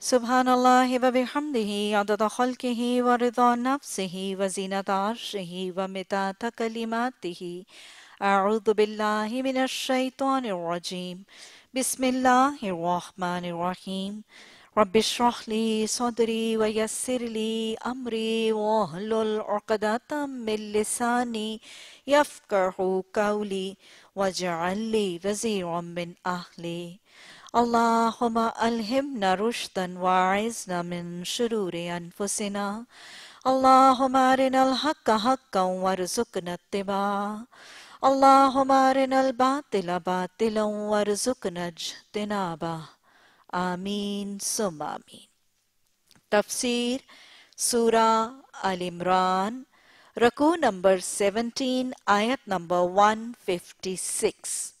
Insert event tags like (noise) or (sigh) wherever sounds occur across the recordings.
سبحان الله وبحمده عدد خلقه ورضا نفسه وزينة عرشه ومتات كلماته. أعوذ بالله من الشيطان الرجيم. بسم الله الرحمن الرحيم. رب اشرح لي صدري ويسر لي أمري واهلل عقدة من لساني يفقه قولي واجعل لي وزيرا من أهلي. اللهم ألهمنا رشدا وأعذنا من شرور أنفسنا. اللهم أرنا الحق حقا وارزقنا اتباعه. اللهم أرنا الباطل باطلا وارزقنا اجتنابه. آمین ثم آمین تفسیر سورہ آل عمران رکو نمبر سیونٹین آیت نمبر ون ففٹی سکس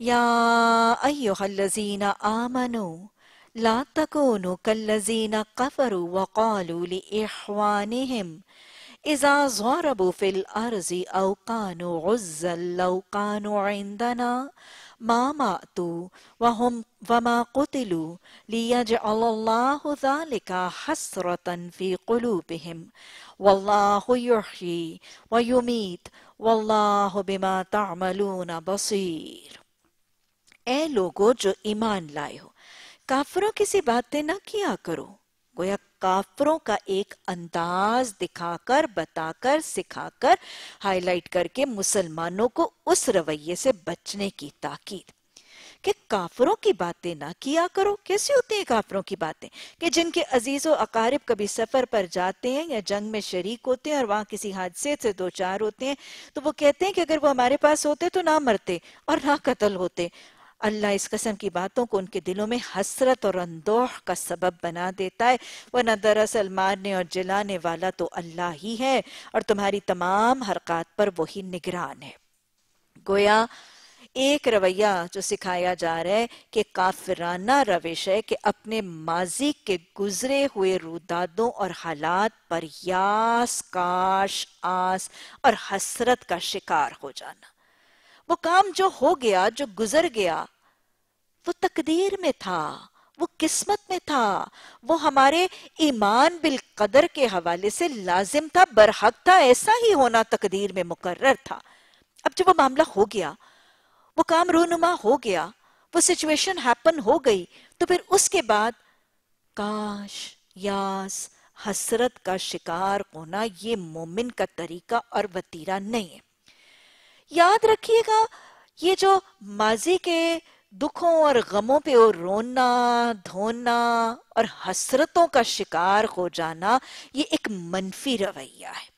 يا أيها الذين آمنوا لا تكونوا كالذين كفروا وقالوا لإخوانهم إذا ضربوا في الأرض أو كانوا عزا لو كانوا عندنا ما ماتوا وهم وما قتلوا ليجعل الله ذلك حسرة في قلوبهم. والله يحيي ويميت والله بما تعملون بصير. اے لوگو جو ایمان لائے ہو، کافروں کسی باتیں نہ کیا کرو۔ گویا کافروں کا ایک انداز دکھا کر بتا کر سکھا کر ہائی لائٹ کر کے مسلمانوں کو اس رویے سے بچنے کی تاکید۔ کہ کافروں کی باتیں نہ کیا کرو۔ کیسی ہوتی ہیں کافروں کی باتیں؟ کہ جن کے عزیز و اقارب کبھی سفر پر جاتے ہیں یا جنگ میں شریک ہوتے ہیں اور وہاں کسی حادثے سے دو چار ہوتے ہیں، تو وہ کہتے ہیں کہ اگر وہ ہمارے پاس ہوتے تو نہ مرتے اور نہ قتل ہوتے۔ اللہ اس قسم کی باتوں کو ان کے دلوں میں حسرت اور اندوح کا سبب بنا دیتا ہے۔ ورنہ دراصل مارنے اور جلانے والا تو اللہ ہی ہے اور تمہاری تمام حرکات پر وہی نگران ہے۔ گویا ایک رویہ جو سکھایا جا رہا ہے کہ کافرانہ روش ہے کہ اپنے ماضی کے گزرے ہوئے رودادوں اور حالات پر یاس، کاش، آس اور حسرت کا شکار ہو جانا۔ وہ کام جو ہو گیا، جو گزر گیا وہ تقدیر میں تھا، وہ قسمت میں تھا، وہ ہمارے ایمان بالقدر کے حوالے سے لازم تھا، برحق تھا، ایسا ہی ہونا تقدیر میں مقرر تھا۔ اب جب وہ معاملہ ہو گیا، وہ کام رونما ہو گیا، وہ سچویشن ہیپن ہو گئی، تو پھر اس کے بعد کاش، یاس، حسرت کا شکار ہونا یہ مومن کا طریقہ اور وطیرہ نہیں ہے۔ یاد رکھیے گا، یہ جو ماضی کے دکھوں اور غموں پہ رونا، دھونا اور حسرتوں کا شکار ہو جانا، یہ ایک منفی رویہ ہے۔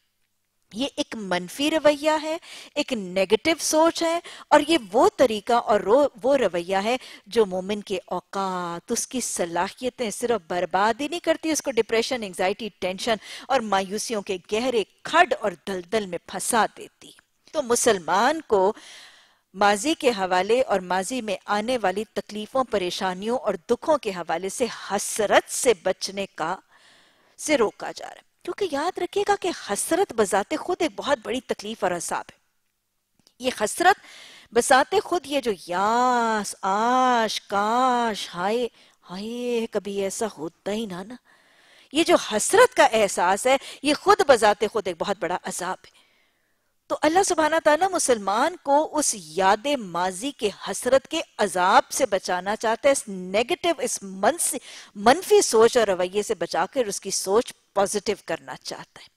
یہ ایک منفی رویہ ہے، ایک نیگٹو سوچ ہے اور یہ وہ طریقہ اور وہ رویہ ہے جو مومن کے اوقات، اس کی صلاحیتیں صرف برباد ہی نہیں کرتی، اس کو ڈپریشن انگزائٹی ٹینشن اور مایوسیوں کے گہرے کھڈ اور دلدل میں پھنسا دیتی۔ تو مسلمان کو ماضی کے حوالے اور ماضی میں آنے والی تکلیفوں، پریشانیوں اور دکھوں کے حوالے سے حسرت سے بچنے کا سے روکا جا رہا ہے۔ کیونکہ یاد رکھیے گا کہ حسرت بذات خود ایک بہت بڑی تکلیف اور عذاب ہے۔ یہ حسرت بذات خود یہ جو یاس، آش، کاش، ہائے ہائے، کبھی ایسا ہوتا ہی نہ نا یہ جو حسرت کا احساس ہے، یہ خود بذات خود ایک بہت بڑا عذاب ہے۔ تو اللہ سبحانہ تعالیٰ مسلمان کو اس یاد ماضی کے حسرت کے عذاب سے بچانا چاہتا ہے، اس نیگٹو اس منفی سوچ اور رویے سے بچا کر اس کی سوچ پوزیٹو کرنا چاہتا ہے۔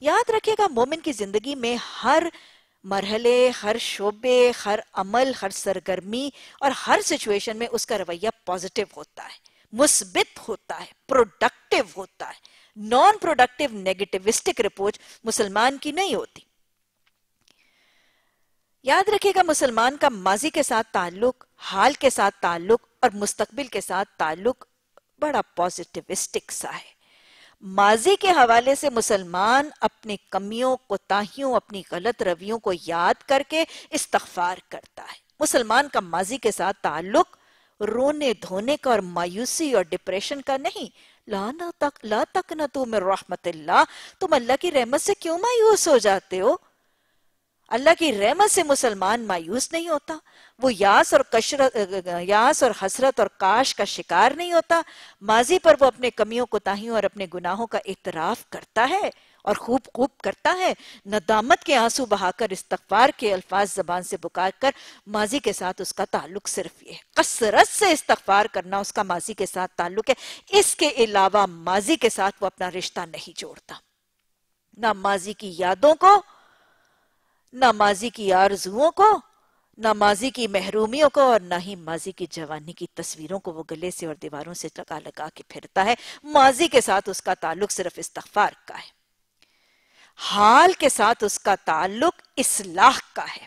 یاد رکھے گا، مومن کی زندگی میں ہر مرحلے، ہر شعبے، ہر عمل، ہر سرگرمی اور ہر سچویشن میں اس کا رویہ پوزیٹو ہوتا ہے، مثبت ہوتا ہے پروڈکٹیو ہوتا ہے۔ نان پروڈکٹیو نیگیٹیوسٹک رپورٹ مسلمان کی نہیں ہوتی۔ یاد رکھے گا، مسلمان کا ماضی کے ساتھ تعلق، حال کے ساتھ تعلق اور مستقبل کے ساتھ تعلق بڑا پوزیٹیوسٹک سا ہے۔ ماضی کے حوالے سے مسلمان اپنی کمیوں، کوتاہیوں، اپنی غلط رویوں کو یاد کر کے استغفار کرتا ہے۔ مسلمان کا ماضی کے ساتھ تعلق رونے، دھونے کا اور مایوسی اور ڈپریشن کا نہیں۔ لا تک نہ تم رحمت اللہ۔ تم اللہ کی رحمت سے کیوں مایوس ہو جاتے ہو؟ اللہ کی رحمت سے مسلمان مایوس نہیں ہوتا۔ وہ یاس اور کشرت، یاس اور حسرت اور کاش کا شکار نہیں ہوتا۔ ماضی پر وہ اپنے کمیوں، کوتاہیوں اور اپنے گناہوں کا اعتراف کرتا ہے اور خوب خوب کرتا ہے۔ ندامت کے آنسو بہا کر، استغفار کے الفاظ زبان سے بکار کر، ماضی کے ساتھ اس کا تعلق صرف یہ ہے۔ قصرت سے استغفار کرنا اس کا ماضی کے ساتھ تعلق ہے۔ اس کے علاوہ ماضی کے ساتھ وہ اپنا رشتہ نہیں جوڑتا۔ نہ ماضی کی یادوں کو نہ ماضی کی آرزوؤں کو نہ ماضی کی محرومیوں کو اور نہ ہی ماضی کی جوانی کی تصویروں کو وہ گلے سے اور دیواروں سے لگا لگا کے پھرتا ہے۔ ماضی کے ساتھ اس کا تعلق صرف استغفار کا ہے۔ حال کے ساتھ اس کا تعلق اصلاح کا ہے۔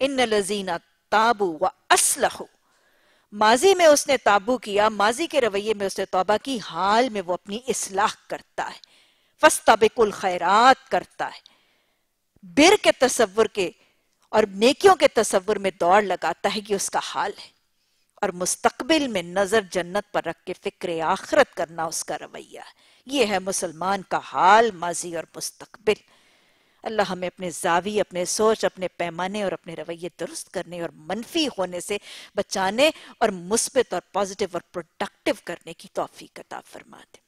ان لذین تابو و اسلحو ماضی میں اس نے تابو کیا، ماضی کے رویے میں اس نے توبہ کی، حال میں وہ اپنی اصلاح کرتا ہے۔ فستبق الخیرات کرتا ہے۔ بر کے تصور کے اور نیکیوں کے تصور میں دوڑ لگاتا ہے کہ اس کا حال ہے اور مستقبل میں نظر جنت پر رکھ کے فکر آخرت کرنا اس کا رویہ ہے۔ یہ ہے مسلمان کا حال، ماضی اور مستقبل۔ اللہ ہمیں اپنے زاوی اپنے سوچ، اپنے پیمانے اور اپنے رویے درست کرنے اور منفی ہونے سے بچانے اور مثبت اور پازیٹیو اور پروڈکٹیو کرنے کی توفیق عطا فرما دے۔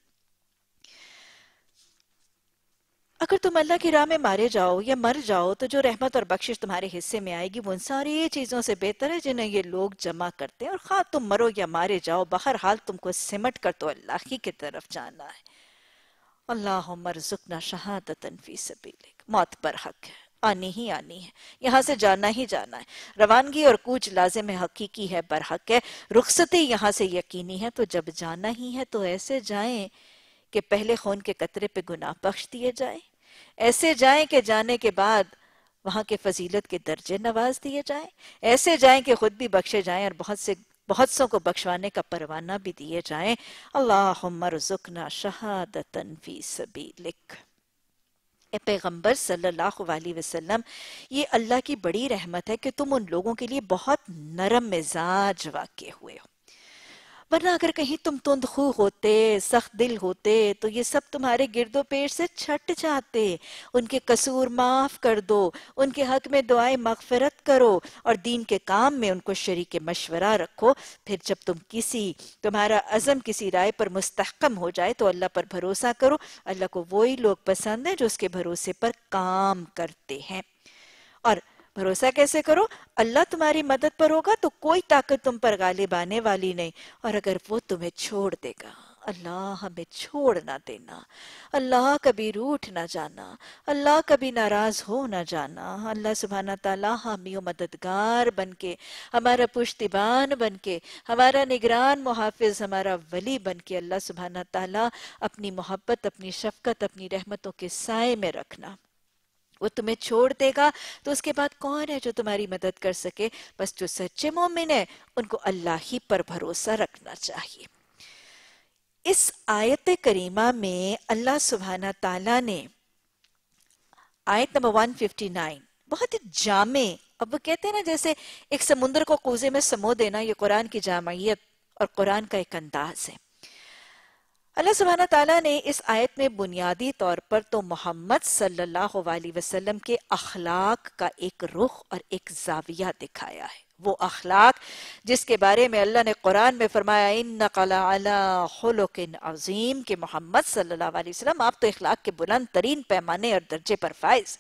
اگر تم اللہ کی راہ میں مارے جاؤ یا مر جاؤ، تو جو رحمت اور بخشش تمہارے حصے میں آئے گی، وہ ان ساری چیزوں سے بہتر ہے جنہیں یہ لوگ جمع کرتے ہیں۔ اور خواہ تم مرو یا مارے جاؤ بہرحال تم کو سمٹ کر تو اللہ ہی کی طرف جانا ہے۔ اللہم ارزقنا شہادتا فی سبیلک۔ موت پر حق ہے۔ آنی ہی آنی ہے۔ یہاں سے جانا ہی جانا ہے۔ روانگی اور کوچ لازم حقیقی ہے برحق ہے۔ رخصتی یہاں سے یقینی ہے، تو جب جانا ہی ہے تو ایسے جائیں کہ پہلے خون کے قطرے پہ گناہ بخش دیے جائیں۔ ایسے جائیں کہ جانے کے بعد وہاں کے فضیلت کے درجے نواز دیے جائیں، ایسے جائیں کہ خود بھی بخشے جائیں اور بہت سے، بہت سو کو بخشوانے کا پروانہ بھی دیے جائیں۔ اللہم رزقنا شہادتا فی سبیلک۔ اے پیغمبر صلی اللہ علیہ وسلم، یہ اللہ کی بڑی رحمت ہے کہ تم ان لوگوں کے لیے بہت نرم مزاج واقع ہوئے ہو۔ ورنہ اگر کہیں تم تند خو ہوتے، سخت دل ہوتے، تو یہ سب تمہارے گرد و پیش سے چھٹ جاتے۔ ان کے قصور معاف کر دو، ان کے حق میں دعائیں مغفرت کرو اور دین کے کام میں ان کو شریک مشورہ رکھو۔ پھر جب تم کسی، تمہارا عزم کسی رائے پر مستحکم ہو جائے تو اللہ پر بھروسہ کرو۔ اللہ کو وہی لوگ پسند ہیں جو اس کے بھروسے پر کام کرتے ہیں۔ اور بھروسہ کیسے کرو؟ اللہ تمہاری مدد پر ہوگا تو کوئی طاقت تم پر غالب آنے والی نہیں۔ اور اگر وہ تمہیں چھوڑ دے گا، اللہ ہمیں چھوڑ نہ دینا۔ اللہ کبھی روٹ نہ جانا۔ اللہ کبھی ناراض ہو نہ جانا۔ اللہ سبحانہ تعالیٰ ہمیوں مددگار بن کے، ہمارا پشتبان بن کے، ہمارا نگران محافظ، ہمارا ولی بن کے اللہ سبحانہ تعالیٰ اپنی محبت، اپنی شفقت، اپنی رحمتوں کے سائے میں رکھنا۔ وہ تمہیں چھوڑ دے گا، تو اس کے بعد کون ہے جو تمہاری مدد کر سکے؟ بس جو سچے مومن ہیں، ان کو اللہ ہی پر بھروسہ رکھنا چاہیے۔ اس آیت کریمہ میں اللہ سبحانہ تعالیٰ نے آیت نمبر 159 بہت ہی جامع، اب وہ کہتے ہیں نا جیسے ایک سمندر کو کوزے میں سمو دینا، یہ قرآن کی جامعیت اور قرآن کا ایک انداز ہے۔ اللہ سبحانہ تعالیٰ نے اس آیت میں بنیادی طور پر تو محمد صلی اللہ علیہ وسلم کے اخلاق کا ایک رخ اور ایک زاویہ دکھایا ہے۔ وہ اخلاق جس کے بارے میں اللہ نے قرآن میں فرمایا انَّقَ لَعَلَىٰ عظیم کہ محمد صلی اللہ علیہ وسلم آپ تو اخلاق کے بلند ترین پیمانے اور درجے پر فائز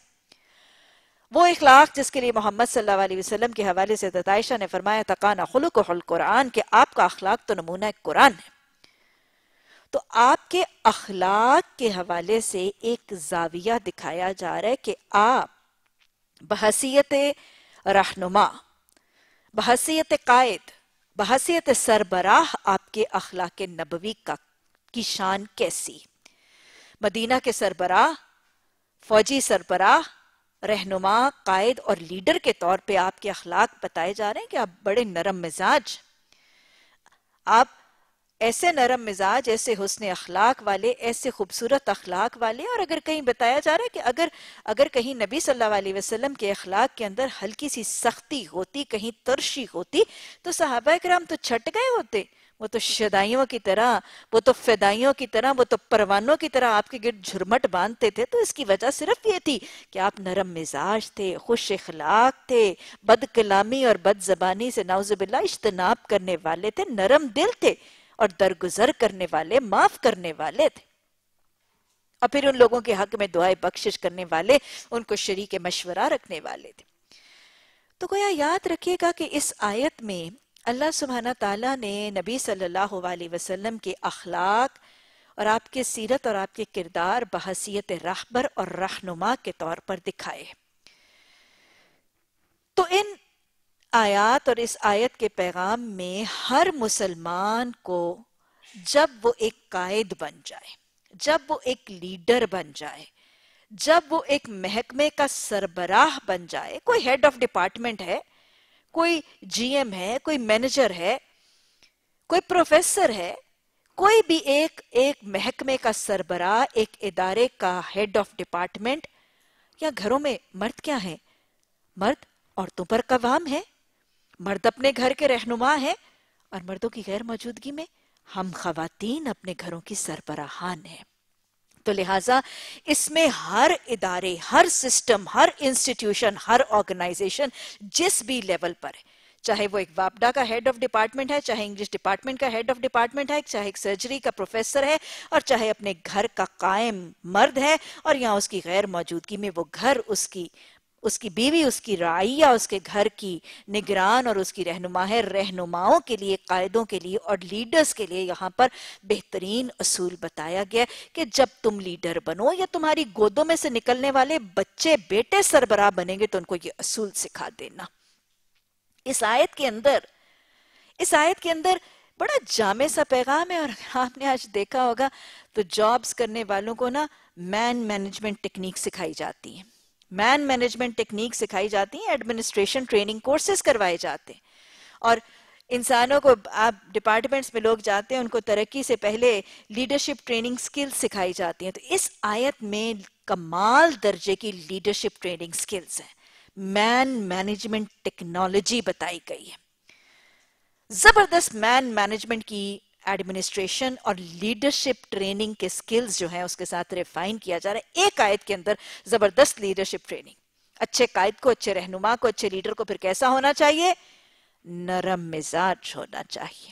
وہ اخلاق جس کے لیے محمد صلی اللہ علیہ وسلم کے حوالے سے تتائشہ نے فرمایا، تقانا خلق القرآن کہ آپ کا اخلاق تو نمونہ قرآن ہے۔ تو آپ کے اخلاق کے حوالے سے ایک زاویہ دکھایا جا رہا ہے کہ آپ بحثیت رہنما، بحثیت قائد، بحثیت سربراہ آپ کے اخلاق نبوی کا کی شان کیسی؟ مدینہ کے سربراہ، فوجی سربراہ، رہنما، قائد اور لیڈر کے طور پہ آپ کے اخلاق بتائے جا رہے ہیں کہ آپ بڑے نرم مزاج آپ ایسے نرم مزاج، ایسے حسن اخلاق والے، ایسے خوبصورت اخلاق والے، اور اگر کہیں بتایا جا رہا ہے کہ اگر اگر کہیں نبی صلی اللہ علیہ وسلم کے اخلاق کے اندر ہلکی سی سختی ہوتی، کہیں ترشی ہوتی، تو صحابہ کرام تو چھٹ گئے ہوتے۔ وہ تو شدائیوں کی طرح، وہ تو فدائیوں کی طرح، وہ تو پروانوں کی طرح آپ کے گرد جھرمٹ باندھتے تھے۔ تو اس کی وجہ صرف یہ تھی کہ آپ نرم مزاج تھے، خوش اخلاق تھے بد کلامی اور بد زبانی سے نعوذ باللہ اجتناب کرنے والے تھے، نرم دل تھے۔ اور درگزر کرنے والے، معاف کرنے والے تھے۔ اور پھر ان لوگوں کے حق میں دعائیں بخشش کرنے والے، ان کو شریک مشورہ رکھنے والے تھے۔ تو گویا یاد رکھیے گا کہ اس آیت میں اللہ سبحانہ تعالیٰ نے نبی صلی اللہ علیہ وسلم کے اخلاق اور آپ کے سیرت اور آپ کے کردار، بحثیت رہبر اور رہنما کے طور پر دکھائے تو ان آیات اور اس آیت کے پیغام میں ہر مسلمان کو جب وہ ایک قائد بن جائے، جب وہ ایک لیڈر بن جائے، جب وہ ایک محکمے کا سربراہ بن جائے، کوئی ہیڈ آف ڈپارٹمنٹ ہے، کوئی جی ایم ہے، کوئی مینیجر ہے، کوئی پروفیسر ہے، کوئی بھی ایک ایک محکمے کا سربراہ، ایک ادارے کا ہیڈ آف ڈپارٹمنٹ یا گھروں میں مرد کیا ہیں؟ مرد عورتوں پر قوام ہے۔ مرد اپنے گھر کے رہنما ہیں اور مردوں کی غیر موجودگی میں ہم خواتین اپنے گھروں کی سربراہان ہیں۔ تو لہٰذا اس میں ہر ادارے، ہر سسٹم، ہر انسٹیٹیوشن، ہر آرگنائزیشن جس بھی لیول پر ہے چاہے وہ ایک واپڈا کا ہیڈ آف ڈپارٹمنٹ ہے، چاہے انگلش ڈپارٹمنٹ کا ہیڈ آف ڈپارٹمنٹ ہے، چاہے ایک سرجری کا پروفیسر ہے اور چاہے اپنے گھر کا قائم مرد ہے اور یہاں اس کی غیر موجودگی میں وہ گھر اس کی اس کی بیوی، اس کی رائیہ اس کے گھر کی نگران اور اس کی رہنما ہے، رہنماؤں کے لیے، قائدوں کے لیے اور لیڈرز کے لیے یہاں پر بہترین اصول بتایا گیا کہ جب تم لیڈر بنو یا تمہاری گودوں میں سے نکلنے والے بچے، بیٹے سربراہ بنیں گے تو ان کو یہ اصول سکھا دینا۔ اس آیت کے اندر، اس آیت کے اندر بڑا جامع سا پیغام ہے اور آپ نے آج دیکھا ہوگا تو جابز کرنے والوں کو نا مین مینجمنٹ ٹیکنیک سکھائی جاتی ہیں مین مینجمنٹ ٹیکنیک سکھائی جاتی ہیں ایڈمنسٹریشن ٹریننگ کورسز کروائے جاتے ہیں۔ اور انسانوں کو آپ ڈپارٹمنٹس میں لوگ جاتے ہیں، ان کو ترقی سے پہلے لیڈرشپ ٹریننگ سکلز سکھائی جاتی ہیں۔ تو اس آیت میں کمال درجے کی لیڈرشپ ٹریننگ سکلز ہیں۔ مین مینجمنٹ ٹیکنالوجی بتائی گئی ہے۔ زبردست مین مینجمنٹ کی ایڈمنسٹریشن اور لیڈرشپ ٹریننگ کے سکلز جو ہیں اس کے ساتھ ریفائن کیا جا رہا ہے۔ ایک آیت کے اندر زبردست لیڈرشپ ٹریننگ اچھے قائد کو، اچھے رہنما کو، اچھے لیڈر کو پھر کیسا ہونا چاہیے؟ نرم مزاج ہونا چاہیے۔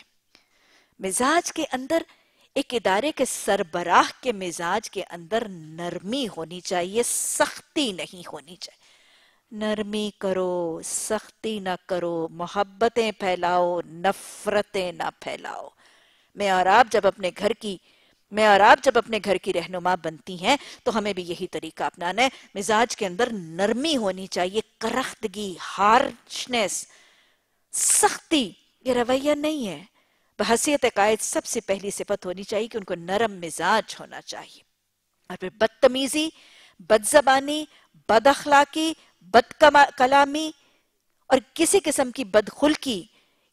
مزاج کے اندر، ایک ادارے کے سربراہ کے مزاج کے اندر نرمی ہونی چاہیے، سختی نہیں ہونی چاہیے۔ نرمی کرو، سختی نہ کرو، محبتیں پھیلاؤ، نفرتیں نہ پھیلاؤ۔ میں اور آپ جب اپنے گھر کی میں اور آپ جب اپنے گھر کی رہنما بنتی ہیں، تو ہمیں بھی یہی طریقہ اپنانا ہے۔ مزاج کے اندر نرمی ہونی چاہیے، کرختگی ہارشنس سختی، یہ رویہ نہیں ہے۔ بحثیت قائد سب سے پہلی صفت ہونی چاہیے کہ ان کو نرم مزاج ہونا چاہیے۔ اور پھر بدتمیزی بد زبانی بد اخلاقی بد کلامی اور کسی قسم کی بدخلقی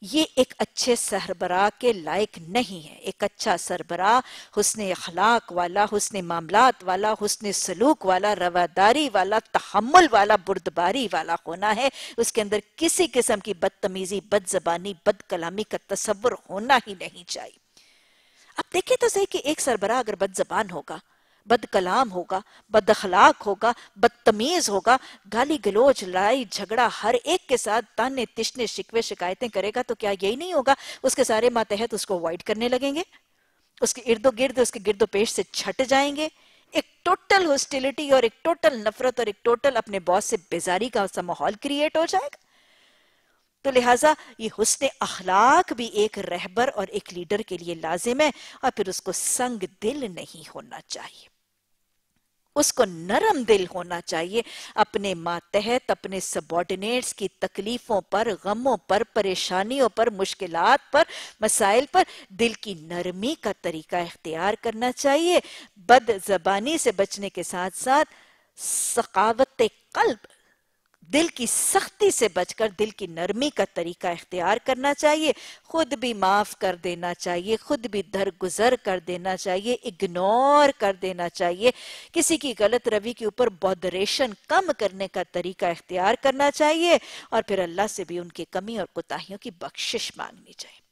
یہ ایک اچھے سربراہ کے لائق نہیں ہے، ایک اچھا سربراہ، حسن اخلاق والا، حسن معاملات والا، حسن سلوک والا، رواداری والا، تحمل والا، بردباری والا ہونا ہے۔ اس کے اندر کسی قسم کی بدتمیزی بد زبانی بد کلامی کا تصور ہونا ہی نہیں چاہیے۔ اب دیکھیں تو صحیح کہ ایک سربراہ اگر بد زبان ہوگا بد کلام ہوگا بد اخلاق ہوگا، بدتمیز ہوگا، گالی گلوچ، لڑائی، جھگڑا، ہر ایک کے ساتھ تانے تشنے، شکوے، شکایتیں کرے گا تو کیا یہی نہیں ہوگا؟ اس کے سارے ماتحت اس کو وائٹ کرنے لگیں گے؟ اس کے ارد و گرد، اس کے گرد و پیش سے چھٹ جائیں گے؟ ایک ٹوٹل ہوسٹیلٹی اور ایک ٹوٹل نفرت اور ایک ٹوٹل اپنے باس سے بیزاری کا سا ماحول کریٹ ہو جائے گا؟ تو لہٰذا یہ حسن اخلاق بھی ایک رہبر اور ایک لیڈر کے لیے لازم ہے، اور پھر اس کو سنگ دل نہیں ہونا چاہیے۔ اس کو نرم دل ہونا چاہیے۔ اپنے ماتحت، اپنے سبارڈینیٹس کی تکلیفوں پر، غموں پر، پریشانیوں پر، مشکلات پر، مسائل پر دل کی نرمی کا طریقہ اختیار کرنا چاہیے۔ بد زبانی سے بچنے کے ساتھ ساتھ سقاوت قلب دل کی سختی سے بچ کر دل کی نرمی کا طریقہ اختیار کرنا چاہیے، خود بھی معاف کر دینا چاہیے، خود بھی درگزر کر دینا چاہیے اگنور کر دینا چاہیے۔ کسی کی غلط روی کے اوپر بودریشن کم کرنے کا طریقہ اختیار کرنا چاہیے اور پھر اللہ سے بھی ان کی کمی اور کتاہیوں کی بخشش مانگنی چاہیے۔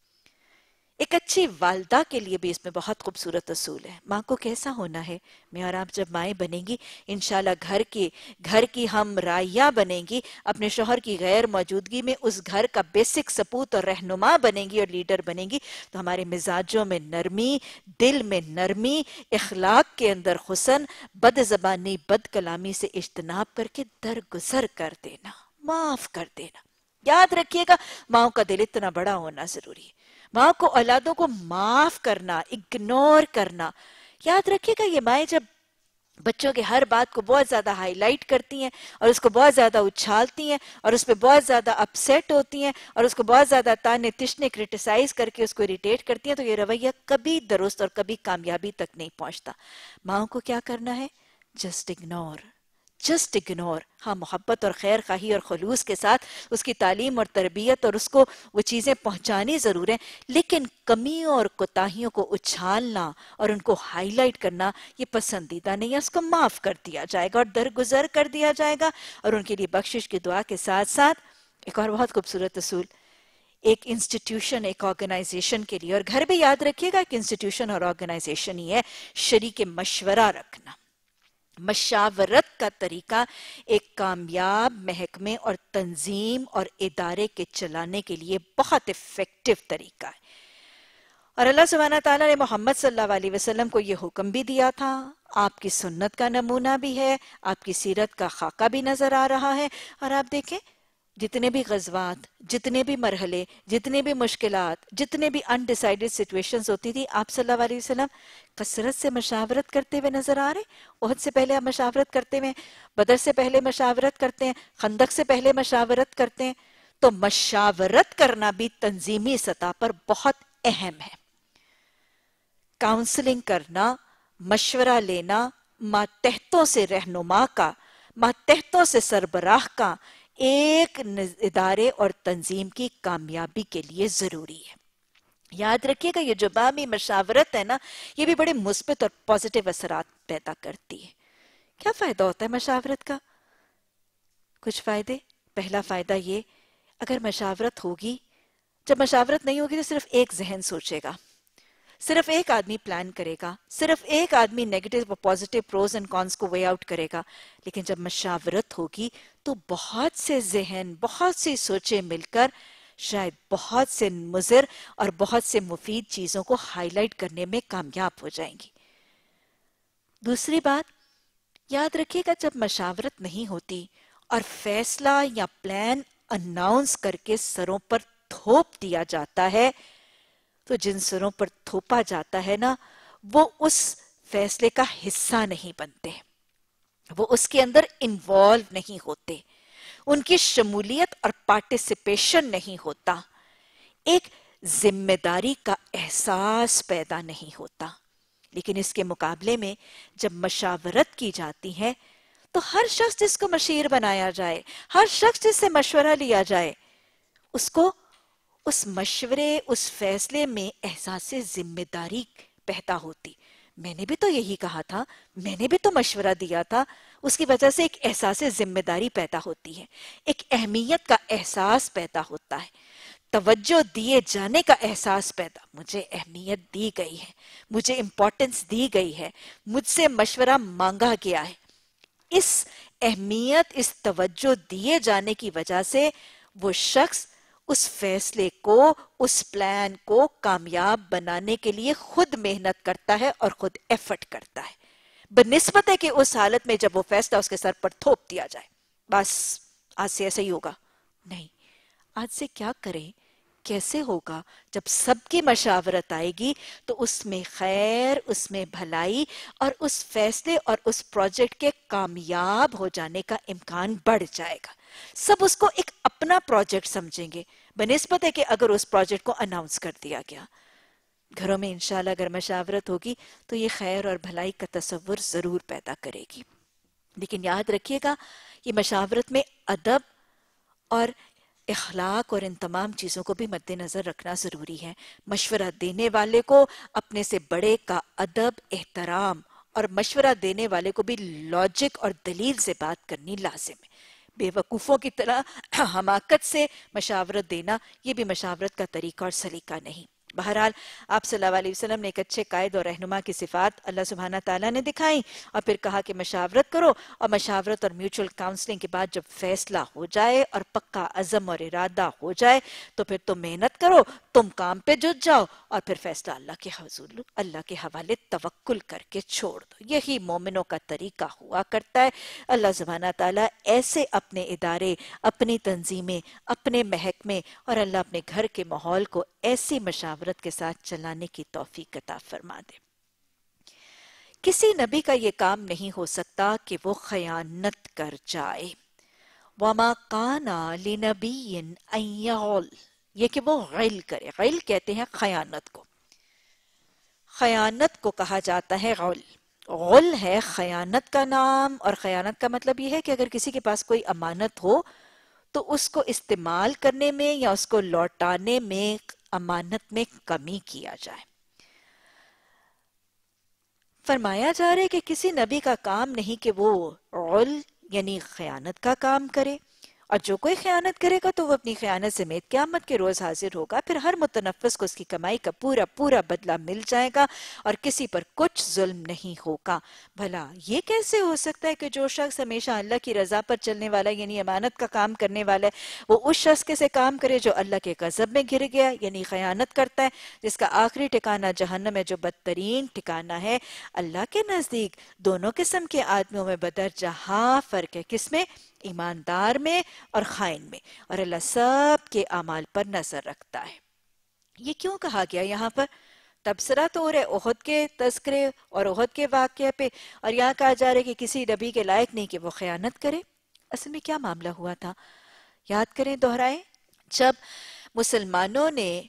ایک اچھی والدہ کے لیے بھی اس میں بہت خوبصورت اصول ہے۔ ماں کو کیسا ہونا ہے؟ میں اور آپ جب مائیں بنیں گی، انشاءاللہ گھر کی گھر کی ہم رائیہ بنیں گی، اپنے شوہر کی غیر موجودگی میں اس گھر کا بیسک سپوت اور رہنما بنیں گی اور لیڈر بنیں گی، تو ہمارے مزاجوں میں نرمی، دل میں نرمی، اخلاق کے اندر حسن بد زبانی بد کلامی سے اجتناب کر کے درگزر کر دینا، معاف کر دینا۔ یاد رکھیے گا ماں کا دل اتنا بڑا ہونا ضروری ہے۔ ماں کو اولادوں کو معاف کرنا اگنور کرنا۔ یاد رکھیے گا یہ مائیں جب بچوں کے ہر بات کو بہت زیادہ ہائی لائٹ کرتی ہیں اور اس کو بہت زیادہ اچھالتی ہیں اور اس پہ بہت زیادہ اپسیٹ ہوتی ہیں اور اس کو بہت زیادہ تانے تشنے کرٹیسائز کر کے اس کو اریٹیٹ کرتی ہیں، تو یہ رویہ کبھی درست اور کبھی کامیابی تک نہیں پہنچتا۔ ماں کو کیا کرنا ہے؟ جسٹ اگنور جسٹ اگنور ہاں محبت اور خیر خواہی اور خلوص کے ساتھ اس کی تعلیم اور تربیت اور اس کو وہ چیزیں پہنچانی ضرور ہیں، لیکن کمیوں اور کوتاہیوں کو اچھالنا اور ان کو ہائی لائٹ کرنا یہ پسندیدہ نہیں ہے، اس کو معاف کر دیا جائے گا اور درگزر کر دیا جائے گا اور ان کے لیے بخشش کی دعا کے ساتھ ساتھ ایک اور بہت خوبصورت اصول، ایک انسٹیٹیوشن ایک آرگنائزیشن کے لیے، اور گھر بھی یاد رکھیے گا ایک انسٹیٹیوشن اور آرگنائزیشن ہی ہے، شریک مشورہ رکھنا۔ مشاورت کا طریقہ ایک کامیاب محکمے اور تنظیم اور ادارے کے چلانے کے لیے بہت افیکٹو طریقہ ہے۔ اور اللہ سبحانہ تعالیٰ نے محمد صلی اللہ علیہ وسلم کو یہ حکم بھی دیا تھا، آپ کی سنت کا نمونہ بھی ہے، آپ کی سیرت کا خاکہ بھی نظر آ رہا ہے۔ اور آپ دیکھیں جتنے بھی غزوات، جتنے بھی مرحلے، جتنے بھی مشکلات، جتنے بھی انڈیسائیڈڈ سچویشنز ہوتی تھی آپ صلی اللہ علیہ وسلم کثرت سے مشاورت کرتے ہوئے نظر آ رہے عہد سے پہلے آپ مشاورت کرتے ہوئے بدر سے پہلے مشاورت کرتے ہیں، خندق سے پہلے مشاورت کرتے ہیں، تو مشاورت کرنا بھی تنظیمی سطح پر بہت اہم ہے۔ کاؤنسلنگ کرنا، مشورہ لینا، ماتحتوں سے رہنما کا، ماتحتوں سے سربراہ کا ایک ادارے اور تنظیم کی کامیابی کے لیے ضروری ہے۔ یاد رکھیے گا یہ جو بامی مشاورت ہے نا، یہ بھی بڑے مثبت اور پازیٹیو اثرات پیدا کرتی ہے۔ کیا فائدہ ہوتا ہے مشاورت کا؟ کچھ فائدے؟ پہلا فائدہ یہ، اگر مشاورت ہوگی، جب مشاورت نہیں ہوگی تو صرف ایک ذہن سوچے گا۔ صرف ایک آدمی پلان کرے گا، صرف ایک آدمی نیگیٹو و پوزیٹو پروز اینڈ کونس کو وے آؤٹ کرے گا۔ لیکن جب مشاورت ہوگی تو بہت سے ذہن، بہت سی سوچیں مل کر شاید بہت سے مضر اور بہت سے مفید چیزوں کو ہائی لائٹ کرنے میں کامیاب ہو جائیں گی۔ دوسری بات، یاد رکھیے گا جب مشاورت نہیں ہوتی اور فیصلہ یا پلان اناؤنس کر کے سروں پر تھوپ دیا جاتا ہے تو جن سروں پر تھوپا جاتا ہے نا، وہ اس فیصلے کا حصہ نہیں بنتے۔ وہ اس کے اندر انوالو نہیں ہوتے۔ ان کی شمولیت اور پارٹیسپیشن نہیں ہوتا۔ ایک ذمہ داری کا احساس پیدا نہیں ہوتا۔ لیکن اس کے مقابلے میں جب مشاورت کی جاتی ہے، تو ہر شخص جس کو مشیر بنایا جائے، ہر شخص جس سے مشورہ لیا جائے، اس کو اس مشورے، اس فیصلے میں احساس ذمہ داری پیدا ہوتی۔ میں نے بھی تو یہی کہا تھا، میں نے بھی تو مشورہ دیا تھا۔ اس کی وجہ سے ایک احساس ذمہ داری پیدا ہوتی ہے، ایک اہمیت کا احساس پیدا ہوتا ہے۔ توجہ دیے جانے کا احساس پیدا۔ مجھے اہمیت دی گئی ہے، مجھے امپورٹنس دی گئی ہے، مجھ سے مشورہ مانگا گیا ہے۔ اس اہمیت، اس توجہ دیے جانے کی وجہ سے وہ شخص اس فیصلے کو، اس پلان کو کامیاب بنانے کے لیے خود محنت کرتا ہے اور خود ایفرٹ کرتا ہے۔ بنسبت ہے کہ اس حالت میں جب وہ فیصلہ اس کے سر پر تھوپ دیا جائے، بس آج سے ایسا ہی ہوگا۔ نہیں، آج سے کیا کریں؟ کیسے ہوگا؟ جب سب کی مشاورت آئے گی تو اس میں خیر، اس میں بھلائی اور اس فیصلے اور اس پروجیکٹ کے کامیاب ہو جانے کا امکان بڑھ جائے گا۔ سب اس کو ایک اپنا پروجیکٹ سمجھیں گے۔ بنسبت ہے کہ اگر اس پروجیکٹ کو اناؤنس کر دیا گیا۔ گھروں میں انشاءاللہ اگر مشاورت ہوگی تو یہ خیر اور بھلائی کا تصور ضرور پیدا کرے گی۔ لیکن یاد رکھیے گا، یہ مشاورت میں ادب اور اخلاق اور ان تمام چیزوں کو بھی مد نظر رکھنا ضروری ہے۔ مشورہ دینے والے کو اپنے سے بڑے کا ادب، احترام اور مشورہ دینے والے کو بھی لاجک اور دلیل سے بات کرنی لازم ہے۔ بے وقوفوں کی طرح حماقت سے مشاورت دینا یہ بھی مشاورت کا طریقہ اور سلیقہ نہیں۔ بہرحال، آپ صلی اللہ علیہ وسلم نے ایک اچھے قائد اور رہنما کی صفات اللہ سبحانہ تعالیٰ نے دکھائیں اور پھر کہا کہ مشاورت کرو اور مشاورت اور میوچل کاؤنسلنگ کے بعد جب فیصلہ ہو جائے اور پکا عزم اور ارادہ ہو جائے تو پھر تم محنت کرو تم کام پہ جت جاؤ اور پھر فیصلہ اللہ کے حضور اللہ کے حوالے توکل کر کے چھوڑ دو۔ یہی مومنوں کا طریقہ ہوا کرتا ہے۔ اللہ سبحانہ تعالیٰ ایسے اپنے ادارے، اپنی تنظیمیں، اپنے محکمے اور اللہ اپنے گھر کے ماحول کو ایسی مشاورت کے ساتھ چلانے کی توفیق عطا فرما دے۔ کسی نبی کا یہ کام نہیں ہو سکتا کہ وہ خیانت کر جائے۔ وَمَا قَانَا لِنَبِيٍ أَن يَغُلْ یہ کہ وہ غل کرے۔ غل کہتے ہیں خیانت کو۔ خیانت کو کہا جاتا ہے غل۔ غل ہے خیانت کا نام اور خیانت کا مطلب یہ ہے کہ اگر کسی کے پاس کوئی امانت ہو تو اس کو استعمال کرنے میں یا اس کو لوٹانے میں امانت میں کمی کیا جائے۔ فرمایا جا رہے کہ کسی نبی کا کام نہیں کہ وہ غل یعنی خیانت کا کام کرے۔ اور جو کوئی خیانت کرے گا تو وہ اپنی خیانت سمیت قیامت کے روز حاضر ہوگا۔ پھر ہر متنفس کو اس کی کمائی کا پورا پورا بدلہ مل جائے گا اور کسی پر کچھ ظلم نہیں ہوگا۔ بھلا یہ کیسے ہو سکتا ہے کہ جو شخص ہمیشہ اللہ کی رضا پر چلنے والا یعنی امانت کا کام کرنے والا ہے، وہ اس شخص کے سے کام کرے جو اللہ کے غضب میں گر گیا یعنی خیانت کرتا ہے، جس کا آخری ٹھکانہ جہنم ہے، جو بدترین ٹھکانہ ہے۔ اللہ کے نزدیک دونوں قسم کے آدمیوں میں بدر جہاں فرق ہے۔ کس میں؟ ایماندار میں اور خائن میں، اور اللہ سب کے اعمال پر نظر رکھتا ہے۔ یہ کیوں کہا گیا یہاں پر؟ تبصرہ تو ہو رہے احد کے تذکرے اور احد کے واقعے پہ، اور یہاں کہا جا رہا ہے کہ کسی نبی کے لائق نہیں کہ وہ خیانت کرے۔ اصل میں کیا معاملہ ہوا تھا؟ یاد کریں دہرائیں، جب مسلمانوں نے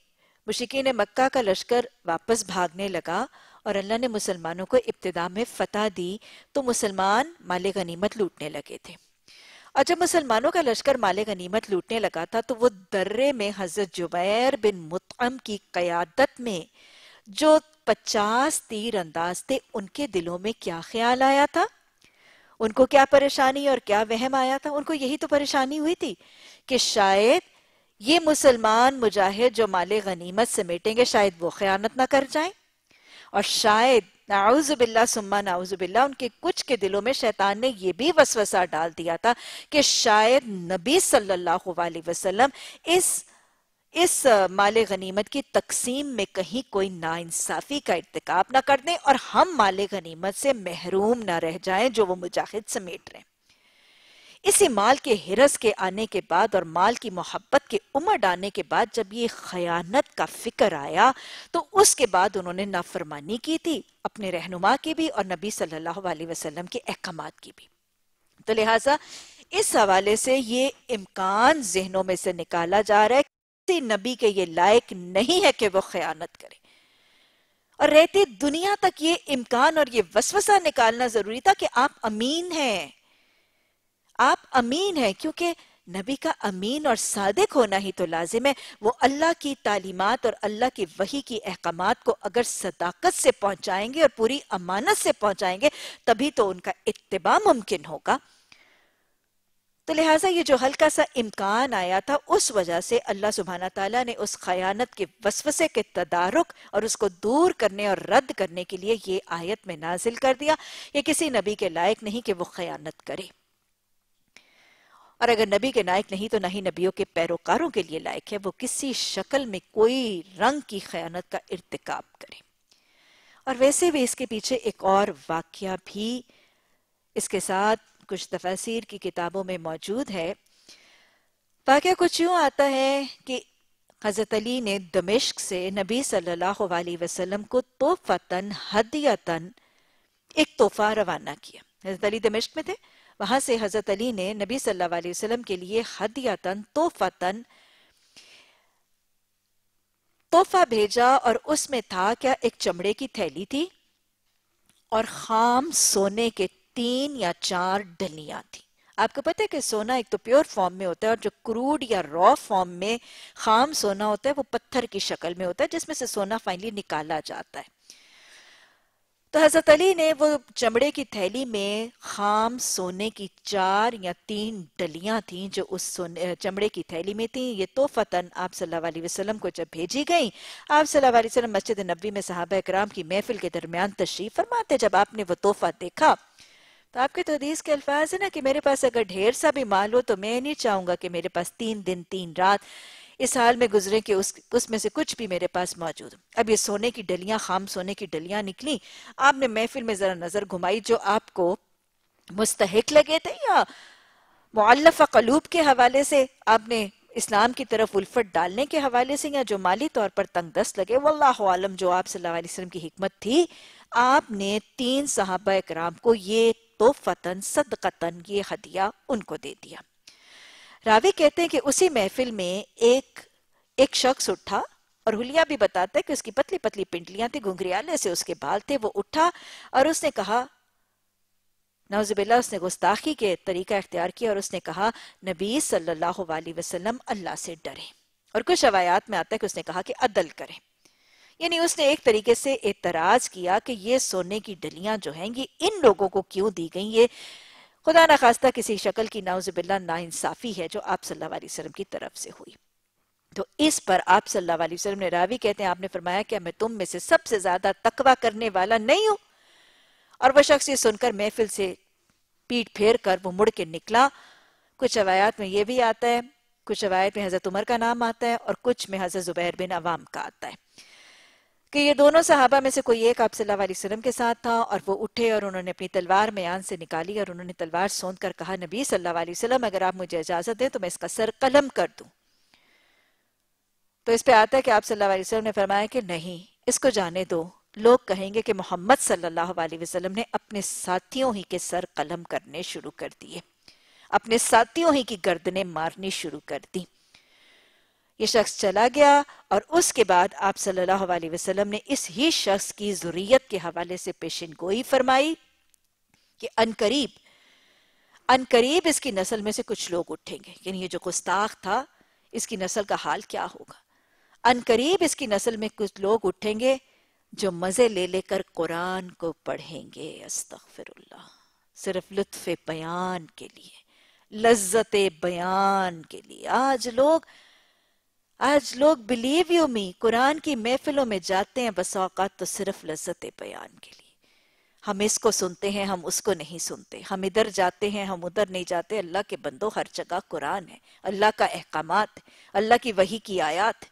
مشکین مکہ کا لشکر واپس بھاگنے لگا اور اللہ نے مسلمانوں کو ابتدا میں فتح دی، تو مسلمان مال غنیمت لوٹنے لگے تھے۔ اور جب مسلمانوں کا لشکر مال غنیمت لوٹنے لگا تھا تو وہ درے میں حضرت جبیر بن مطعم کی قیادت میں جو پچاس تیر انداز تھے، ان کے دلوں میں کیا خیال آیا تھا؟ ان کو کیا پریشانی اور کیا وہم آیا تھا؟ ان کو یہی تو پریشانی ہوئی تھی کہ شاید یہ مسلمان مجاہد جو مال غنیمت سمیٹیں گے، شاید وہ خیانت نہ کر جائیں۔ اور شاید نعوذ باللہ سمہ نعوذ باللہ، ان کے کچھ کے دلوں میں شیطان نے یہ بھی وسوسہ ڈال دیا تھا کہ شاید نبی صلی اللہ علیہ وسلم اس اس مال غنیمت کی تقسیم میں کہیں کوئی ناانصافی کا ارتکاب نہ کر دیں اور ہم مال غنیمت سے محروم نہ رہ جائیں جو وہ مجاہد سمیٹ رہے ہیں۔ اسی مال کے حرس کے آنے کے بعد اور مال کی محبت کے امر آنے کے بعد جب یہ خیانت کا فکر آیا تو اس کے بعد انہوں نے نافرمانی کی تھی اپنے رہنما کی بھی اور نبی صلی اللہ علیہ وسلم کے احکامات کی بھی۔ تو لہٰذا اس حوالے سے یہ امکان ذہنوں میں سے نکالا جا رہا ہے کسی نبی کے یہ لائق نہیں ہے کہ وہ خیانت کرے۔ اور رہتی دنیا تک یہ امکان اور یہ وسوسہ نکالنا ضروری تھا کہ آپ امین ہیں۔ آپ امین ہیں کیونکہ نبی کا امین اور صادق ہونا ہی تو لازم ہے۔ وہ اللہ کی تعلیمات اور اللہ کی وحی کی احکامات کو اگر صداقت سے پہنچائیں گے اور پوری امانت سے پہنچائیں گے، تبھی تو ان کا اتباع ممکن ہوگا۔ تو لہٰذا یہ جو ہلکا سا امکان آیا تھا، اس وجہ سے اللہ سبحانہ تعالیٰ نے اس خیانت کے وسوسے کے تدارک اور اس کو دور کرنے اور رد کرنے کے لیے یہ آیت میں نازل کر دیا۔ یہ کسی نبی کے لائق نہیں کہ وہ خیانت کرے۔ اور اگر نبی کے لائق نہیں تو نہ ہی نبیوں کے پیروکاروں کے لیے لائق ہے۔ وہ کسی شکل میں کوئی رنگ کی خیانت کا ارتکاب کرے۔ اور ویسے بھی اس کے پیچھے ایک اور واقعہ بھی اس کے ساتھ کچھ تفاصیر کی کتابوں میں موجود ہے۔ واقعہ کچھ یوں آتا ہے کہ حضرت علی نے دمشق سے نبی صلی اللہ علیہ وسلم کو توفتن حدیتن ایک تحفہ روانہ کیا۔ حضرت علی دمشق میں تھے۔ وہاں سے حضرت علی نے نبی صلی اللہ علیہ وسلم کے لیے حدیتن توفتن توفہ بھیجا اور اس میں تھا، کیا ایک چمڑے کی تھیلی تھی؟ اور خام سونے کے تین یا چار ڈلیاں تھی آپ کو پتہ ہے کہ سونا ایک تو پیور فارم میں ہوتا ہے اور جو کروڈ یا رو فارم میں خام سونا ہوتا ہے، وہ پتھر کی شکل میں ہوتا ہے، جس میں سے سونا فائنلی نکالا جاتا ہے۔ تو حضرت علی نے وہ چمڑے کی تھیلی میں خام، سونے کی چار یا تین ڈلیاں تھیں جو اس چمڑے کی تھیلی میں تھیں۔ یہ توفتن آپ صلی اللہ علیہ وسلم کو جب بھیجی گئیں، آپ صلی اللہ علیہ وسلم مسجد نبی میں صحابہ اکرام کی محفل کے درمیان تشریف فرماتے جب آپ نے وہ تحفہ دیکھا۔ تو آپ کے تو کے الفاظ ہیں نا کہ میرے پاس اگر ڈھیر سا بھی مال ہو تو میں نہیں چاہوں گا کہ میرے پاس تین دن، تین رات اس حال میں گزرے کہ اس میں سے کچھ بھی میرے پاس موجود۔ اب یہ سونے کی ڈلیاں، خام سونے کی ڈلیاں نکلی آپ نے محفل میں ذرا نظر گھمائی جو آپ کو مستحق لگے تھے یا معلفہ قلوب کے حوالے سے؟ آپ نے اسلام کی طرف الفت ڈالنے کے حوالے سے یا جو مالی طور پر تنگ دست لگے؟ واللہ عالم جو آپ صلی اللہ علیہ وسلم کی حکمت تھی، آپ نے تین صحابہ اکرام کو یہ تو فتن صدقتن یہ ہدیہ ان کو دے دیا۔ راوی کہتے ہیں کہ اسی محفل میں ایک ایک شخص اٹھا اور حلیہ بھی بتاتا ہے کہ اس کی پتلی پتلی پنڈلیاں تھی گنگریالے سے اس کے بال تھے، وہ اٹھا اور اس نے کہا، نعوذ باللہ، اس نے گستاخی کے طریقہ اختیار کیا اور اس نے کہا، نبی صلی اللہ علیہ وسلم، اللہ سے ڈرے اور کچھ روایات میں آتا ہے کہ اس نے کہا کہ عدل کرے یعنی اس نے ایک طریقے سے اعتراض کیا کہ یہ سونے کی ڈلیاں جو ہیں، یہ ان لوگوں کو کیوں دی گئیں؟ یہ خدا نہ خواستہ کسی شکل کی نعوذ باللہ نا انصافی ہے جو آپ صلی اللہ علیہ وسلم کی طرف سے ہوئی۔ تو اس پر آپ صلی اللہ علیہ وسلم نے راوی کہتے ہیں، آپ نے فرمایا کہ میں تم میں سے سب سے زیادہ تقوی کرنے والا نہیں ہوں۔ اور وہ شخص یہ سن کر محفل سے پیٹ پھیر کر وہ مڑ کے نکلا۔ کچھ روایات میں یہ بھی آتا ہے، کچھ روایت میں حضرت عمر کا نام آتا ہے اور کچھ میں حضرت زبیر بن عوام کا آتا ہے۔ کہ یہ دونوں صحابہ میں سے کوئی ایک آپ صلی اللہ علیہ وسلم کے ساتھ تھا اور وہ اٹھے اور انہوں نے اپنی تلوار میان سے نکالی اور انہوں نے تلوار سوند کر کہا، نبی صلی اللہ علیہ وسلم، اگر آپ مجھے اجازت دیں تو میں اس کا سر قلم کر دوں۔ تو اس پہ آتا ہے کہ آپ صلی اللہ علیہ وسلم نے فرمایا کہ نہیں، اس کو جانے دو۔ لوگ کہیں گے کہ محمد صلی اللہ علیہ وسلم نے اپنے ساتھیوں ہی کے سر قلم کرنے شروع کر دیے۔ اپنے ساتھیوں ہی کی گردنیں مارنی شروع کر دی یہ شخص چلا گیا اور اس کے بعد آپ صلی اللہ علیہ وسلم نے اس ہی شخص کی ضروریت کے حوالے سے پیشن گوئی فرمائی کہ انقریب انقریب اس کی نسل میں سے کچھ لوگ اٹھیں گے۔ یعنی یہ جو گستاخ تھا، اس کی نسل کا حال کیا ہوگا؟ انقریب اس کی نسل میں کچھ لوگ اٹھیں گے جو مزے لے لے کر قرآن کو پڑھیں گے۔ استغفر اللہ صرف لطف بیان کے لیے، لذت بیان کے لیے۔ آج لوگ آج لوگ بلیو یو می قرآن کی محفلوں میں جاتے ہیں، بس اوقات تو صرف لذت بیان کے لیے۔ ہم اس کو سنتے ہیں، ہم اس کو نہیں سنتے۔ ہم ادھر جاتے ہیں، ہم ادھر نہیں جاتے۔ اللہ کے بندوں ہر جگہ قرآن ہے۔ اللہ کا احکامات، اللہ کی وحی کی آیات۔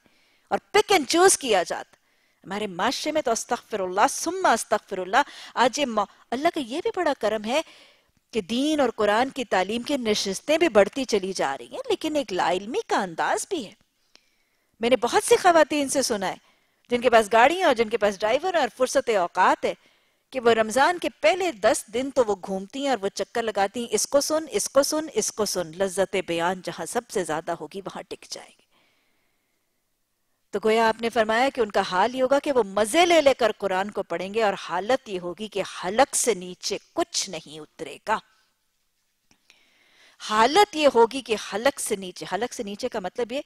اور پک اینڈ چوز کیا جاتا۔ ہمارے معاشرے میں تو استغفر اللہ سما استغفر اللہ۔ آج یہ اللہ کا یہ بھی بڑا کرم ہے کہ دین اور قرآن کی تعلیم کی نشستیں بھی بڑھتی چلی جا رہی ہیں، لیکن ایک لا علمی کا انداز بھی ہے۔ میں نے بہت سی خواتین سے سنا ہے، جن کے پاس گاڑیاں اور جن کے پاس ڈرائیور اور فرصت اوقات ہے کہ وہ رمضان کے پہلے دس دن تو وہ گھومتی ہیں اور وہ چکر لگاتی ہیں، اس کو سن، اس کو سن، اس کو سن، لذت بیان جہاں سب سے زیادہ ہوگی وہاں ٹک جائیں گے تو گویا آپ نے فرمایا کہ ان کا حال یہ ہوگا کہ وہ مزے لے لے کر قرآن کو پڑھیں گے اور حالت یہ ہوگی کہ حلق سے نیچے کچھ نہیں اترے گا۔ حالت یہ ہوگی کہ حلق سے نیچے، حلق سے نیچے کا مطلب یہ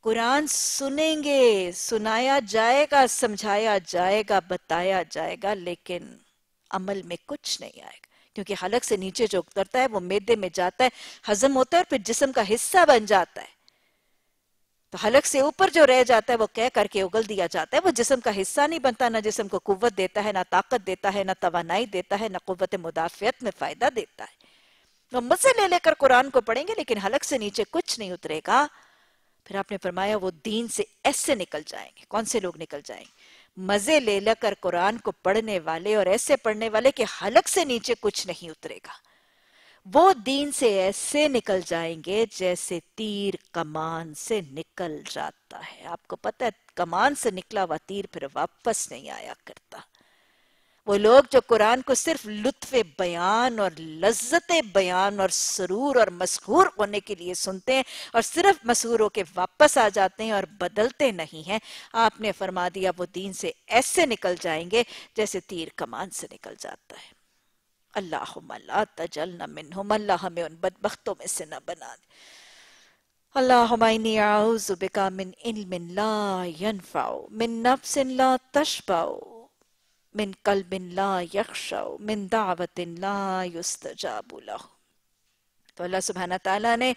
قرآن سنیں گے، سنایا جائے گا، سمجھایا جائے گا، بتایا جائے گا، لیکن عمل میں کچھ نہیں آئے گا۔ کیونکہ حلق سے نیچے جو اترتا ہے، وہ میدے میں جاتا ہے، ہضم ہوتا ہے اور پھر جسم کا حصہ بن جاتا ہے۔ تو حلق سے اوپر جو رہ جاتا ہے، وہ کہہ کر کے اگل دیا جاتا ہے۔ وہ جسم کا حصہ نہیں بنتا، نہ جسم کو قوت دیتا ہے، نہ طاقت دیتا ہے، نہ توانائی دیتا ہے، نہ قوت مدافعت میں فائدہ دیتا ہے۔ وہ مزے لے لے کر قرآن کو پڑھیں گے، لیکن حلق سے نیچے کچھ نہیں اترے گا۔ پھر آپ نے فرمایا وہ دین سے ایسے نکل جائیں گے۔ کون سے لوگ نکل جائیں گے؟ مزے لے لے کر قرآن کو پڑھنے والے اور ایسے پڑھنے والے کہ حلق سے نیچے کچھ نہیں اترے گا۔ وہ دین سے ایسے نکل جائیں گے جیسے تیر کمان سے نکل جاتا ہے۔ آپ کو پتہ ہے، کمان سے نکلا ہوا تیر پھر واپس نہیں آیا کرتا۔ وہ لوگ جو قرآن کو صرف لطف بیان اور لذت بیان اور سرور اور مسحور ہونے کے لیے سنتے ہیں اور صرف مسحور ہو کے واپس آ جاتے ہیں اور بدلتے نہیں ہیں۔ آپ نے فرما دیا وہ دین سے ایسے نکل جائیں گے جیسے تیر کمان سے نکل جاتا ہے۔ اللہم لا تجلنا منہم، اللہ ہمیں ان بدبختوں میں سے نہ بنا دے۔ اللہم اینی اعوذ بکا من علم لا ينفع من نفس لا تشبع من قلب لا یخشو من دعوت لا یستجاب له تو اللہ سبحانہ تعالیٰ نے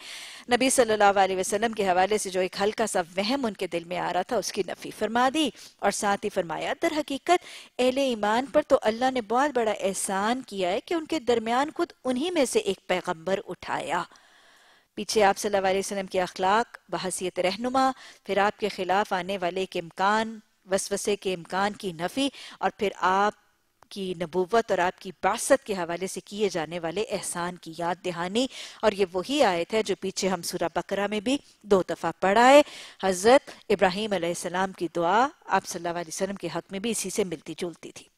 نبی صلی اللہ علیہ وسلم کے حوالے سے جو ایک ہلکا سا وہم ان کے دل میں آ رہا تھا، اس کی نفی فرما دی اور ساتھ ہی فرمایا، در حقیقت اہل ایمان پر تو اللہ نے بہت بڑا احسان کیا ہے کہ ان کے درمیان خود انہی میں سے ایک پیغمبر اٹھایا۔ پیچھے آپ صلی اللہ علیہ وسلم کے اخلاق، بحثیت رہنما، پھر آپ کے خلاف آنے والے کے امکان وسوسے کے امکان کی نفی اور پھر آپ کی نبوت اور آپ کی باست کے حوالے سے کیے جانے والے احسان کی یاد دہانی اور یہ وہی آیت ہے جو پیچھے ہم سورہ بکرہ میں بھی دو دفعہ پڑھا ہے۔ حضرت ابراہیم علیہ السلام کی دعا آپ صلی اللہ علیہ وسلم کے حق میں بھی اسی سے ملتی جلتی تھی۔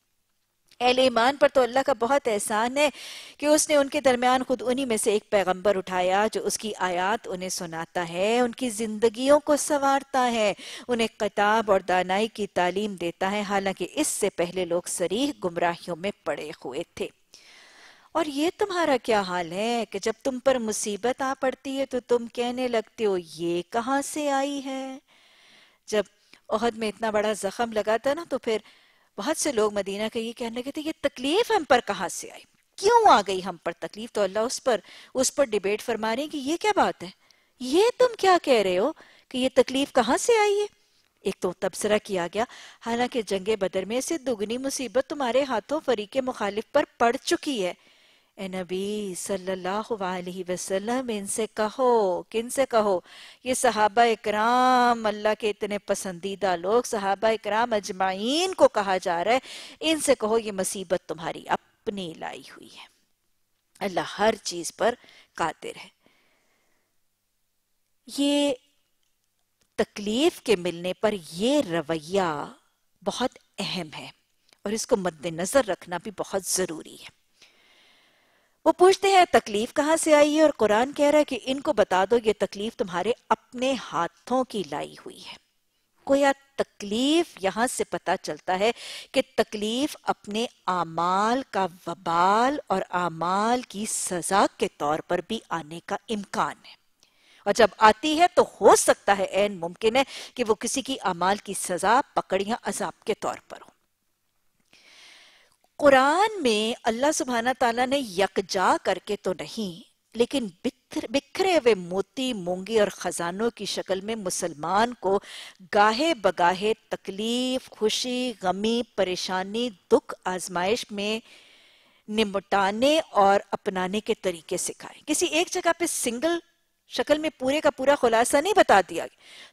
اہل ایمان پر تو اللہ کا بہت احسان ہے کہ اس نے ان کے درمیان خود انہی میں سے ایک پیغمبر اٹھایا جو اس کی آیات انہیں سناتا ہے، ان کی زندگیوں کو سوارتا ہے، انہیں قطاب اور دانائی کی تعلیم دیتا ہے۔ حالانکہ اس سے پہلے لوگ سریح گمراہیوں میں پڑے ہوئے تھے۔ اور یہ تمہارا کیا حال ہے کہ جب تم پر مصیبت آ پڑتی ہے تو تم کہنے لگتے ہو، یہ کہاں سے آئی ہے؟ جب عہد میں اتنا بڑا زخم لگا تھا نا تو پھر بہت سے لوگ مدینہ کے یہ کہنے لگے تھے، یہ تکلیف ہم پر کہاں سے آئی؟ کیوں آ گئی ہم پر تکلیف؟ تو اللہ اس پر اس پر ڈیبیٹ فرما رہے ہیں کہ یہ کیا بات ہے؟ یہ تم کیا کہہ رہے ہو کہ یہ تکلیف کہاں سے آئی ہے؟ ایک تو تبصرہ کیا گیا، حالانکہ جنگ بدر میں سے دگنی مصیبت تمہارے ہاتھوں فریق مخالف پر پڑ چکی ہے۔ اے نبی صلی اللہ علیہ وسلم، ان سے کہو، کن سے کہو؟ یہ صحابہ اکرام اللہ کے اتنے پسندیدہ لوگ، صحابہ اکرام اجمعین کو کہا جا رہا ہے، ان سے کہو یہ مصیبت تمہاری اپنی لائی ہوئی ہے۔ اللہ ہر چیز پر قادر ہے۔ یہ تکلیف کے ملنے پر یہ رویہ بہت اہم ہے اور اس کو مد نظر رکھنا بھی بہت ضروری ہے۔ وہ پوچھتے ہیں، تکلیف کہاں سے آئی ہے اور قرآن کہہ رہا ہے کہ ان کو بتا دو یہ تکلیف تمہارے اپنے ہاتھوں کی لائی ہوئی ہے۔ گویا تکلیف یہاں سے پتا چلتا ہے کہ تکلیف اپنے اعمال کا وبال اور اعمال کی سزا کے طور پر بھی آنے کا امکان ہے۔ اور جب آتی ہے تو ہو سکتا ہے، این ممکن ہے کہ وہ کسی کی اعمال کی سزا، پکڑیاں عذاب کے طور پر ہو قرآن میں اللہ سبحانہ تعالیٰ نے یکجا کر کے تو نہیں، لیکن بکھرے ہوئے موتی، مونگی اور خزانوں کی شکل میں مسلمان کو گاہے بگاہے تکلیف، خوشی، غمی، پریشانی، دکھ، آزمائش میں نمٹانے اور اپنانے کے طریقے سکھائے۔ کسی ایک جگہ پہ سنگل شکل میں پورے کا پورا خلاصہ نہیں بتا دیا۔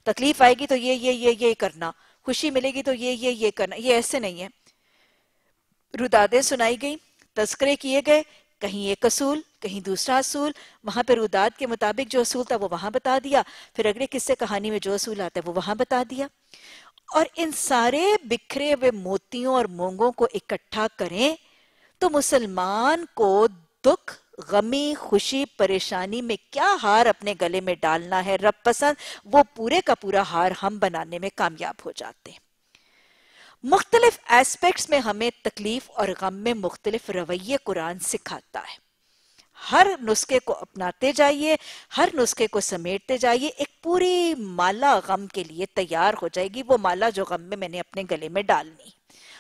تکلیف آئے گی تو یہ یہ یہ یہ کرنا، خوشی ملے گی تو یہ یہ یہ کرنا، یہ ایسے نہیں ہے۔ رودادیں سنائی گئیں، تذکرے کیے گئے، کہیں ایک اصول، کہیں دوسرا اصول، وہاں پہ روداد کے مطابق جو اصول تھا وہ وہاں بتا دیا، پھر اگلے قصے کہانی میں جو اصول آتا ہے وہ وہاں بتا دیا۔ اور ان سارے بکھرے ہوئے موتیوں اور مونگوں کو اکٹھا کریں تو مسلمان کو دکھ، غمی، خوشی، پریشانی میں کیا ہار اپنے گلے میں ڈالنا ہے، رب پسند، وہ پورے کا پورا ہار ہم بنانے میں کامیاب ہو جاتے ہیں۔ مختلف ایسپیکٹس میں ہمیں تکلیف اور غم میں مختلف رویے قرآن سکھاتا ہے۔ ہر نسخے کو اپناتے جائیے، ہر نسخے کو سمیٹتے جائیے، ایک پوری مالا غم کے لیے تیار ہو جائے گی۔ وہ مالا جو غم میں میں نے اپنے گلے میں ڈالنی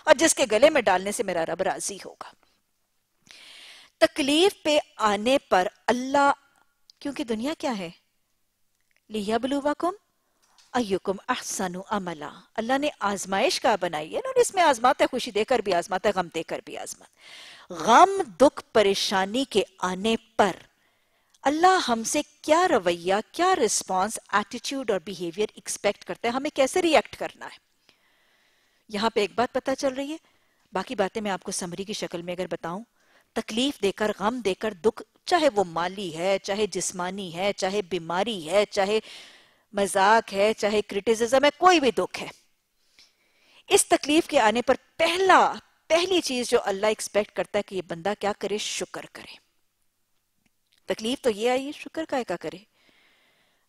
اور جس کے گلے میں ڈالنے سے میرا رب راضی ہوگا۔ تکلیف پہ آنے پر اللہ، کیونکہ دنیا کیا ہے؟ لِيَبْلُوَكُمْ ایوکم احسن عملا۔ اللہ نے آزمائش کا بنائی ہے نا اس میں آزمات ہے، خوشی دے کر بھی آزمات ہے، غم دے کر بھی آزمات۔ غم، دکھ، پریشانی کے آنے پر اللہ ہم سے کیا رویہ، کیا ریسپانس ایٹیٹیوڈ اور بیہیوئر ایکسپیکٹ کرتا ہے، ہمیں کیسے ریاکٹ کرنا ہے؟ یہاں پہ ایک بات پتا چل رہی ہے۔ باقی باتیں میں آپ کو سمری کی شکل میں اگر بتاؤں، تکلیف دے کر، غم دے کر، دکھ، چاہے وہ مالی ہے، چاہے جسمانی ہے، چاہے بیماری ہے، چاہے مزاق ہے، چاہے کرٹیزم ہے، کوئی بھی دکھ ہے۔ اس تکلیف کے آنے پر پہلا، پہلی چیز جو اللہ ایکسپیکٹ کرتا ہے کہ یہ بندہ کیا کرے، شکر کرے۔ تکلیف تو یہ آئی، شکر کا کا کرے؟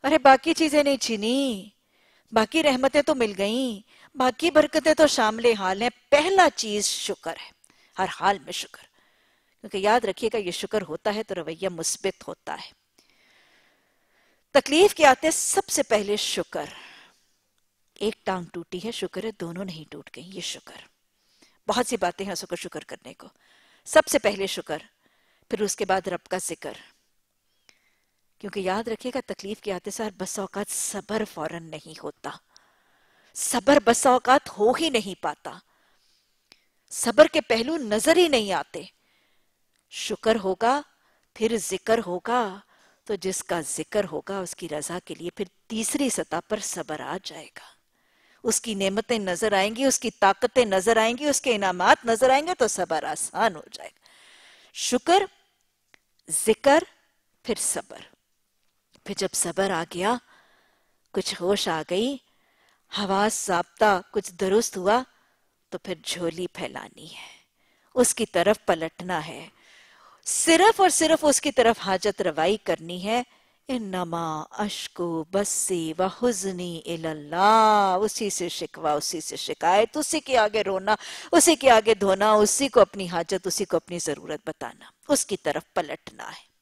ارے، باقی چیزیں نہیں چھینی۔ باقی رحمتیں تو مل گئیں۔ باقی برکتیں تو شامل حال ہیں۔ پہلا چیز شکر ہے، ہر حال میں شکر۔ کیونکہ یاد رکھیے گا، یہ شکر ہوتا ہے تو رویہ مثبت ہوتا ہے۔ تکلیف کے آتے سب سے پہلے شکر۔ ایک ٹانگ ٹوٹی ہے، شکر ہے، دونوں نہیں ٹوٹ گئی یہ شکر۔ بہت سی باتیں ہیں اس کو شکر کرنے کو۔ سب سے پہلے شکر، پھر اس کے بعد رب کا ذکر۔ کیونکہ یاد رکھے گا، تکلیف کے آتے سار بس اوقات صبر فوراً نہیں ہوتا۔ صبر بس اوقات ہو ہی نہیں پاتا۔ صبر کے پہلو نظر ہی نہیں آتے۔ شکر ہوگا، پھر ذکر ہوگا۔ تو جس کا ذکر ہوگا اس کی رضا کے لیے پھر تیسری سطح پر صبر آ جائے گا۔ اس کی نعمتیں نظر آئیں گی، اس کی طاقتیں نظر آئیں گی، اس کے انعامات نظر آئیں گے تو صبر آسان ہو جائے گا۔ شکر، ذکر، پھر صبر۔ پھر جب صبر آ گیا، کچھ ہوش آ گئی، حواس ضابطہ کچھ درست ہوا، تو پھر جھولی پھیلانی ہے۔ اس کی طرف پلٹنا ہے۔ صرف اور صرف اس کی طرف حاجت روائی کرنی ہے۔ انما اشکو بسی و حزنی الاللہ اسی سے شکوہ، اسی سے شکایت، اسی کے آگے رونا، اسی کے آگے دھونا، اسی کو اپنی حاجت، اسی کو اپنی ضرورت بتانا۔ اس کی طرف پلٹنا ہے۔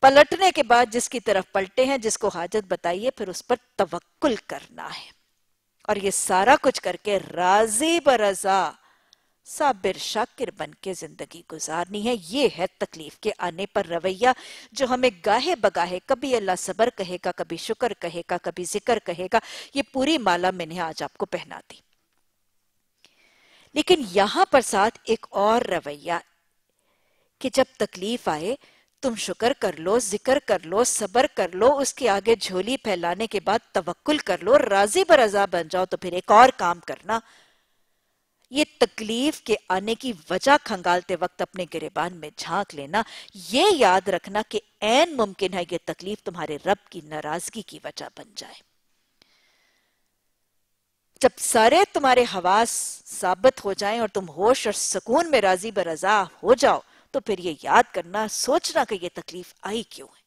پلٹنے کے بعد جس کی طرف پلٹے ہیں، جس کو حاجت بتائیے، پھر اس پر توکل کرنا ہے۔ اور یہ سارا کچھ کر کے راضی برضا صابر شاکر بن کے زندگی گزارنی ہے۔ یہ ہے تکلیف کے آنے پر رویہ، جو ہمیں گاہے بگاہے کبھی اللہ صبر کہے گا، کبھی شکر کہے گا، کبھی ذکر کہے گا۔ یہ پوری مالا میں نے آج آپ کو پہنا دی۔ لیکن یہاں پر ساتھ ایک اور رویہ، کہ جب تکلیف آئے، تم شکر کر لو، ذکر کر لو، صبر کر لو، اس کے آگے جھولی پھیلانے کے بعد توکل کر لو، راضی برضا بن جاؤ تو پھر ایک اور کام کرنا۔ یہ تکلیف کے آنے کی وجہ کھنگالتے وقت اپنے گریبان میں جھانک لینا، یہ یاد رکھنا کہ این ممکن ہے یہ تکلیف تمہارے رب کی ناراضگی کی وجہ بن جائے۔ جب سارے تمہارے حواس ثابت ہو جائیں اور تم ہوش اور سکون میں راضی برضا ہو جاؤ، تو پھر یہ یاد کرنا، سوچنا کہ یہ تکلیف آئی کیوں ہے۔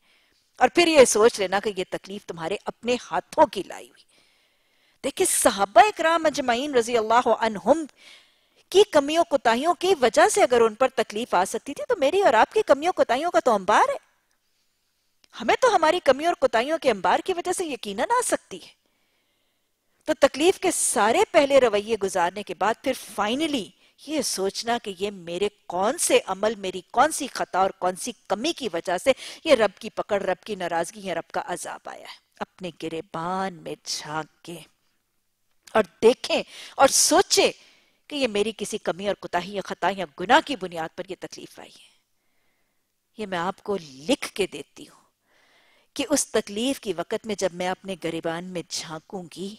اور پھر یہ سوچ لینا کہ یہ تکلیف تمہارے اپنے ہاتھوں کی لائی ہوئی۔ دیکھیں صحابہ اکرام اجمعین رضی اللہ عنہم کی کمیوں کتاہیوں کی وجہ سے اگر ان پر تکلیف آ سکتی تھی تو میری اور آپ کی کمیوں کتاہیوں کا تو انبار ہے۔ ہمیں تو ہماری کمیوں اور کتاہیوں کے انبار کی وجہ سے یقیناً آ سکتی ہے۔ تو تکلیف کے سارے پہلے رویے گزارنے کے بعد پھر فائنلی یہ سوچنا کہ یہ میرے کون سے عمل، میری کون سی خطا اور کون سی کمی کی وجہ سے یہ رب کی پکڑ، رب کی ناراضگی یا رب کا عذاب آیا ہے۔ اپنے گریبان میں جھانک کے اور دیکھیں اور سوچیں کہ یہ میری کسی کمی اور کتاہی یا خطا یا گناہ کی بنیاد پر یہ تکلیف آئی ہے۔ یہ میں آپ کو لکھ کے دیتی ہوں کہ اس تکلیف کی وقت میں جب میں اپنے گریبان میں جھانکوں گی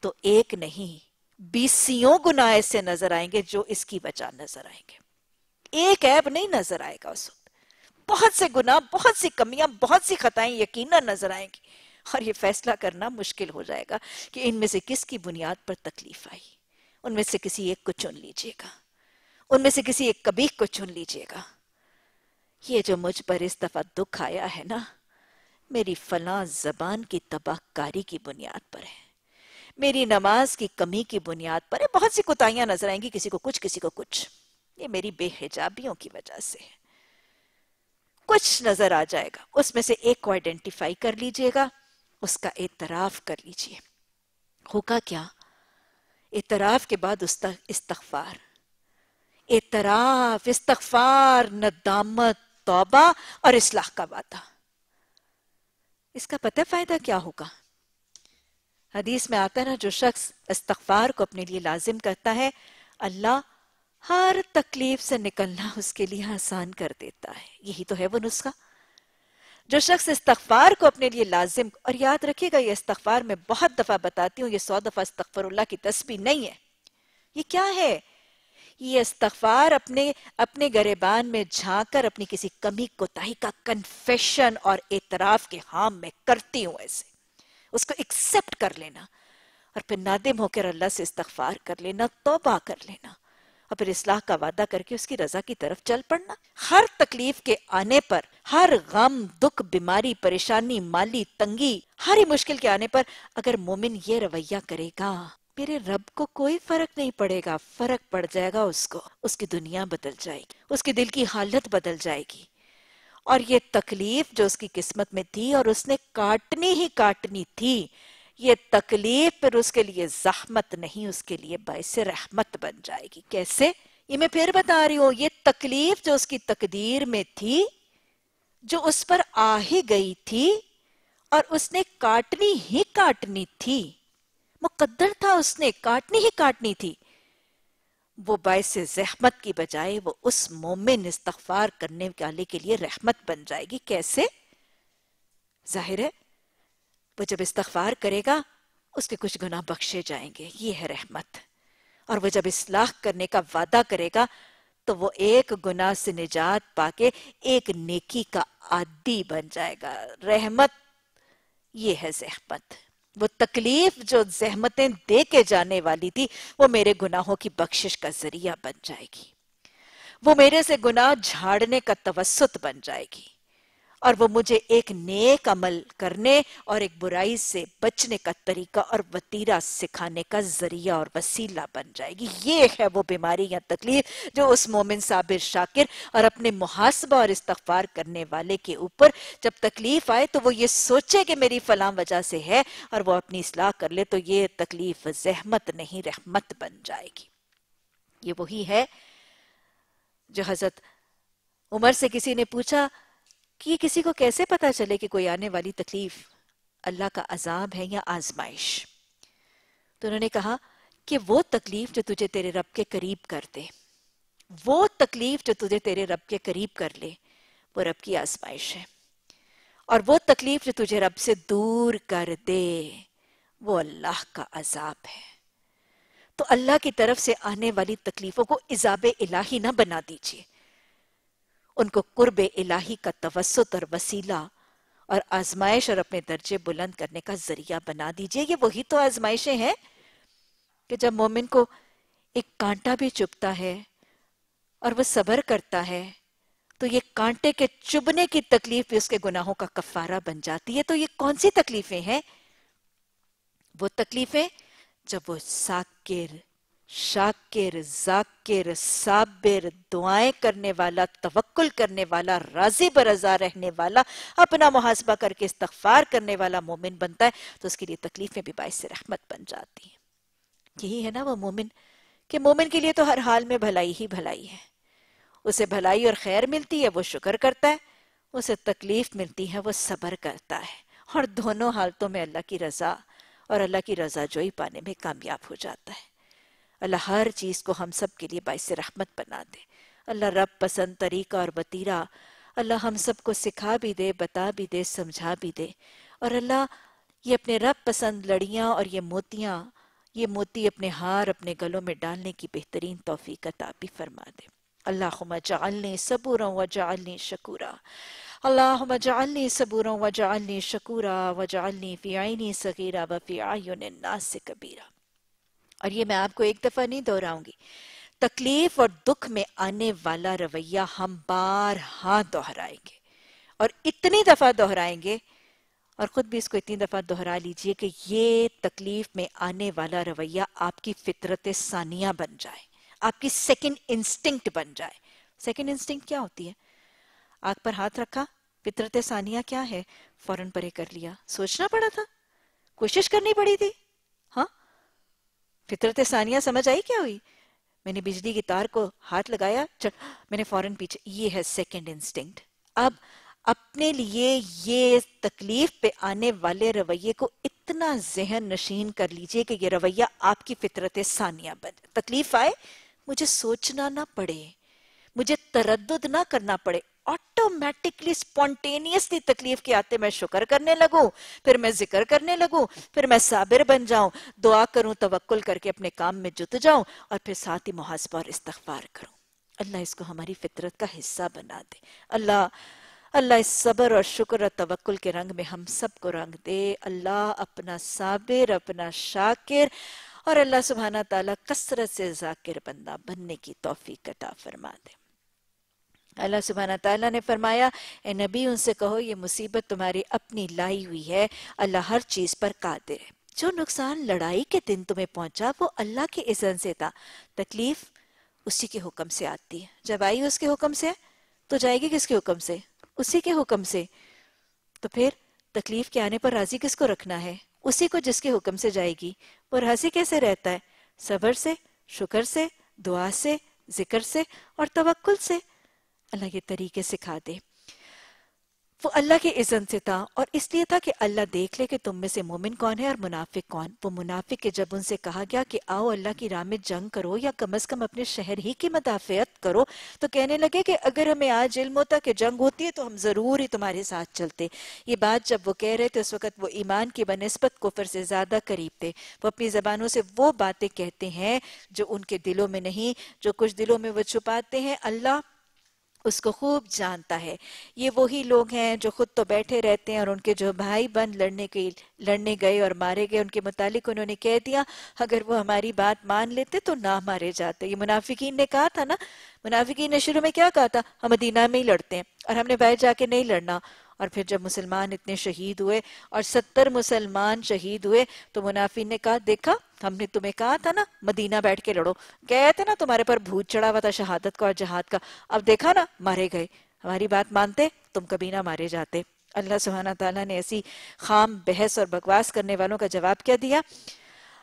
تو ایک نہیں، بیسیوں گناہ ایسے نظر آئیں گے جو اس کی وجہ نظر آئیں گے۔ ایک عیب نہیں نظر آئے گا اس وقت۔ بہت سے گناہ، بہت سی کمیاں، بہت سی خطائیں یقینا نظر آئیں گی۔ اور یہ فیصلہ کرنا مشکل ہو جائے گا کہ ان میں سے کس کی بنیاد پر تکلیف آئی؟ ان میں سے کسی ایک کو چن لیجیے گا۔ ان میں سے کسی ایک کبھی کو چن لیجیے گا۔ یہ جو مجھ پر اس دفعہ دکھ آیا ہے نا، میری فلاں زبان کی تباہ کاری کی بنیاد پر ہے۔ میری نماز کی کمی کی بنیاد پر ہے۔ بہت سی کتائیاں نظر آئیں گی، کسی کو کچھ، کسی کو کچھ۔ یہ میری بے حجابیوں کی وجہ سے ہے۔ کچھ نظر آ جائے گا۔ اس میں سے ایک کو آئیڈینٹیفائی کر لیجیے گا۔ اس کا اعتراف کر لیجیے۔ ہوگا کیا؟ اعتراف کے بعد استغفار۔ اعتراف، استغفار، ندامت، توبہ اور اصلاح کا وعدہ۔ اس کا پتہ فائدہ کیا ہوگا؟ حدیث میں آتا ہے نا، جو شخص استغفار کو اپنے لیے لازم کرتا ہے، اللہ ہر تکلیف سے نکلنا اس کے لیے آسان کر دیتا ہے۔ یہی تو ہے وہ نسخہ۔ جو شخص استغفار کو اپنے لیے لازم اور یاد رکھے گا، یہ استغفار میں بہت دفعہ بتاتی ہوں، یہ سو دفعہ استغفر اللہ کی تسبیح نہیں ہے۔ یہ کیا ہے؟ یہ استغفار اپنے اپنے گریبان میں جھانک کر اپنی کسی کمی کوتاہی کا کنفیشن اور اعتراف کے ہاں میں کرتی ہوں ایسے۔ اس کو ایکسپٹ کر لینا اور پھر نادم ہو کر اللہ سے استغفار کر لینا، توبہ کر لینا۔ اور پھر اصلاح کا وعدہ کر کے اس کی رضا کی طرف چل پڑنا۔ ہر تکلیف کے آنے پر، ہر غم، دکھ، بیماری، پریشانی، مالی تنگی، ہر مشکل کے آنے پر اگر مومن یہ رویہ کرے گا، میرے رب کو کوئی فرق نہیں پڑے گا، فرق پڑ جائے گا اس کو۔ اس کی دنیا بدل جائے گی، اس کی دل کی حالت بدل جائے گی۔ اور یہ تکلیف جو اس کی قسمت میں تھی اور اس نے کاٹنی ہی کاٹنی تھی یہ تکلیف پھر اس کے لیے زحمت نہیں، اس کے لیے باعث رحمت بن جائے گی۔ کیسے؟ یہ میں پھر بتا رہی ہوں، یہ تکلیف جو اس کی تقدیر میں تھی، جو اس پر آ ہی گئی تھی اور اس نے کاٹنی ہی کاٹنی تھی، مقدر تھا اس نے، کاٹنی ہی کاٹنی تھی۔ وہ باعث زحمت کی بجائے وہ اس مومن استغفار کرنے والے کے لیے رحمت بن جائے گی۔ کیسے؟ ظاہر ہے وہ جب استغفار کرے گا، اس کے کچھ گناہ بخشے جائیں گے۔ یہ ہے رحمت۔ اور وہ جب اصلاح کرنے کا وعدہ کرے گا، تو وہ ایک گناہ سے نجات پا کے ایک نیکی کا عادی بن جائے گا۔ رحمت، یہ ہے زحمت۔ وہ تکلیف جو زحمتیں دے کے جانے والی تھی، وہ میرے گناہوں کی بخشش کا ذریعہ بن جائے گی۔ وہ میرے سے گناہ جھاڑنے کا توسط بن جائے گی۔ اور وہ مجھے ایک نیک عمل کرنے اور ایک برائی سے بچنے کا طریقہ اور وطیرہ سکھانے کا ذریعہ اور وسیلہ بن جائے گی۔ یہ ہے وہ بیماری یا تکلیف جو اس مومن صابر شاکر اور اپنے محاسبہ اور استغفار کرنے والے کے اوپر جب تکلیف آئے تو وہ یہ سوچے کہ میری فلاں وجہ سے ہے اور وہ اپنی اصلاح کر لے تو یہ تکلیف زحمت نہیں، رحمت بن جائے گی۔ یہ وہی ہے جو حضرت عمر سے کسی نے پوچھا کہ یہ کسی کو کیسے پتا چلے کہ کوئی آنے والی تکلیف اللہ کا عذاب ہے یا آزمائش؟ تو انہوں نے کہا کہ وہ تکلیف جو تجھے تیرے رب کے قریب کر دے، وہ تکلیف جو تجھے تیرے رب کے قریب کر لے، وہ رب کی آزمائش ہے۔ اور وہ تکلیف جو تجھے رب سے دور کر دے، وہ اللہ کا عذاب ہے۔ تو اللہ کی طرف سے آنے والی تکلیفوں کو عذاب الہی نہ بنا دیجیے ان کو قرب الہی کا توسط اور وسیلہ اور آزمائش اور اپنے درجے بلند کرنے کا ذریعہ بنا دیجیے۔ یہ وہی تو آزمائشیں ہیں کہ جب مومن کو ایک کانٹا بھی چپتا ہے اور وہ صبر کرتا ہے، تو یہ کانٹے کے چبنے کی تکلیف بھی اس کے گناہوں کا کفارہ بن جاتی ہے۔ تو یہ کون سی تکلیفیں ہیں؟ وہ تکلیفیں جب وہ ساکر شاکر زاکر صابر، دعائیں کرنے والا، توکل کرنے والا، راضی برضا رہنے والا، اپنا محاسبہ کر کے استغفار کرنے والا مومن بنتا ہے، تو اس کے لیے تکلیفیں بھی باعث رحمت بن جاتی ہیں۔ یہی ہے نا وہ مومن، کہ مومن کے لیے تو ہر حال میں بھلائی ہی بھلائی ہے۔ اسے بھلائی اور خیر ملتی ہے، وہ شکر کرتا ہے، اسے تکلیف ملتی ہے، وہ صبر کرتا ہے۔ اور دونوں حالتوں میں اللہ کی رضا اور اللہ کی رضا جوئی پانے میں کامیاب ہو جاتا ہے۔ اللہ ہر چیز کو ہم سب کے لیے باعث رحمت بنا دے۔ اللہ رب پسند طریقہ اور وطیرہ اللہ ہم سب کو سکھا بھی دے، بتا بھی دے، سمجھا بھی دے۔ اور اللہ یہ اپنے رب پسند لڑیاں اور یہ موتیاں، یہ موتی اپنے ہار اپنے گلوں میں ڈالنے کی بہترین توفیق عطا بھی فرما دے۔ اللہم جعلنی صبورا و جعلنی شکورا۔ اللہم جعلنی صبورا و جعلنی شکورا و جعلنی فی عینی صغیرہ و فی عیون الناس کبیرہ اور یہ میں آپ کو ایک دفعہ نہیں دہراؤں گی۔ تکلیف اور دکھ میں آنے والا رویہ ہم بار ہاں دہرائیں گے۔ اور اتنی دفعہ دہرائیں گے، اور خود بھی اس کو اتنی دفعہ دہرا لیجیے کہ یہ تکلیف میں آنے والا رویہ آپ کی فطرت ثانیہ بن جائے، آپ کی سیکنڈ انسٹنکٹ بن جائے۔ سیکنڈ انسٹنکٹ کیا ہوتی ہے؟ آگ پر ہاتھ رکھا، فطرت ثانیہ کیا ہے؟ فوراں پرے کر لیا۔ سوچنا پڑا تھا۔ کوشش کرنی پڑی تھی۔ فطرت ثانیہ سمجھ آئی کیا ہوئی؟ میں نے بجلی کی تار کو ہاتھ لگایا میں نے فوراں پیچھے، یہ ہے سیکنڈ انسٹنکٹ اب اپنے لیے یہ تکلیف پہ آنے والے رویے کو اتنا ذہن نشین کر لیجیے کہ یہ رویہ آپ کی فطرت ثانیہ بن، تکلیف آئے، مجھے سوچنا نہ پڑے، مجھے تردد نہ کرنا پڑے آٹومیٹکلی سپونٹینیسلی تکلیف کے آتے میں شکر کرنے لگوں، پھر میں ذکر کرنے لگوں، پھر میں صابر بن جاؤں، دعا کروں، توکل کر کے اپنے کام میں جت جاؤں اور پھر ساتھ ہی محاسبہ اور استغفار کروں۔ اللہ اس کو ہماری فطرت کا حصہ بنا دے۔ اللہ اللہ اس صبر اور شکر اور توکل کے رنگ میں ہم سب کو رنگ دے۔ اللہ اپنا صابر، اپنا شاکر اور اللہ سبحانہ تعالیٰ کثرت سے ذاکر بندہ بننے کی توفیق عطا فرما دے۔ اللہ سبحانہ تعالیٰ نے فرمایا، اے نبی، ان سے کہو یہ مصیبت تمہاری اپنی لائی ہوئی ہے، اللہ ہر چیز پر قادر ہے۔ جو نقصان لڑائی کے دن تمہیں پہنچا، وہ اللہ کے اذن سے تھا۔ تکلیف اسی کے حکم سے آتی ہے۔ جب آئی اس کے حکم سے، تو جائے گی کس کے حکم سے؟ اسی کے حکم سے۔ تو پھر تکلیف کے آنے پر راضی کس کو رکھنا ہے؟ اسی کو جس کے حکم سے جائے گی۔ وہ راضی کیسے رہتا ہے؟ صبر سے، شکر سے، دعا سے، ذکر سے اور توکل سے۔ اللہ یہ طریقے سکھا دے وہ اللہ کے اذن سے تھا اور اس لیے تھا کہ اللہ دیکھ لے کہ تم میں سے مومن کون ہے اور منافق کون۔ وہ منافق کے جب ان سے کہا گیا کہ آؤ اللہ کی راہ میں جنگ کرو یا کم از کم اپنے شہر ہی کی مدافعت کرو، تو کہنے لگے کہ اگر ہمیں آج علم ہوتا کہ جنگ ہوتی ہے تو ہم ضرور ہی تمہارے ساتھ چلتے۔ یہ بات جب وہ کہہ رہے تھے، اس وقت وہ ایمان کی بنسبت کفر سے زیادہ قریب تھے۔ وہ اپنی زبانوں سے وہ باتیں کہتے ہیں جو ان کے دلوں میں نہیں، جو کچھ دلوں میں وہ چھپاتے ہیں۔ اللہ اس کو خوب جانتا ہے۔ یہ وہی لوگ ہیں جو خود تو بیٹھے رہتے ہیں اور ان کے جو بھائی بند لڑنے کے لڑنے گئے اور مارے گئے، ان کے متعلق انہوں نے کہہ دیا، اگر وہ ہماری بات مان لیتے تو نہ مارے جاتے۔ یہ منافقین نے کہا تھا نا، منافقین نے شروع میں کیا کہا تھا؟ ہم مدینہ میں ہی لڑتے ہیں اور ہم نے باہر جا کے نہیں لڑنا۔ اور پھر جب مسلمان اتنے شہید ہوئے اور ستر مسلمان شہید ہوئے تو منافین نے کہا، دیکھا، ہم نے تمہیں کہا تھا نا، مدینہ بیٹھ کے لڑو۔ کہتے نا تمہارے پر بھوت چڑھا ہوا تھا شہادت کا اور جہاد کا۔ اب دیکھا نا، مارے گئے۔ ہماری بات مانتے، تم کبھی نہ مارے جاتے۔ اللہ سبحانہ تعالیٰ نے ایسی خام بحث اور بکواس کرنے والوں کا جواب کیا دیا۔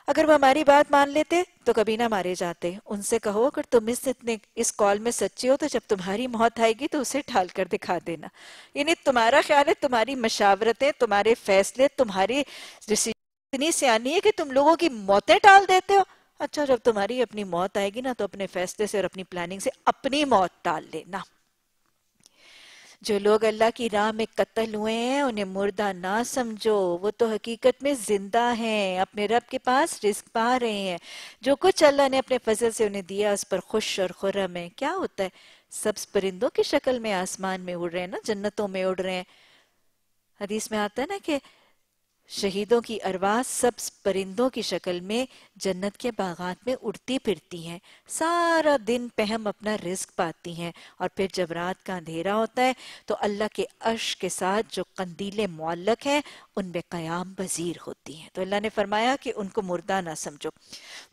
اگر وہ ہماری بات مان لیتے تو کبھی نہ مارے جاتے۔ ان سے کہو، اگر تم اس اتنے، اس کال میں سچے ہو تو جب تمہاری موت آئے گی تو اسے ٹھال کر دکھا دینا۔ یعنی تمہارا خیال ہے، تمہاری مشاورتیں، تمہارے فیصلے، تمہاری اتنی سیانی ہے کہ تم لوگوں کی موتیں ٹال دیتے ہو۔ اچھا جب تمہاری اپنی موت آئے گی نا تو اپنے فیصلے سے اور اپنی پلاننگ سے اپنی موت ٹال لینا۔ جو لوگ اللہ کی راہ میں قتل ہوئے ہیں، انہیں مردہ نہ سمجھو۔ وہ تو حقیقت میں زندہ ہیں، اپنے رب کے پاس رزق پا رہے ہیں۔ جو کچھ اللہ نے اپنے فضل سے انہیں دیا، اس پر خوش اور خرم ہے۔ کیا ہوتا ہے؟ سب پرندوں کی شکل میں آسمان میں اڑ رہے ہیں نا، جنتوں میں اڑ رہے ہیں۔ حدیث میں آتا ہے نا کہ شہیدوں کی ارواح سبز پرندوں کی شکل میں جنت کے باغات میں اڑتی پھرتی ہیں۔ سارا دن پہم اپنا رزق پاتی ہیں۔ اور پھر جب رات کا اندھیرا ہوتا ہے تو اللہ کے عرش کے ساتھ جو قندیل معلق ہیں ان میں قیام بزیر ہوتی ہیں۔ تو اللہ نے فرمایا کہ ان کو مردہ نہ سمجھو۔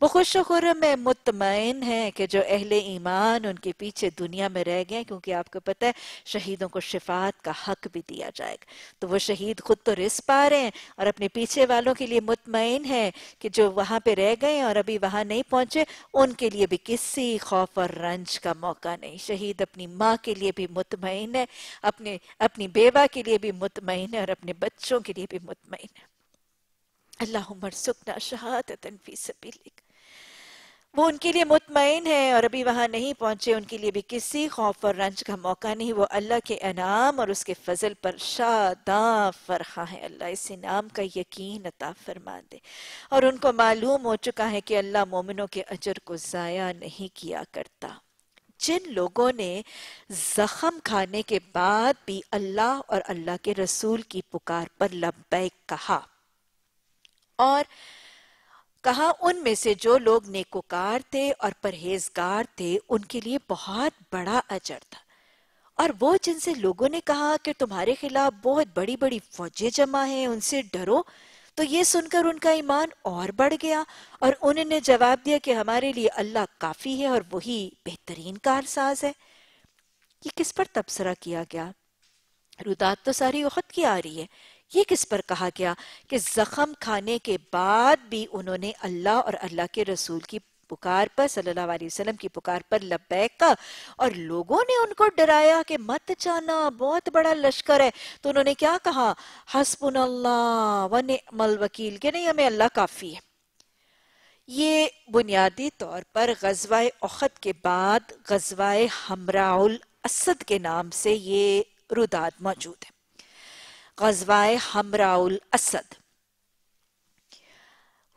وہ خوش و خرم میں مطمئن ہیں کہ جو اہل ایمان ان کے پیچھے دنیا میں رہ گئے، کیونکہ آپ کو پتہ ہے شہیدوں کو شفاعت کا حق بھی دیا جائے گا۔ تو وہ شہید خود تو رس پا رہے ہیں اور اپنے پیچھے والوں کے لیے مطمئن ہے کہ جو وہاں پہ رہ گئے اور ابھی وہاں نہیں پہنچے، ان کے لیے بھی کسی خوف اور رنج کا موقع نہیں۔ شہید اپنی ماں کے لیے بھی مطمئن ہے، اپنے، اپنی بیوہ کے لیے بھی مطمئن ہے اور اپنے بچوں کے لیے بھی مطمئن ہے اللہم ارزقنا شہادتا فی سبیلک. وہ ان کے لیے مطمئن ہے اور ابھی وہاں نہیں پہنچے، ان کے لیے بھی کسی خوف اور رنج کا موقع نہیں، وہ اللہ کے انعام اور اس کے فضل پر شاداں فرحا ہے اللہ اس انعام کا یقین عطا فرما دے۔ اور ان کو معلوم ہو چکا ہے کہ اللہ مومنوں کے اجر کو ضائع نہیں کیا کرتا۔ جن لوگوں نے زخم کھانے کے بعد بھی اللہ اور اللہ کے رسول کی پکار پر لبیک کہا۔ اور کہا، ان میں سے جو لوگ نیکوکار تھے اور پرہیزگار تھے، ان کے لیے بہت بڑا اجر تھا۔ اور وہ جن سے لوگوں نے کہا کہ تمہارے خلاف بہت بڑی بڑی فوجیں جمع ہیں، ان سے ڈرو۔ تو یہ سن کر ان کا ایمان اور بڑھ گیا اور انہوں نے جواب دیا کہ ہمارے لیے اللہ کافی ہے اور وہی بہترین کارساز ہے۔ یہ کس پر تبصرہ کیا گیا؟ رودات تو ساری وقت کی آ رہی ہے۔ یہ کس پر کہا گیا کہ زخم کھانے کے بعد بھی انہوں نے اللہ اور اللہ کے رسول کی پکار پر صلی اللہ علیہ وسلم کی پکار پر لبیک کا اور لوگوں نے ان کو ڈرایا کہ مت جانا، بہت بڑا لشکر ہے۔ تو انہوں نے کیا کہا؟ حسبن اللہ و نعم الوکیل، کہ نہیں، ہمیں اللہ کافی ہے۔ یہ بنیادی طور پر غزوہ اخت کے بعد غزوہ ہمراہ الاسد کے نام سے یہ روداد موجود ہے۔ غزوہ ہمراہ الاسد۔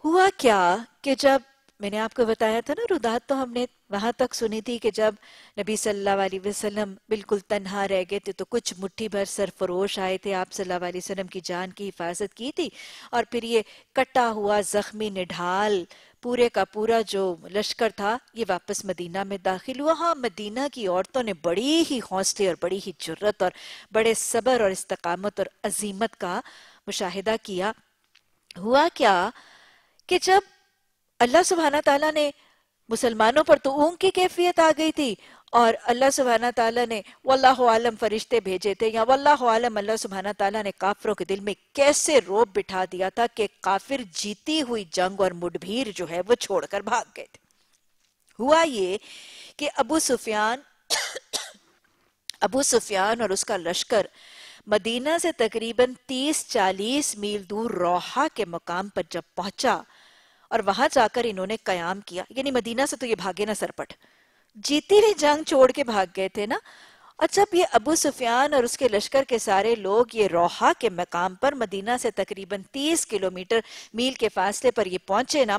ہوا کیا کہ جب میں نے آپ کو بتایا تھا نا، رودات تو ہم نے وہاں تک سنی تھی کہ جب نبی صلی اللہ علیہ وسلم بالکل تنہا رہ گئے تھے تو کچھ مٹھی بھر سرفروش آئے تھے۔ آپ صلی اللہ علیہ وسلم کی جان کی حفاظت کی تھی اور پھر یہ کٹا ہوا زخمی نڈھال پورے کا پورا جو لشکر تھا، یہ واپس مدینہ میں داخل ہوا۔ ہاں مدینہ کی عورتوں نے بڑی ہی حوصلے اور بڑی ہی جرت اور بڑے صبر اور استقامت اور عظیمت کا مشاہدہ کیا۔ ہوا کیا کہ جب اللہ سبحانہ تعالیٰ نے مسلمانوں پر تو اونگ کی کیفیت آ گئی تھی اور اللہ سبحانہ تعالیٰ نے واللہ عالم فرشتے بھیجے تھے یا واللہ عالم اللہ سبحانہ تعالیٰ نے کافروں کے دل میں کیسے روب بٹھا دیا تھا کہ کافر جیتی ہوئی جنگ اور مڈبھیر جو ہے وہ چھوڑ کر بھاگ گئے تھے۔ ہوا یہ کہ ابو سفیان (coughs) ابو سفیان اور اس کا لشکر مدینہ سے تقریباً تیس چالیس میل دور روحا کے مقام پر جب پہنچا اور وہاں جا کر انہوں نے قیام کیا۔ یعنی مدینہ سے تو یہ بھاگے نہ سرپٹ۔ جیتی ہوئی جنگ چھوڑ کے بھاگ گئے تھے نا۔ اور جب یہ ابو سفیان اور اس کے لشکر کے سارے لوگ یہ روحا کے مقام پر مدینہ سے تقریباً تیس کلومیٹر میل کے فاصلے پر یہ پہنچے نا،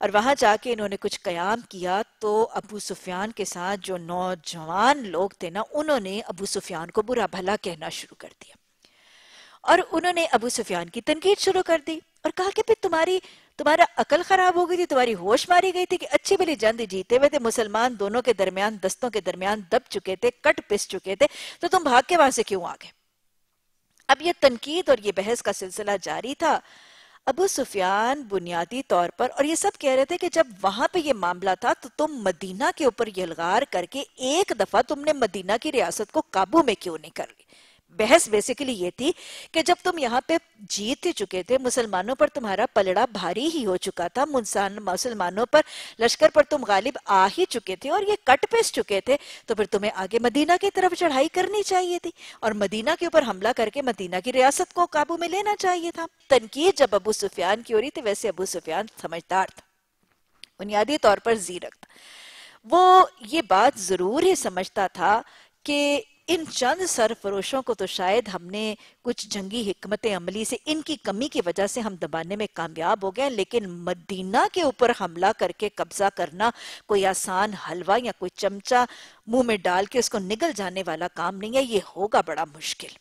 اور وہاں جا کے انہوں نے کچھ قیام کیا، تو ابو سفیان کے ساتھ جو نوجوان لوگ تھے نا، انہوں نے ابو سفیان کو برا بھلا کہنا شروع کر دیا۔ اور انہوں نے ابو سفیان کی تنقید شروع کر دی۔ اور کہا کہ پھر تمہاری تمہارا عقل خراب ہو گئی تھی، تمہاری ہوش ماری گئی تھی کہ اچھی بلی جند جیتے ہوئے تھے۔ مسلمان دونوں کے درمیان، دستوں کے درمیان دب چکے تھے، کٹ پس چکے تھے۔ تو تم بھاگ کے وہاں سے کیوں آگے؟ اب یہ تنقید اور یہ بحث کا سلسلہ جاری تھا۔ ابو سفیان بنیادی طور پر، اور یہ سب کہہ رہے تھے کہ جب وہاں پہ یہ معاملہ تھا تو تم مدینہ کے اوپر یلغار کر کے ایک دفعہ تم نے مدینہ کی ریاست کو قابو میں کیوں نہیں کر لی؟ بحث بیسیکلی یہ تھی کہ جب تم یہاں پہ جیت چکے تھے، مسلمانوں پر تمہارا پلڑا بھاری ہی ہو چکا تھا مسلمانوں پر، لشکر پر تم غالب آ ہی چکے تھے اور یہ کٹ پیس چکے تھے، تو پھر تمہیں آگے مدینہ کی طرف چڑھائی کرنی چاہیے تھی اور مدینہ کے اوپر حملہ کر کے مدینہ کی ریاست کو قابو میں لینا چاہیے تھا۔ تنقید جب ابو سفیان کی ہو رہی تھی، ویسے ابو سفیان سمجھدار تھا۔ بنیادی طور پر زیرک تھا۔ وہ یہ بات ضرور ہی سمجھتا تھا کہ ان چند سرفروشوں کو تو شاید ہم نے کچھ جنگی حکمت عملی سے ان کی کمی کی وجہ سے ہم دبانے میں کامیاب ہو گئے لیکن مدینہ کے اوپر حملہ کر کے قبضہ کرنا کوئی آسان حلوہ یا کوئی چمچہ منہ میں ڈال کے اس کو نگل جانے والا کام نہیں ہے، یہ ہوگا بڑا مشکل۔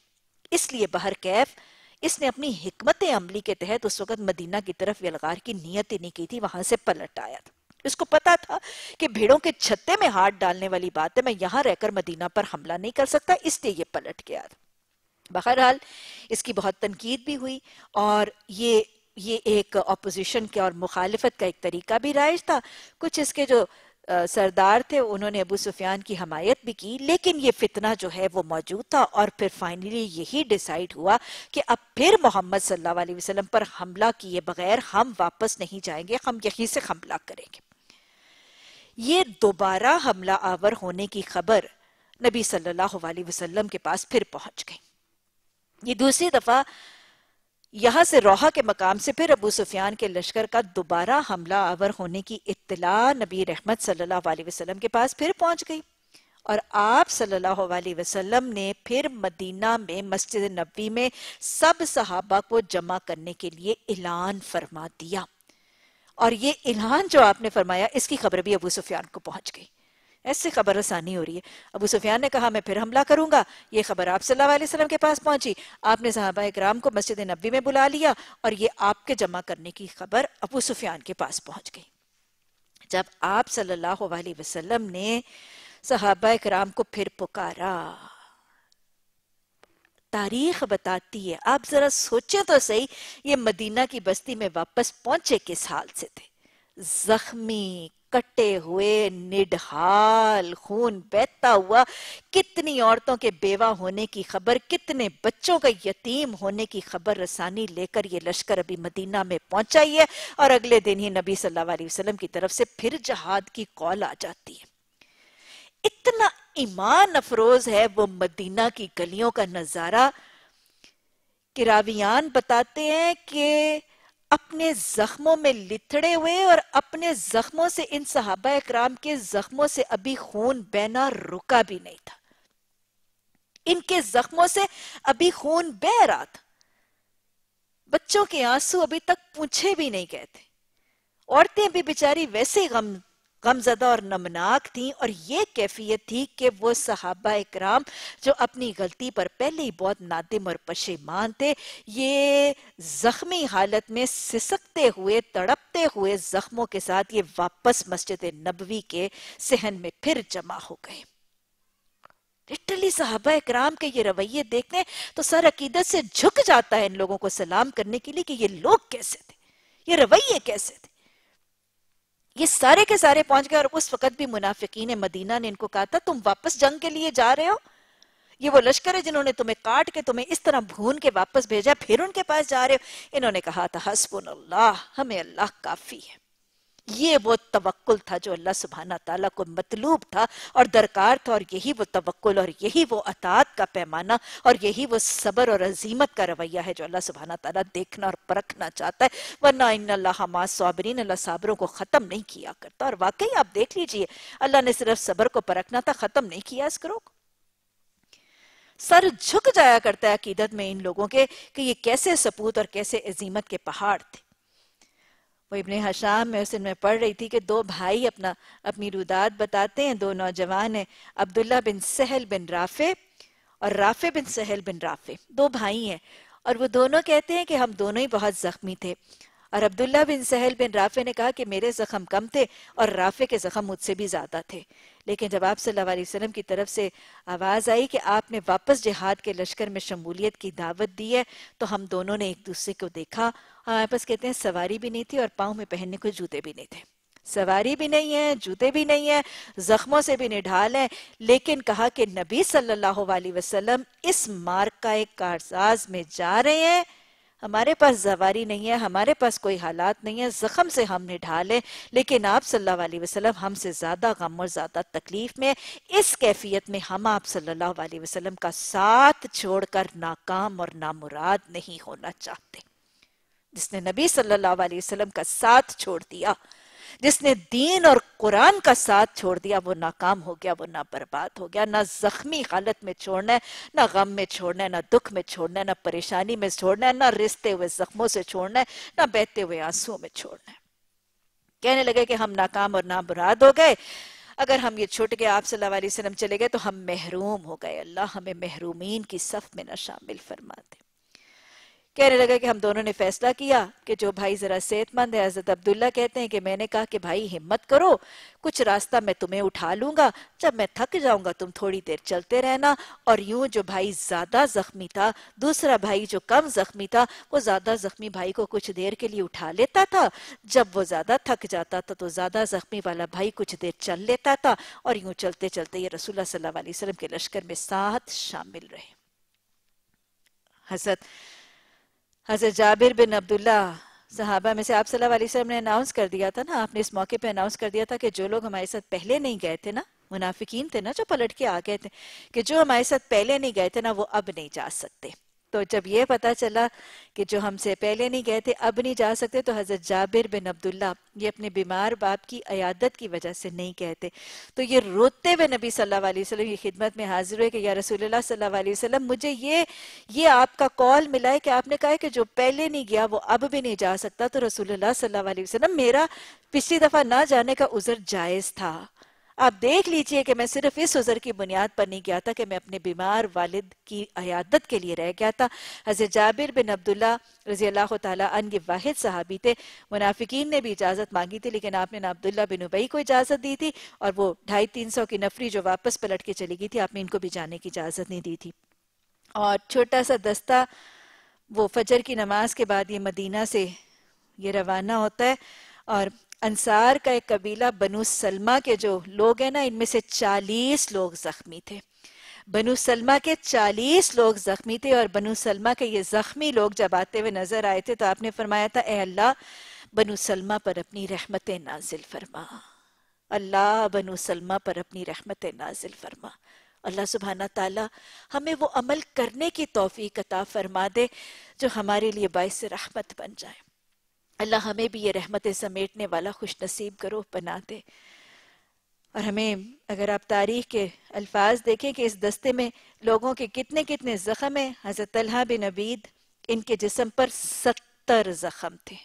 اس لیے بہر کیف، اس نے اپنی حکمت عملی کے تحت اس وقت مدینہ کی طرف یلغار کی نیت ہی نہیں کی تھی، وہاں سے پلٹ آیا تھا۔ اس کو پتا تھا کہ بھیڑوں کے چھتے میں ہاتھ ڈالنے والی بات ہے، میں یہاں رہ کر مدینہ پر حملہ نہیں کر سکتا، اس لیے یہ پلٹ گیا تھا۔ بہرحال، اس کی بہت تنقید بھی ہوئی اور یہ یہ ایک اپوزیشن کے اور مخالفت کا ایک طریقہ بھی رائج تھا۔ کچھ اس کے جو سردار تھے، انہوں نے ابو سفیان کی حمایت بھی کی، لیکن یہ فتنہ جو ہے وہ موجود تھا اور پھر فائنلی یہی ڈیسائیڈ ہوا کہ اب پھر محمد صلی اللہ علیہ وسلم پر حملہ کیے بغیر ہم واپس نہیں جائیں گے، ہم یہی سے حملہ کریں گے۔ یہ دوبارہ حملہ آور ہونے کی خبر نبی صلی اللہ علیہ وسلم کے پاس پھر پہنچ گئی۔ یہ دوسری دفعہ یہاں سے روحہ کے مقام سے پھر ابو سفیان کے لشکر کا دوبارہ حملہ آور ہونے کی اطلاع نبی رحمت صلی اللہ علیہ وسلم کے پاس پھر پہنچ گئی۔ اور آپ صلی اللہ علیہ وسلم نے پھر مدینہ میں مسجد نبی میں سب صحابہ کو جمع کرنے کے لیے اعلان فرما دیا۔ اور یہ اعلان جو آپ نے فرمایا، اس کی خبر بھی ابو سفیان کو پہنچ گئی۔ ایسے خبر رسانی ہو رہی ہے۔ ابو سفیان نے کہا، میں پھر حملہ کروں گا۔ یہ خبر آپ صلی اللہ علیہ وسلم کے پاس پہنچی۔ آپ نے صحابہ اکرام کو مسجد نبی میں بلا لیا اور یہ آپ کے جمع کرنے کی خبر ابو سفیان کے پاس پہنچ گئی۔ جب آپ صلی اللہ علیہ وسلم نے صحابہ اکرام کو پھر پکارا تاریخ بتاتی ہے۔ آپ ذرا سوچیں تو صحیح یہ مدینہ کی بستی میں واپس پہنچے کس حال سے تھے؟ زخمی، کٹے ہوئے، نڈھال، خون بیتا ہوا، کتنی عورتوں کے بیوہ ہونے کی خبر، کتنے بچوں کا یتیم ہونے کی خبر رسانی لے کر یہ لشکر ابھی مدینہ میں پہنچا ہی ہے اور اگلے دن ہی نبی صلی اللہ علیہ وسلم کی طرف سے پھر جہاد کی کال آ جاتی ہے۔ اتنا ایمان افروز ہے وہ مدینہ کی گلیوں کا نظارہ کہ راویان بتاتے ہیں کہ اپنے زخموں میں لتھڑے ہوئے اور اپنے زخموں سے ان صحابہ اکرام کے زخموں سے ابھی خون بینا رکا بھی نہیں تھا۔ ان کے زخموں سے ابھی خون بہ رہا تھا۔ بچوں کے آنسو ابھی تک پوچھے بھی نہیں گئے تھے۔ عورتیں بھی بیچاری ویسے غم غمزدہ اور نمناک تھیں اور یہ کیفیت تھی کہ وہ صحابہ اکرام جو اپنی غلطی پر پہلے ہی بہت نادم اور پشیمان تھے، یہ زخمی حالت میں سسکتے ہوئے، تڑپتے ہوئے زخموں کے ساتھ یہ واپس مسجد نبوی کے سہن میں پھر جمع ہو گئے۔ لٹرلی صحابہ اکرام کے یہ رویے دیکھنے تو سر عقیدت سے جھک جاتا ہے ان لوگوں کو سلام کرنے کے لیے کہ یہ لوگ کیسے تھے، یہ رویے کیسے تھے۔ یہ سارے کے سارے پہنچ گئے اور اس وقت بھی منافقین مدینہ نے ان کو کہا تھا، تم واپس جنگ کے لیے جا رہے ہو؟ یہ وہ لشکر ہے جنہوں نے تمہیں کاٹ کے تمہیں اس طرح بھون کے واپس بھیجا، پھر ان کے پاس جا رہے ہو؟ انہوں نے کہا تھا حسبن اللہ، ہمیں اللہ کافی ہے۔ یہ وہ توکل تھا جو اللہ سبحانہ تعالیٰ کو مطلوب تھا اور درکار تھا اور یہی وہ توکل اور یہی وہ اطاعت کا پیمانہ اور یہی وہ صبر اور عظیمت کا رویہ ہے جو اللہ سبحانہ تعالیٰ دیکھنا اور پرکھنا چاہتا ہے۔ ورنہ ان اللہ ما صابرین اللہ صابروں کو ختم نہیں کیا کرتا اور واقعی آپ دیکھ لیجیے، اللہ نے صرف صبر کو پرکھنا تھا، ختم نہیں کیا اس کرو کو۔ سر جھک جایا کرتا ہے عقیدت میں ان لوگوں کے کہ یہ کیسے سپوت اور کیسے عظیمت کے پہاڑ تھے۔ وہ ابن حشام میں اس دن میں پڑھ رہی تھی کہ دو بھائی اپنا اپنی رودات بتاتے ہیں، دو نوجوان ہیں، عبداللہ بن سہل بن رافع اور رافع بن سہل بن رافع، دو بھائی ہیں۔ اور وہ دونوں کہتے ہیں کہ ہم دونوں ہی بہت زخمی تھے۔ اور عبداللہ بن سہل بن رافع نے کہا کہ میرے زخم کم تھے اور رافع کے زخم مجھ سے بھی زیادہ تھے۔ لیکن جب آپ صلی اللہ علیہ وسلم کی طرف سے آواز آئی کہ آپ نے واپس جہاد کے لشکر میں شمولیت کی دعوت دی ہے، تو ہم دونوں نے ایک دوسرے کو دیکھا ہمارے پاس کہتے ہیں سواری بھی نہیں تھی اور پاؤں میں پہننے کو جوتے بھی نہیں تھے۔ سواری بھی نہیں ہے، جوتے بھی نہیں ہے زخموں سے بھی نہیں ڈھال ہے لیکن کہا کہ نبی صلی اللہ علیہ وسلم اس مارکہ کارزاز میں جا رہے ہیں۔ ہمارے پاس زواری نہیں ہے، ہمارے پاس کوئی حالات نہیں ہے، زخم سے ہم نے ڈھالے لیکن آپ صلی اللہ علیہ وسلم ہم سے زیادہ غم اور زیادہ تکلیف میں، اس کیفیت میں ہم آپ صلی اللہ علیہ وسلم کا ساتھ چھوڑ کر ناکام اور نامراد نہیں ہونا چاہتے۔ جس نے نبی صلی اللہ علیہ وسلم کا ساتھ چھوڑ دیا جس نے دین اور قرآن کا ساتھ چھوڑ دیا، وہ ناکام ہو گیا، وہ نہ برباد ہو گیا۔ نہ زخمی حالت میں چھوڑنا ہے، نہ غم میں چھوڑنا ہے، نہ دکھ میں چھوڑنا ہے، نہ پریشانی میں چھوڑنا ہے، نہ رستے ہوئے زخموں سے چھوڑنا ہے، نہ بہتے ہوئے آنسوں میں چھوڑنا ہے۔ کہنے لگے کہ ہم ناکام اور نہ براد ہو گئے۔ اگر ہم یہ چھوٹ گئے، آپ صلی اللہ علیہ وسلم چلے گئے تو ہم محروم ہو گئے۔ اللہ ہمیں محرومین کی صف میں نہ شامل فرما دے کہنے لگا کہ ہم دونوں نے فیصلہ کیا کہ جو بھائی ذرا صحت مند ہے، حضرت عبداللہ کہتے ہیں کہ میں نے کہا کہ بھائی ہمت کرو، کچھ راستہ میں تمہیں اٹھا لوں گا، جب میں تھک جاؤں گا تم تھوڑی دیر چلتے رہنا۔ اور یوں جو بھائی زیادہ زخمی تھا، دوسرا بھائی جو کم زخمی تھا، وہ زیادہ زخمی بھائی کو کچھ دیر کے لیے اٹھا لیتا تھا۔ جب وہ زیادہ تھک جاتا تھا تو زیادہ زخمی والا بھائی کچھ دیر چل لیتا تھا۔ اور یوں چلتے چلتے یہ رسول اللہ صلی اللہ علیہ وسلم کے لشکر میں ساتھ شامل رہے۔ حضرت حضرت جابر بن عبداللہ صحابہ میں سے آپ صلی اللہ علیہ وسلم نے اناؤنس کر دیا تھا نا، آپ نے اس موقع پہ اناؤنس کر دیا تھا کہ جو لوگ ہمارے ساتھ پہلے نہیں گئے تھے نا، منافقین تھے نا جو پلٹ کے آ گئے تھے، کہ جو ہمارے ساتھ پہلے نہیں گئے تھے نا، وہ اب نہیں جا سکتے۔ تو جب یہ پتا چلا کہ جو ہم سے پہلے نہیں گئے تھے، اب نہیں جا سکتے، تو حضرت جابر بن عبداللہ یہ اپنے بیمار باپ کی عیادت کی وجہ سے نہیں کہتے تو یہ روتے ہوئے نبی صلی اللہ علیہ وسلم کی خدمت میں حاضر ہوئے کہ یا رسول اللہ صلی اللہ علیہ وسلم، مجھے یہ یہ آپ کا کال ملا ہے کہ آپ نے کہا ہے کہ جو پہلے نہیں گیا، وہ اب بھی نہیں جا سکتا۔ تو رسول اللہ صلی اللہ علیہ وسلم، میرا پچھلی دفعہ نہ جانے کا عذر جائز تھا۔ آپ دیکھ لیجیے کہ میں صرف اس عذر کی بنیاد پر نہیں گیا تھا کہ میں اپنے بیمار والد کی عیادت کے لیے رہ گیا تھا۔ حضرت جابر بن عبداللہ رضی اللہ تعالیٰ عنہ یہ واحد صحابی تھے۔ منافقین نے بھی اجازت مانگی تھی، لیکن آپ نے عبداللہ بن عبی کو اجازت دی تھی اور وہ ڈھائی تین سو کی نفری جو واپس پلٹ کے چلی گئی تھی، آپ نے ان کو بھی جانے کی اجازت نہیں دی تھی۔ اور چھوٹا سا دستہ، وہ فجر کی نماز کے بعد یہ مدینہ سے یہ روانہ ہوتا ہے اور انصار کا ایک قبیلہ بنو سلمہ کے جو لوگ ہیں نا، ان میں سے چالیس لوگ زخمی تھے۔ بنو سلمہ کے چالیس لوگ زخمی تھے اور بنو سلمہ کے یہ زخمی لوگ جب آتے ہوئے نظر آئے تھے تو آپ نے فرمایا تھا، اے اللہ، بنو سلمہ پر اپنی رحمت نازل فرما۔ اللہ، بنو سلمہ پر اپنی رحمت نازل فرما۔ اللہ سبحانہ تعالی ہمیں وہ عمل کرنے کی توفیق عطا فرما دے جو ہمارے لیے باعث رحمت بن جائے۔ اللہ ہمیں بھی یہ رحمت سمیٹنے والا خوش نصیب کرو بنا دے۔ اور ہمیں اگر آپ تاریخ کے الفاظ دیکھیں کہ اس دستے میں لوگوں کے کتنے کتنے زخم ہیں، حضرت طلحہ بن عبید ان کے جسم پر ستر زخم تھے۔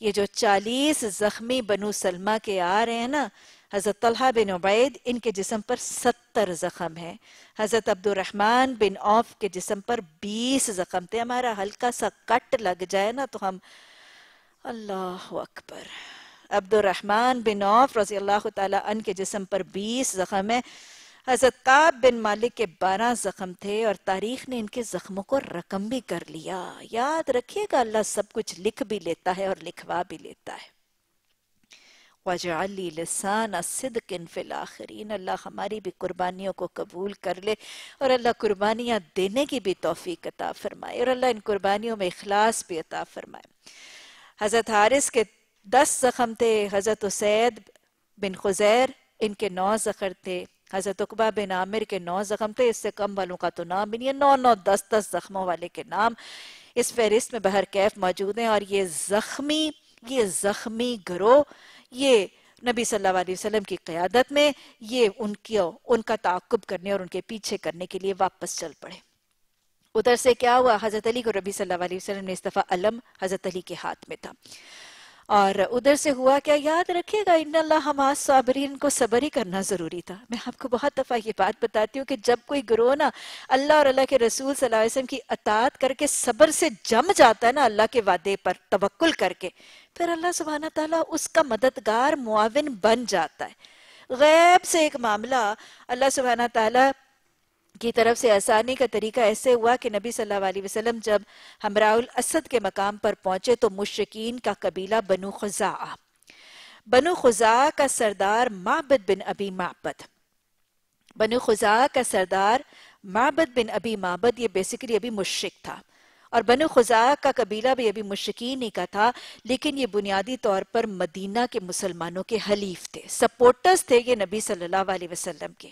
یہ جو چالیس زخمی بنو سلمہ کے آ رہے ہیں نا، حضرت طلحہ بن عبید ان کے جسم پر ستر زخم ہیں۔ حضرت عبد الرحمن بن عوف کے جسم پر بیس زخم تھے۔ ہمارا ہلکا سا کٹ لگ جائے نا تو ہم اللہ اکبر۔ عبد الرحمن بن عوف رضی اللہ تعالیٰ عنہ کے جسم پر بیس زخم ہے حضرت قاب بن مالک کے بارہ زخم تھے اور تاریخ نے ان کے زخموں کو رقم بھی کر لیا۔ یاد رکھیے گا اللہ سب کچھ لکھ بھی لیتا ہے اور لکھوا بھی لیتا ہے۔ وَجَعَلِّي لِسَانَ صِدْقٍ فِي الْآخِرِينَ۔ اللہ ہماری بھی قربانیوں کو قبول کر لے اور اللہ قربانیاں دینے کی بھی توفیق عطا فرمائے اور اللہ ان قربانیوں میں اخلاص بھی عطا فرمائے۔ حضرت حارث کے دس زخم تھے، حضرت عسید بن خزیر ان کے نو زخر تھے، حضرت اقبہ بن عامر کے نو زخم تھے، اس سے کم والوں کا تو نام بھی نہیں ہے۔ نو نو، دس دس زخموں والے کے نام اس فہرست میں بہر کیف موجود ہیں اور یہ زخمی یہ زخمی گروہ، یہ نبی صلی اللہ علیہ وسلم کی قیادت میں یہ ان کی، ان کا تعقب کرنے اور ان کے پیچھے کرنے کے لیے واپس چل پڑے۔ ادھر سے کیا ہوا؟ حضرت علی کو ربی صلی اللہ علیہ وسلم نے استفا علم حضرت علی کے ہاتھ میں تھا۔ اور ادھر سے ہوا کیا؟ یاد رکھے گا، ان اللہ حماس صابرین کو صبر ہی کرنا ضروری تھا۔ میں آپ کو بہت دفعہ یہ بات بتاتی ہوں کہ جب کوئی گروہ نا اللہ اور اللہ کے رسول صلی اللہ علیہ وسلم کی اطاعت کر کے صبر سے جم جاتا ہے نا اللہ کے وعدے پر توکل کر کے، پھر اللہ سبحانہ تعالیٰ اس کا مددگار معاون بن جاتا ہے۔ غیب سے ایک معاملہ اللہ سبحانہ تعالیٰ کی طرف سے آسانی کا طریقہ ایسے ہوا کہ نبی صلی اللہ علیہ وسلم جب ہمراہ الاسد کے مقام پر پہنچے تو مشرقین کا قبیلہ بنو خزا بنو خزا کا سردار معبد بن ابی معبد۔ بنو خزا کا سردار معبد بن ابی معبد یہ بیسیکلی ابھی مشرق تھا۔ اور بنو خزاء کا قبیلہ بھی ابھی مشکین ہی کا تھا، لیکن یہ بنیادی طور پر مدینہ کے مسلمانوں کے حلیف تھے سپورٹرز تھے یہ نبی صلی اللہ علیہ وسلم کے۔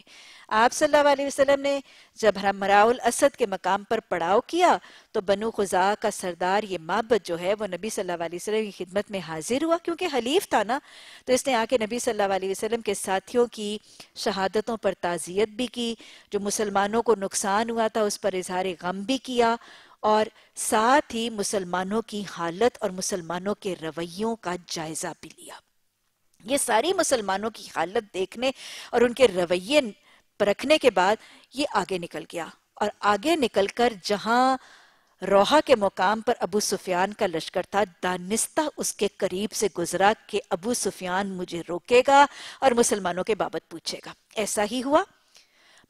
آپ صلی اللہ علیہ وسلم نے جب مراؤ الاسد کے مقام پر پڑاؤ کیا، تو بنو خزاء کا سردار یہ معبد جو ہے، وہ نبی صلی اللہ علیہ وسلم کی خدمت میں حاضر ہوا کیونکہ حلیف تھا نا۔ تو اس نے آ کے نبی صلی اللہ علیہ وسلم کے ساتھیوں کی شہادتوں پر تعزیت بھی کی، جو مسلمانوں کو نقصان ہوا تھا، اس پر اظہار غم بھی کیا۔ اور ساتھ ہی مسلمانوں کی حالت اور مسلمانوں کے رویوں کا جائزہ بھی لیا۔ یہ ساری مسلمانوں کی حالت دیکھنے اور ان کے رویے پرکھنے کے بعد یہ آگے نکل گیا۔ اور آگے نکل کر جہاں روحہ کے مقام پر ابو سفیان کا لشکر تھا، دانستہ اس کے قریب سے گزرا کہ ابو سفیان مجھے روکے گا اور مسلمانوں کے بابت پوچھے گا۔ ایسا ہی ہوا۔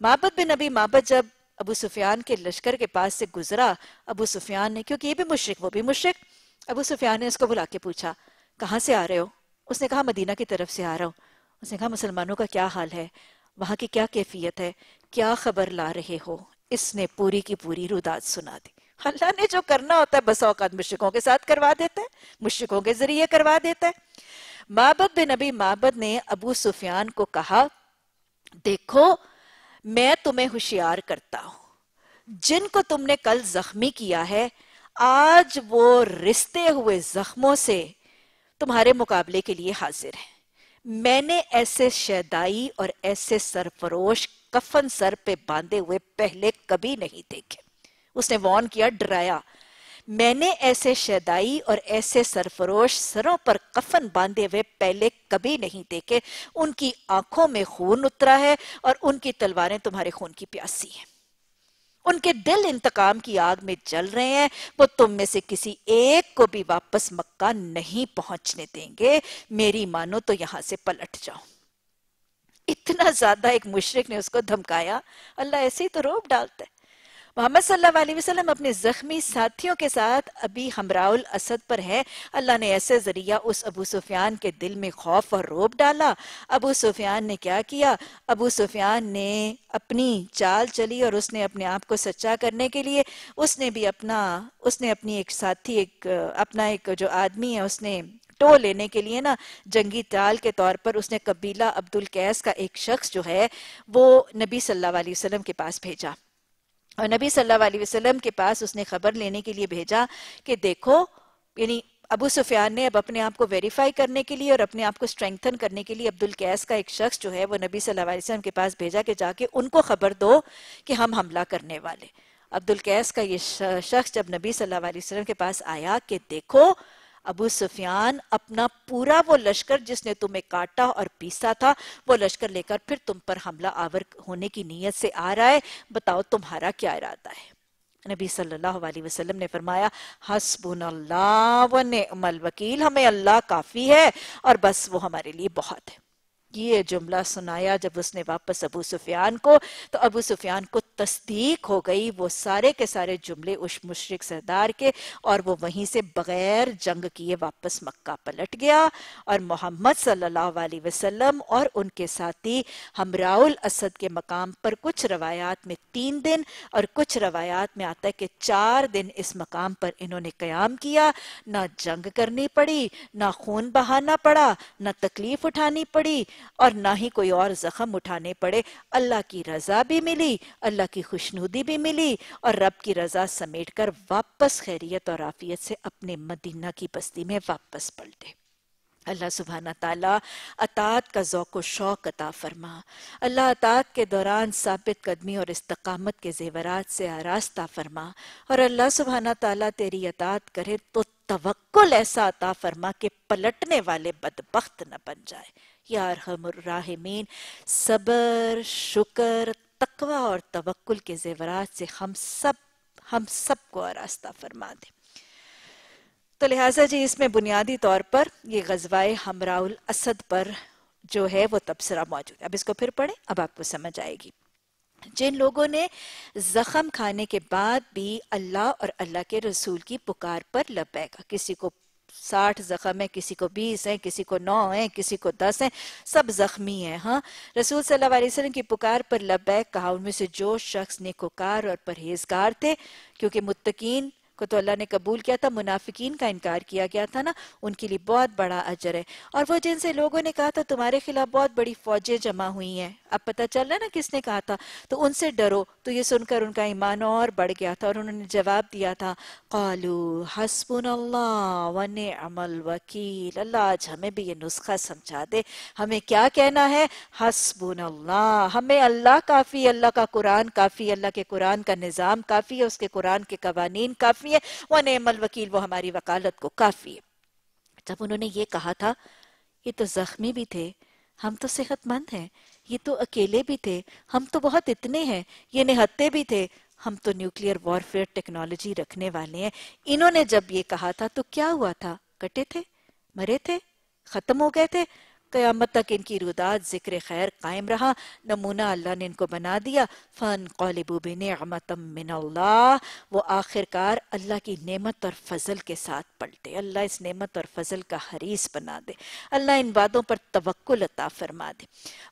محبت بن ابی محبت جب ابو سفیان کے لشکر کے پاس سے گزرا ابو سفیان نے، کیونکہ یہ بھی مشرق، وہ بھی مشرق۔ ابو سفیان نے اس کو بلا کے پوچھا، کہاں سے آ رہے ہو؟ اس نے کہا، مدینہ کی طرف سے آ رہا ہوں۔ اس نے کہا، مسلمانوں کا کیا حال ہے؟ وہاں کی کیا کیفیت ہے؟ کیا خبر لا رہے ہو؟ اس نے پوری کی پوری رودات سنا دی۔ اللہ نے جو کرنا ہوتا ہے، بس اوقات مشرقوں کے ساتھ کروا دیتا ہے، مشرقوں کے ذریعے کروا دیتا ہے۔ مابد بن نبی مابد نے ابو سفیان کو کہا، دیکھو میں تمہیں ہوشیار کرتا ہوں۔ جن کو تم نے کل زخمی کیا ہے، آج وہ رستے ہوئے زخموں سے تمہارے مقابلے کے لیے حاضر ہیں۔ میں نے ایسے شیدائی اور ایسے سرفروش کفن سر پہ باندھے ہوئے پہلے کبھی نہیں دیکھے۔ اس نے وان کیا، ڈرایا۔ میں نے ایسے شیدائی اور ایسے سرفروش سروں پر کفن باندھے ہوئے پہلے کبھی نہیں دیکھے۔ ان کی آنکھوں میں خون اترا ہے اور ان کی تلواریں تمہارے خون کی پیاسی ہیں۔ ان کے دل انتقام کی آگ میں جل رہے ہیں۔ وہ تم میں سے کسی ایک کو بھی واپس مکہ نہیں پہنچنے دیں گے۔ میری مانو تو یہاں سے پلٹ جاؤ۔ اتنا زیادہ ایک مشرق نے اس کو دھمکایا۔ اللہ ایسے ہی تو روپ ڈالتا ہے۔ محمد صلی اللہ علیہ وسلم اپنے زخمی ساتھیوں کے ساتھ ابھی ہمراہ الاسد پر ہے اللہ نے ایسے ذریعہ اس ابو سفیان کے دل میں خوف اور روب ڈالا۔ ابو سفیان نے کیا کیا؟ ابو سفیان نے اپنی چال چلی اور اس نے اپنے آپ کو سچا کرنے کے لیے اس نے بھی اپنا، اس نے اپنی ایک ساتھی، ایک، اپنا ایک جو آدمی ہے، اس نے ٹو لینے کے لیے نا جنگی تال کے طور پر اس نے قبیلہ عبد القیس کا ایک شخص جو ہے وہ نبی صلی اللہ علیہ وسلم کے پاس بھیجا۔ اور نبی صلی اللہ علیہ وسلم کے پاس اس نے خبر لینے کے لیے بھیجا کہ دیکھو یعنی ابو سفیان نے اب اپنے آپ کو ویریفائی کرنے کے لیے اور اپنے آپ کو سٹرینگتھن کرنے کے لیے عبد القیس کا ایک شخص جو ہے وہ نبی صلی اللہ علیہ وسلم کے پاس بھیجا کہ جا کے ان کو خبر دو کہ ہم حملہ کرنے والے۔ عبد القیس کا یہ شخص جب نبی صلی اللہ علیہ وسلم کے پاس آیا کہ دیکھو ابو سفیان اپنا پورا وہ لشکر جس نے تمہیں کاٹا اور پیسا تھا، وہ لشکر لے کر پھر تم پر حملہ آور ہونے کی نیت سے آ رہا ہے۔ بتاؤ تمہارا کیا ارادہ ہے؟ نبی صلی اللہ علیہ وسلم نے فرمایا حسبن اللہ و نعم الوکیل، ہمیں اللہ کافی ہے اور بس وہ ہمارے لیے بہت ہے۔ یہ جملہ سنایا جب اس نے واپس ابو سفیان کو، تو ابو سفیان کو تصدیق ہو گئی وہ سارے کے سارے جملے اس مشرق سردار کے، اور وہ وہیں سے بغیر جنگ کیے واپس مکہ پلٹ گیا۔ اور محمد صلی اللہ علیہ وسلم اور ان کے ساتھی ہمراؤ الاسد کے مقام پر کچھ روایات میں تین دن اور کچھ روایات میں آتا ہے کہ چار دن اس مقام پر انہوں نے قیام کیا۔ نہ جنگ کرنی پڑی، نہ خون بہانا پڑا، نہ تکلیف اٹھانی پڑی اور نہ ہی کوئی اور زخم اٹھانے پڑے۔ اللہ کی رضا بھی ملی، اللہ کی خوشنودی بھی ملی اور رب کی رضا سمیٹ کر واپس خیریت اور آفیت سے اپنے مدینہ کی بستی میں واپس پلٹے۔ اللہ سبحانہ تعالیٰ اطاعت کا ذوق و شوق عطا فرما۔ اللہ اطاعت کے دوران ثابت قدمی اور استقامت کے زیورات سے آراستہ فرما۔ اور اللہ سبحانہ تعالیٰ تیری اطاعت کرے تو توکل ایسا عطا فرما کہ پلٹنے والے بدبخت نہ بن جائے۔ یا ارحم الراحمین، صبر، شکر، تقوی اور توکل کے زیورات سے ہم سب ہم سب کو آراستہ فرما دے۔ تو لہٰذا جی اس میں بنیادی طور پر یہ غزوہ ہمراہ الاسد پر جو ہے وہ تبصرہ موجود ہے۔ اب اس کو پھر پڑھیں، اب آپ کو سمجھ آئے گی۔ جن لوگوں نے زخم کھانے کے بعد بھی اللہ اور اللہ کے رسول کی پکار پر لبے گا کسی کو ساٹھ زخم ہے کسی کو بیس ہیں، کسی کو نو ہیں، کسی کو دس ہیں، سب زخمی ہیں ہاں۔ رسول صلی اللہ علیہ وسلم کی پکار پر لبیک کہا، ان میں سے جو شخص نیکوکار اور پرہیزگار تھے، کیونکہ متقین کو تو اللہ نے قبول کیا تھا، منافقین کا انکار کیا گیا تھا نا، ان کے لیے بہت بڑا اجر ہے۔ اور وہ جن سے لوگوں نے کہا تھا، تمہارے خلاف بہت بڑی فوجیں جمع ہوئی ہیں۔ اب پتہ چل رہا نا کس نے کہا تھا، تو ان سے ڈرو۔ تو یہ سن کر ان کا ایمان اور بڑھ گیا تھا اور انہوں نے جواب دیا تھا، قالو حسبن اللہ ونعم الوکیل، اللہ آج ہمیں بھی یہ نسخہ سمجھا دے۔ ہمیں کیا کہنا ہے؟ حسبن اللہ ہمیں اللہ کافی اللہ کا قرآن کافی اللہ کے قرآن کا نظام کافی ہے، اس کے قرآن کے قوانین کافی ہے وہ نعم الوکیل، وہ ہماری وکالت کو کافی ہے۔ جب انہوں نے یہ کہا تھا، یہ تو زخمی بھی تھے، ہم تو صحت مند ہیں۔ یہ تو اکیلے بھی تھے۔ ہم تو بہت اتنے ہیں۔ یہ نہتے بھی تھے۔ ہم تو نیوکلیر وارفیئر ٹیکنالوجی رکھنے والے ہیں۔ انہوں نے جب یہ کہا تھا تو کیا ہوا تھا؟ کٹے تھے؟ مرے تھے؟ ختم ہو گئے تھے؟ قیامت تک ان کی رودات ذکر خیر قائم رہا۔ نمونہ اللہ نے ان کو بنا دیا۔ فن قالبو بنعمت من اللہ وہ آخرکار اللہ کی نعمت اور فضل کے ساتھ پلٹے۔ اللہ اس نعمت اور فضل کا حریص بنا دے۔ اللہ ان باتوں پر توکل عطا فرما دے۔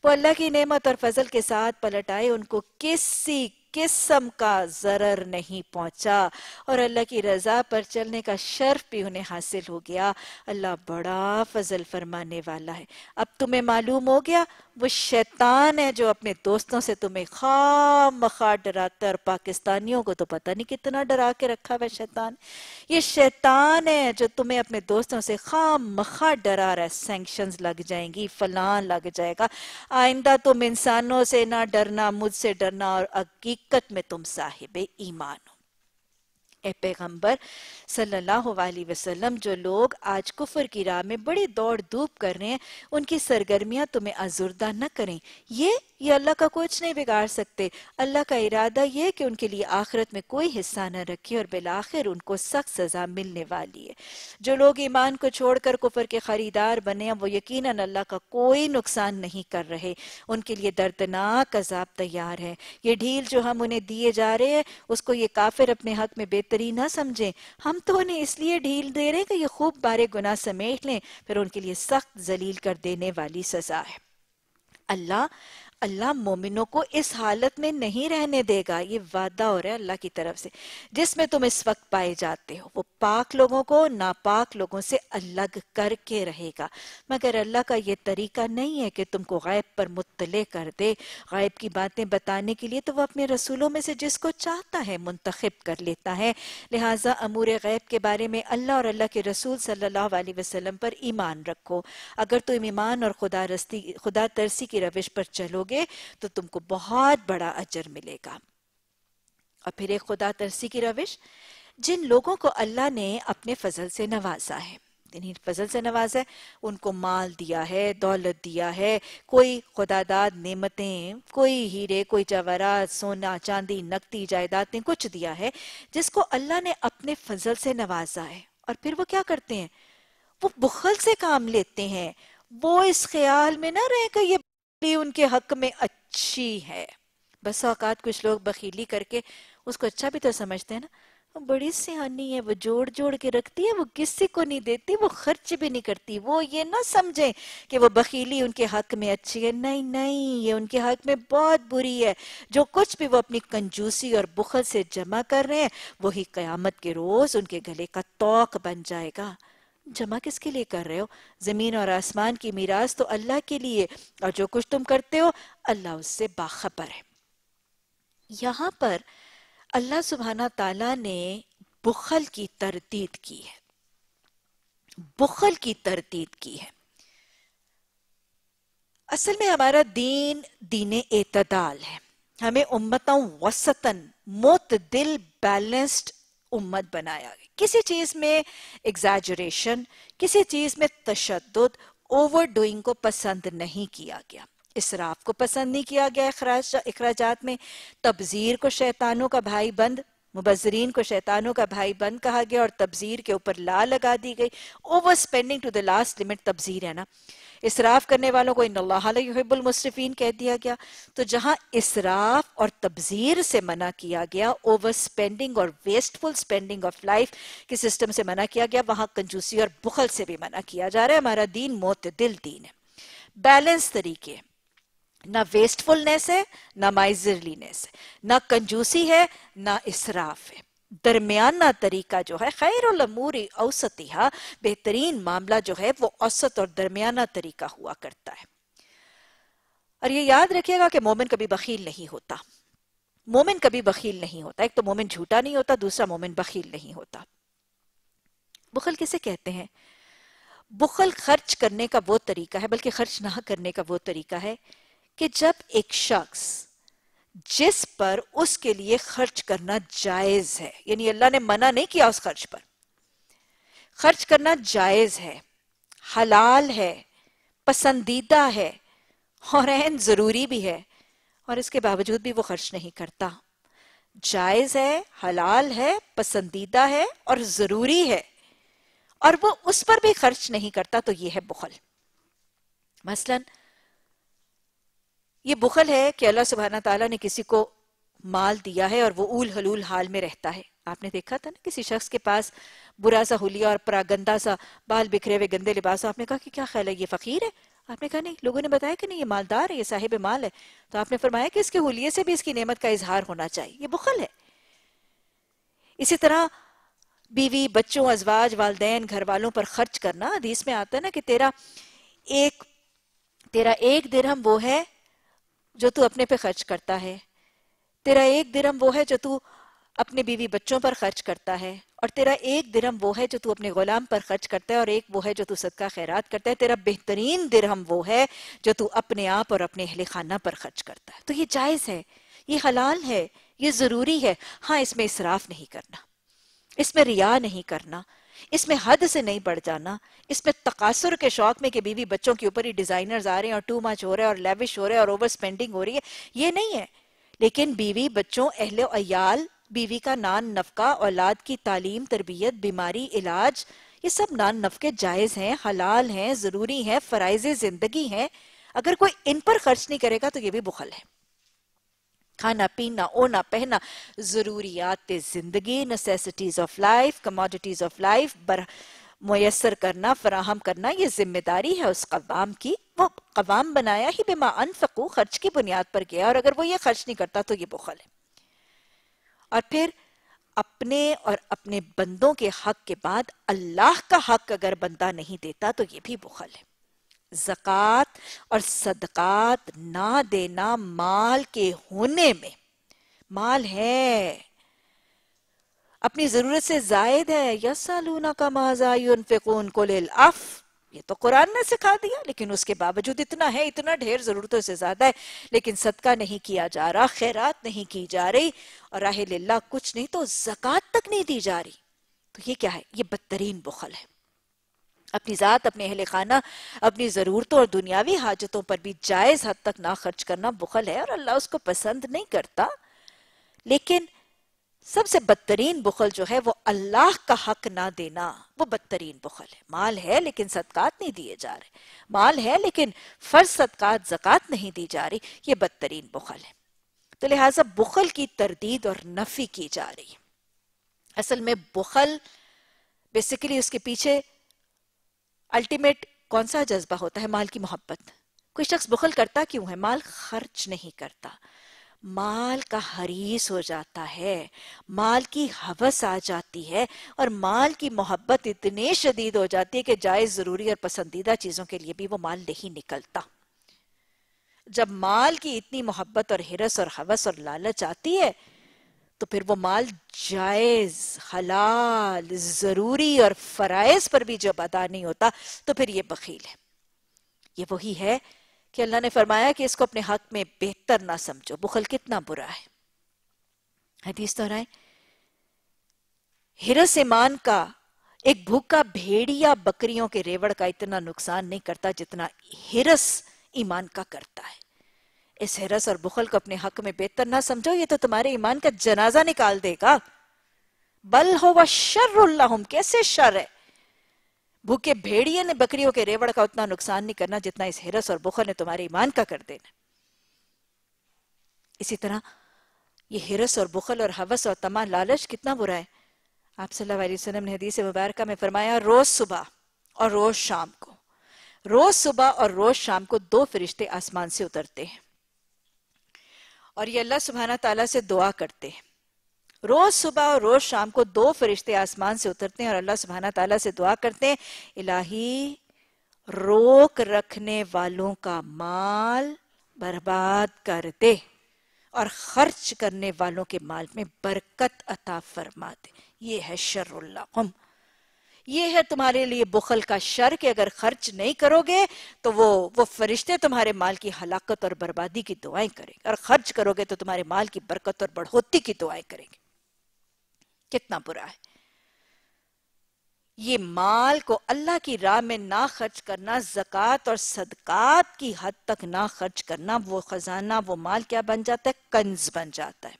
وہ اللہ کی نعمت اور فضل کے ساتھ پلٹ آئے ان کو کسی قسم کا ضرر نہیں پہنچا اور اللہ کی رضا پر چلنے کا شرف بھی انہیں حاصل ہو گیا۔ اللہ بڑا فضل فرمانے والا ہے۔ اب تمہیں معلوم ہو گیا، وہ شیطان ہے جو اپنے دوستوں سے تمہیں خام مخواہ ڈراتا ہے اور پاکستانیوں کو تو پتہ نہیں کتنا ڈرا کے رکھا ہے شیطان۔ یہ شیطان ہے جو تمہیں اپنے دوستوں سے خام مخواہ ڈرا رہا ہے۔ سینکشنز لگ جائیں گی، فلان لگ جائے گا۔ آئندہ تم انسانوں سے نہ ڈرنا، مجھ سے ڈرنا اور حقیقت میں تم صاحب ایمان ہو۔ اے پیغمبر، صلی اللہ علیہ وسلم، جو لوگ آج کفر کی راہ میں بڑی دوڑ دوب کر رہے ہیں، ان کی سرگرمیاں تمہیں ازردہ نہ کریں۔ یہ یہ اللہ کا کچھ نہیں بگاڑ سکتے۔ اللہ کا ارادہ یہ کہ ان کے لیے آخرت میں کوئی حصہ نہ رکھے اور بالآخر ان کو سخت سزا ملنے والی ہے۔ جو لوگ ایمان کو چھوڑ کر کفر کے خریدار بنے وہ یقیناً اللہ کا کوئی نقصان نہیں کر رہے۔ ان کے لیے دردناک عذاب تیار ہے۔ یہ ڈھیل جو ہم انہیں دیے جا رہے ہیں، اس کو یہ کافر اپنے حق میں بہتری نہ سمجھیں۔ ہم تو انہیں اس لیے ڈھیل دے رہے ہیں کہ یہ خوب بارے گناہ سمیٹ لیں، پھر ان کے لیے سخت ذلیل کر دینے والی سزا ہے۔ اللہ اللہ مومنوں کو اس حالت میں نہیں رہنے دے گا، یہ وعدہ ہو رہا ہے اللہ کی طرف سے۔ جس میں تم اس وقت پائے جاتے ہو، وہ پاک لوگوں کو، ناپاک لوگوں سے الگ کر کے رہے گا۔ مگر اللہ کا یہ طریقہ نہیں ہے کہ تم کو غیب پر مطلع کر دے۔ غیب کی باتیں بتانے کے لیے تو وہ اپنے رسولوں میں سے جس کو چاہتا ہے منتخب کر لیتا ہے۔ لہٰذا امور غیب کے بارے میں اللہ اور اللہ کے رسول صلی اللہ علیہ وسلم پر ایمان رکھو۔ اگر تم ایمان اور خدا رستی، خدا ترسی کی روش پر چلو گے گے تو تم کو بہت بڑا اجر ملے گا۔ اور پھر ایک خدا ترسی کی روش، جن لوگوں کو اللہ نے اپنے فضل سے نوازا ہے یعنی فضل سے نوازا ہے، ان کو مال دیا ہے، دولت دیا ہے، کوئی خدا داد نعمتیں، کوئی ہیرے، کوئی جوارات سونا، چاندی، نقدی، جائیدادیں، کچھ دیا ہے، جس کو اللہ نے اپنے فضل سے نوازا ہے۔ اور پھر وہ کیا کرتے ہیں؟ وہ بخل سے کام لیتے ہیں۔ وہ اس خیال میں نہ رہے کہ یہ بھی ان کے حق میں اچھی ہے۔ بس اوقات کچھ لوگ بخیلی کر کے اس کو اچھا بھی تو سمجھتے ہیں نا۔ بڑی سیانی ہے، وہ جوڑ جوڑ کے رکھتی ہے، وہ کسی کو نہیں دیتی، وہ خرچ بھی نہیں کرتی۔ وہ یہ نہ سمجھیں کہ وہ بخیلی ان کے حق میں اچھی ہے۔ نہیں نہیں، یہ ان کے حق میں بہت بری ہے۔ جو کچھ بھی وہ اپنی کنجوسی اور بخل سے جمع کر رہے ہیں، وہی قیامت کے روز ان کے گلے کا توق بن جائے گا۔ جمع کس کے لیے کر رہے ہو؟ زمین اور آسمان کی میراث تو اللہ کے لیے۔ اور جو کچھ تم کرتے ہو، اللہ اس سے باخبر ہے۔ یہاں پر اللہ سبحانہ تعالیٰ نے بخل کی تردید کی ہے۔ بخل کی تردید کی ہے۔ اصل میں ہمارا دین دین اعتدال ہے۔ ہمیں امتوں وسطن متدل بیلنسڈ امت بنایا گیا۔ کسی چیز میں ایگزیجریشن کسی چیز میں تشدد اوور ڈوئنگ کو پسند نہیں کیا گیا۔ اسراف کو پسند نہیں کیا گیا اخراجات میں۔ تبزیر کو شیطانوں کا بھائی بند۔ مبذرین کو شیطانوں کا بھائی بند کہا گیا اور تبزیر کے اوپر لا لگا دی گئی۔ Over spending to the last limit تبزیر ہے نا۔ اسراف کرنے والوں کو ان اللہ یحب المصرفین کہہ دیا گیا۔ تو جہاں اسراف اور تبزیر سے منع کیا گیا اوور سپینڈنگ اور ویسٹفل سپینڈنگ آف لائف کے سسٹم سے منع کیا گیا، وہاں کنجوسی اور بخل سے بھی منع کیا جا رہا ہے۔ ہمارا دین معتدل دین ہے۔ بیلنس طریقے۔ نہ ویسٹفلنس ہے، نہ مائزرلینس ہے۔ نہ کنجوسی ہے، نہ اسراف ہے۔ درمیانہ طریقہ جو ہے، خیر الامور اوسطیہ بہترین معاملہ جو ہے، وہ اوسط اور درمیانہ طریقہ ہوا کرتا ہے۔ اور یہ یاد رکھیے گا کہ مومن کبھی بخیل نہیں ہوتا۔ مومن کبھی بخیل نہیں ہوتا۔ ایک تو مومن جھوٹا نہیں ہوتا، دوسرا مومن بخیل نہیں ہوتا۔ بخل کسے کہتے ہیں؟ بخل خرچ کرنے کا وہ طریقہ ہے، بلکہ خرچ نہ کرنے کا وہ طریقہ ہے کہ جب ایک شخص جس پر اس کے لیے خرچ کرنا جائز ہے یعنی اللہ نے منع نہیں کیا اس خرچ پر، خرچ کرنا جائز ہے، حلال ہے، پسندیدہ ہے اور ضروری بھی ہے، اور اس کے باوجود بھی وہ خرچ نہیں کرتا۔ جائز ہے، حلال ہے، پسندیدہ ہے اور ضروری ہے، اور وہ اس پر بھی خرچ نہیں کرتا تو یہ ہے بخل۔ مثلاً یہ بخل ہے کہ اللہ سبحانہ تعالیٰ نے کسی کو مال دیا ہے اور وہ اول حلول حال میں رہتا ہے۔ آپ نے دیکھا تھا نا کسی شخص کے پاس برا سا حلیہ اور پراگندہ سا بال بکھرے ہوئے گندے لباس آپ نے کہا کہ کیا خیال ہے، یہ فقیر ہے؟ آپ نے کہا نہیں، لوگوں نے بتایا کہ نہیں، یہ مالدار ہے، یہ صاحب مال ہے۔ تو آپ نے فرمایا کہ اس کے حلیے سے بھی اس کی نعمت کا اظہار ہونا چاہیے۔ یہ بخل ہے۔ اسی طرح بیوی، بچوں، ازواج، والدین، گھر والوں پر خرچ کرنا، حدیث میں آتا ہے نا کہ تیرا ایک تیرا ایک درہم وہ ہے جو تو اپنے پہ خرچ کرتا ہے۔ تیرا ایک درم وہ ہے جو تو اپنے بیوی بچوں پر خرچ کرتا ہے، اور تیرا ایک درم وہ ہے جو تو اپنے غلام پر خرچ کرتا ہے، اور ایک وہ ہے جو تو صدقہ خیرات کرتا ہے۔ تیرا بہترین درہم وہ ہے جو تو اپنے آپ اور اپنے اہل خانہ پر خرچ کرتا ہے۔ تو یہ جائز ہے، یہ حلال ہے، یہ ضروری ہے۔ ہاں اس میں اسراف نہیں کرنا، اس میں ریا نہیں کرنا۔ اس میں حد سے نہیں بڑھ جانا۔ اس میں تقاصر کے شوق میں کہ بیوی بچوں کے اوپر ہی ڈیزائنرز آ رہے ہیں اور ٹو مچ ہو رہا ہے اور لیوش ہو رہا ہے اور اوور سپینڈنگ ہو رہی ہے۔ یہ نہیں ہے۔ لیکن بیوی بچوں، اہل و عیال، بیوی کا نان نفقہ، اولاد کی تعلیم، تربیت، بیماری، علاج، یہ سب نان نفقے جائز ہیں، حلال ہیں، ضروری ہیں، فرائض زندگی ہیں۔ اگر کوئی ان پر خرچ نہیں کرے گا تو یہ بھی بخل ہے۔ کھانا پینا، اونا پہنا، ضروریات، زندگی necessities of life commodities of life میسر کرنا، فراہم کرنا، یہ ذمہ داری ہے اس قوام کی۔ وہ قوام بنایا ہی بما انفقو، خرچ کی بنیاد پر گیا، اور اگر وہ یہ خرچ نہیں کرتا تو یہ بخل ہے۔ اور پھر اپنے اور اپنے بندوں کے حق کے بعد اللہ کا حق اگر بندہ نہیں دیتا تو یہ بھی بخل ہے۔ زکوٰۃ اور صدقات نہ دینا مال کے ہونے میں۔ مال ہے۔ اپنی ضرورت سے زائد ہے۔ یسالونا کا مازا ينفقون قل الاف یہ تو قرآن نے سکھا دیا، لیکن اس کے باوجود اتنا ہے، اتنا ڈھیر ضرورتوں سے زیادہ ہے۔ لیکن صدقہ نہیں کیا جا رہا، خیرات نہیں کی جا رہی اور راہ للہ کچھ نہیں تو زکوٰۃ تک نہیں دی جا رہی۔ تو یہ کیا ہے؟ یہ بدترین بخل ہے۔ اپنی ذات، اپنے اہل خانہ، اپنی ضرورتوں اور دنیاوی حاجتوں پر بھی جائز حد تک نہ خرچ کرنا بخل ہے اور اللہ اس کو پسند نہیں کرتا۔ لیکن سب سے بدترین بخل جو ہے وہ اللہ کا حق نہ دینا، وہ بدترین بخل ہے۔ مال ہے لیکن صدقات نہیں دیے جا رہے۔ مال ہے لیکن فرض صدقات زکات نہیں دی جا رہی، یہ بدترین بخل ہے۔ تو لہٰذا بخل کی تردید اور نفی کی جا رہی ہے۔ اصل میں بخل بیسیکلی اس کے پیچھے الٹیمیٹ کون سا جذبہ ہوتا ہے؟ مال کی محبت۔ کوئی شخص بخل کرتا کیوں ہے؟ مال خرچ نہیں کرتا۔ مال کا حریص ہو جاتا ہے، مال کی حوث آ جاتی ہے اور مال کی محبت اتنے شدید ہو جاتی ہے کہ جائز، ضروری اور پسندیدہ چیزوں کے لیے بھی وہ مال نہیں نکلتا۔ جب مال کی اتنی محبت اور حرس اور حوث اور لالچ آتی ہے تو پھر وہ مال جائز، حلال، ضروری اور فرائض پر بھی جب ادا نہیں ہوتا تو پھر یہ بخیل ہے۔ یہ وہی ہے کہ اللہ نے فرمایا کہ اس کو اپنے حق میں بہتر نہ سمجھو، بخل کتنا برا ہے۔ حدیث تو رہے ہرس ایمان کا ایک بھوکا بھیڑیا بکریوں کے ریوڑ کا اتنا نقصان نہیں کرتا جتنا ہرس ایمان کا کرتا ہے۔ اس ہرس اور بخل کو اپنے حق میں بہتر نہ سمجھو، یہ تو تمہارے ایمان کا جنازہ نکال دے گا۔ بل ہو شر اللہ کیسے شر ہے؟ بھوکے بھیڑیے نے بکریوں کے ریوڑ کا اتنا نقصان نہیں کرنا جتنا اس ہرس اور بخل نے تمہارے ایمان کا کر دینا۔ اسی طرح یہ ہرس اور بخل اور حوث اور تمام لالچ کتنا برا ہے۔ آپ صلی اللہ علیہ وسلم نے حدیث مبارکہ میں فرمایا، روز صبح اور روز شام کو۔ روز صبح اور روز شام کو دو فرشتے آسمان سے اترتے ہیں۔ اور یہ اللہ سبحانہ تعالیٰ سے دعا کرتے ہیں۔ روز صبح اور روز شام کو دو فرشتے آسمان سے اترتے ہیں اور اللہ سبحانہ تعالیٰ سے دعا کرتے ہیں۔ الہی، روک رکھنے والوں کا مال برباد کر دے اور خرچ کرنے والوں کے مال میں برکت عطا فرما دے۔ یہ ہے شر اللہ یہ ہے تمہارے لیے بخل کا شر کہ اگر خرچ نہیں کرو گے تو وہ وہ فرشتے تمہارے مال کی ہلاکت اور بربادی کی دعائیں کریں گے۔ اور خرچ کرو گے تو تمہارے مال کی برکت اور بڑھوتی کی دعائیں کریں گے۔ کتنا برا ہے۔ یہ مال کو اللہ کی راہ میں نہ خرچ کرنا زکاة اور صدقات کی حد تک نہ خرچ کرنا، وہ خزانہ، وہ مال کیا بن جاتا ہے؟ کنز بن جاتا ہے۔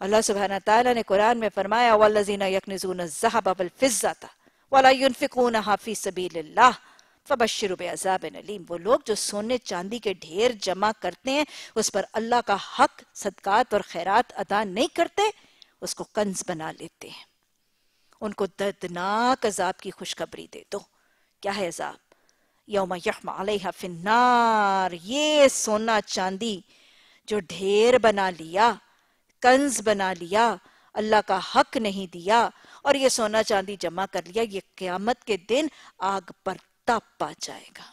اللہ سبحانہ تعالیٰ نے قرآن میں فرمایا، وَالَّذِينَ يَكْنِزُونَ الزَّحَبَ وَالْفِزَّةَ وَلَا يُنفِقُونَهَا فِي سَبِيلِ اللَّهِ فَبَشِّرُ بِعَذَابٍ عَلِيمٍ وہ لوگ جو سونے چاندی کے ڈھیر جمع کرتے ہیں، اس پر اللہ کا حق، صدقات اور خیرات ادا نہیں کرتے، اس کو کنز بنا لیتے ہیں۔ ان کو دردناک عذاب کی خوشخبری دے دو۔ کیا ہے عذاب؟ یوم یحم علیہ فی النار۔ یہ سونا چاندی جو ڈھیر بنا لیا کنز بنا لیا، اللہ کا حق نہیں دیا اور یہ سونا چاندی جمع کر لیا، یہ قیامت کے دن آگ پر تپا جائے گا۔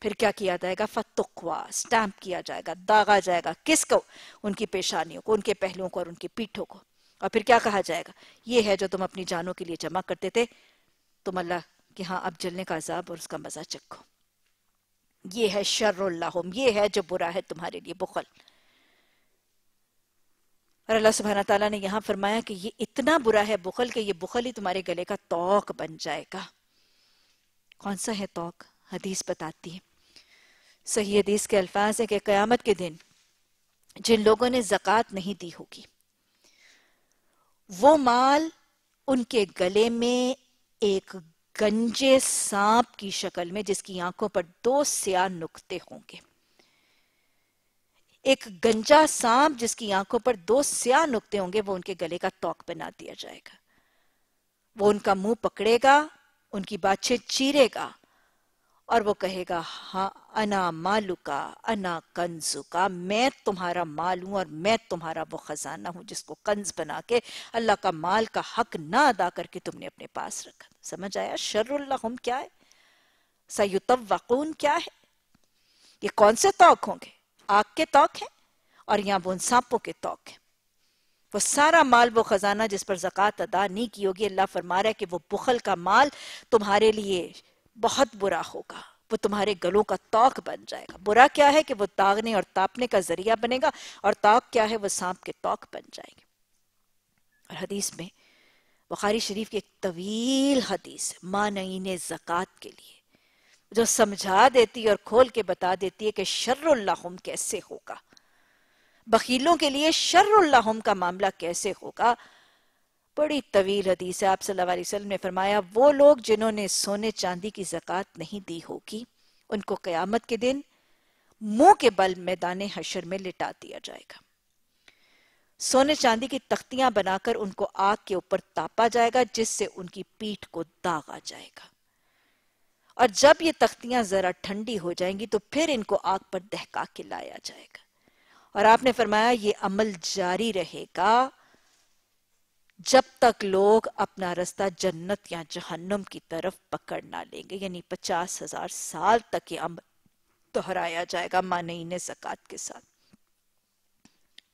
پھر کیا کیا جائے گا؟ فتقوا، سٹیمپ کیا جائے گا، داغا جائے گا، کس کو؟ ان کی پیشانیوں کو، ان کے پہلوؤں کو اور ان کی پیٹھوں کو۔ اور پھر کیا کہا جائے گا؟ یہ ہے جو تم اپنی جانوں کے لیے جمع کرتے تھے، تم اللہ کہ ہاں اب جلنے کا عذاب اور اس کا مزہ چکھو۔ یہ ہے شر اللہ یہ ہے جو برا ہے تمہارے لیے بخل۔ اور اللہ سبحانہ تعالیٰ نے یہاں فرمایا کہ یہ اتنا برا ہے بخل کہ یہ بخل ہی تمہارے گلے کا توق بن جائے گا۔ کون سا ہے توق حدیث بتاتی ہے۔ صحیح حدیث کے الفاظ ہیں کہ قیامت کے دن جن لوگوں نے زکاة نہیں دی ہوگی، وہ مال ان کے گلے میں ایک گنجے سانپ کی شکل میں جس کی آنکھوں پر دو سیاہ نکتے ہوں گے۔ ایک گنجا سانپ جس کی آنکھوں پر دو سیاہ نکتے ہوں گے، وہ ان کے گلے کا توق بنا دیا جائے گا۔ وہ ان کا منہ پکڑے گا، ان کی باتیں چیرے گا اور وہ کہے گا ہاں انا مالو کا انا کنزو کا میں تمہارا مال ہوں اور میں تمہارا وہ خزانہ ہوں جس کو کنز بنا کے اللہ کا مال کا حق نہ ادا کر کے تم نے اپنے پاس رکھا۔ سمجھ آیا؟ شر اللہ کیا ہے؟ سیتوقون کیا ہے؟ یہ کون سے توق ہوں گے؟ آگ کے توق ہیں اور یہاں وہ ان سانپوں کے توق ہیں۔ وہ سارا مال وہ خزانہ جس پر زکاة ادا نہیں کی ہوگی، اللہ فرما رہا ہے کہ وہ بخل کا مال تمہارے لیے بہت برا ہوگا۔ وہ تمہارے گلوں کا توق بن جائے گا۔ برا کیا ہے کہ وہ تاغنے اور تاپنے کا ذریعہ بنے گا اور توق کیا ہے وہ سانپ کے توق بن جائے گا۔ اور حدیث میں بخاری شریف کی ایک طویل حدیث مانعین زکاة کے لیے۔ جو سمجھا دیتی اور کھول کے بتا دیتی ہے کہ شر اللہ کیسے ہوگا؟ بخیلوں کے لیے شر اللہم کا معاملہ کیسے ہوگا؟ بڑی طویل حدیث ہے، آپ صلی اللہ علیہ وسلم نے فرمایا، وہ لوگ جنہوں نے سونے چاندی کی زکاة نہیں دی ہوگی، ان کو قیامت کے دن منہ کے بل میدان حشر میں لٹا دیا جائے گا۔ سونے چاندی کی تختیاں بنا کر ان کو آگ کے اوپر تاپا جائے گا، جس سے ان کی پیٹ کو داغ آ جائے گا۔ اور جب یہ تختیاں ذرا ٹھنڈی ہو جائیں گی تو پھر ان کو آگ پر دہکا کے لایا جائے گا۔ اور آپ نے فرمایا یہ عمل جاری رہے گا جب تک لوگ اپنا رستہ جنت یا جہنم کی طرف پکڑ نہ لیں گے یعنی پچاس ہزار سال تک یہ عمل دہرایا جائے گا مانعین زکاة کے ساتھ۔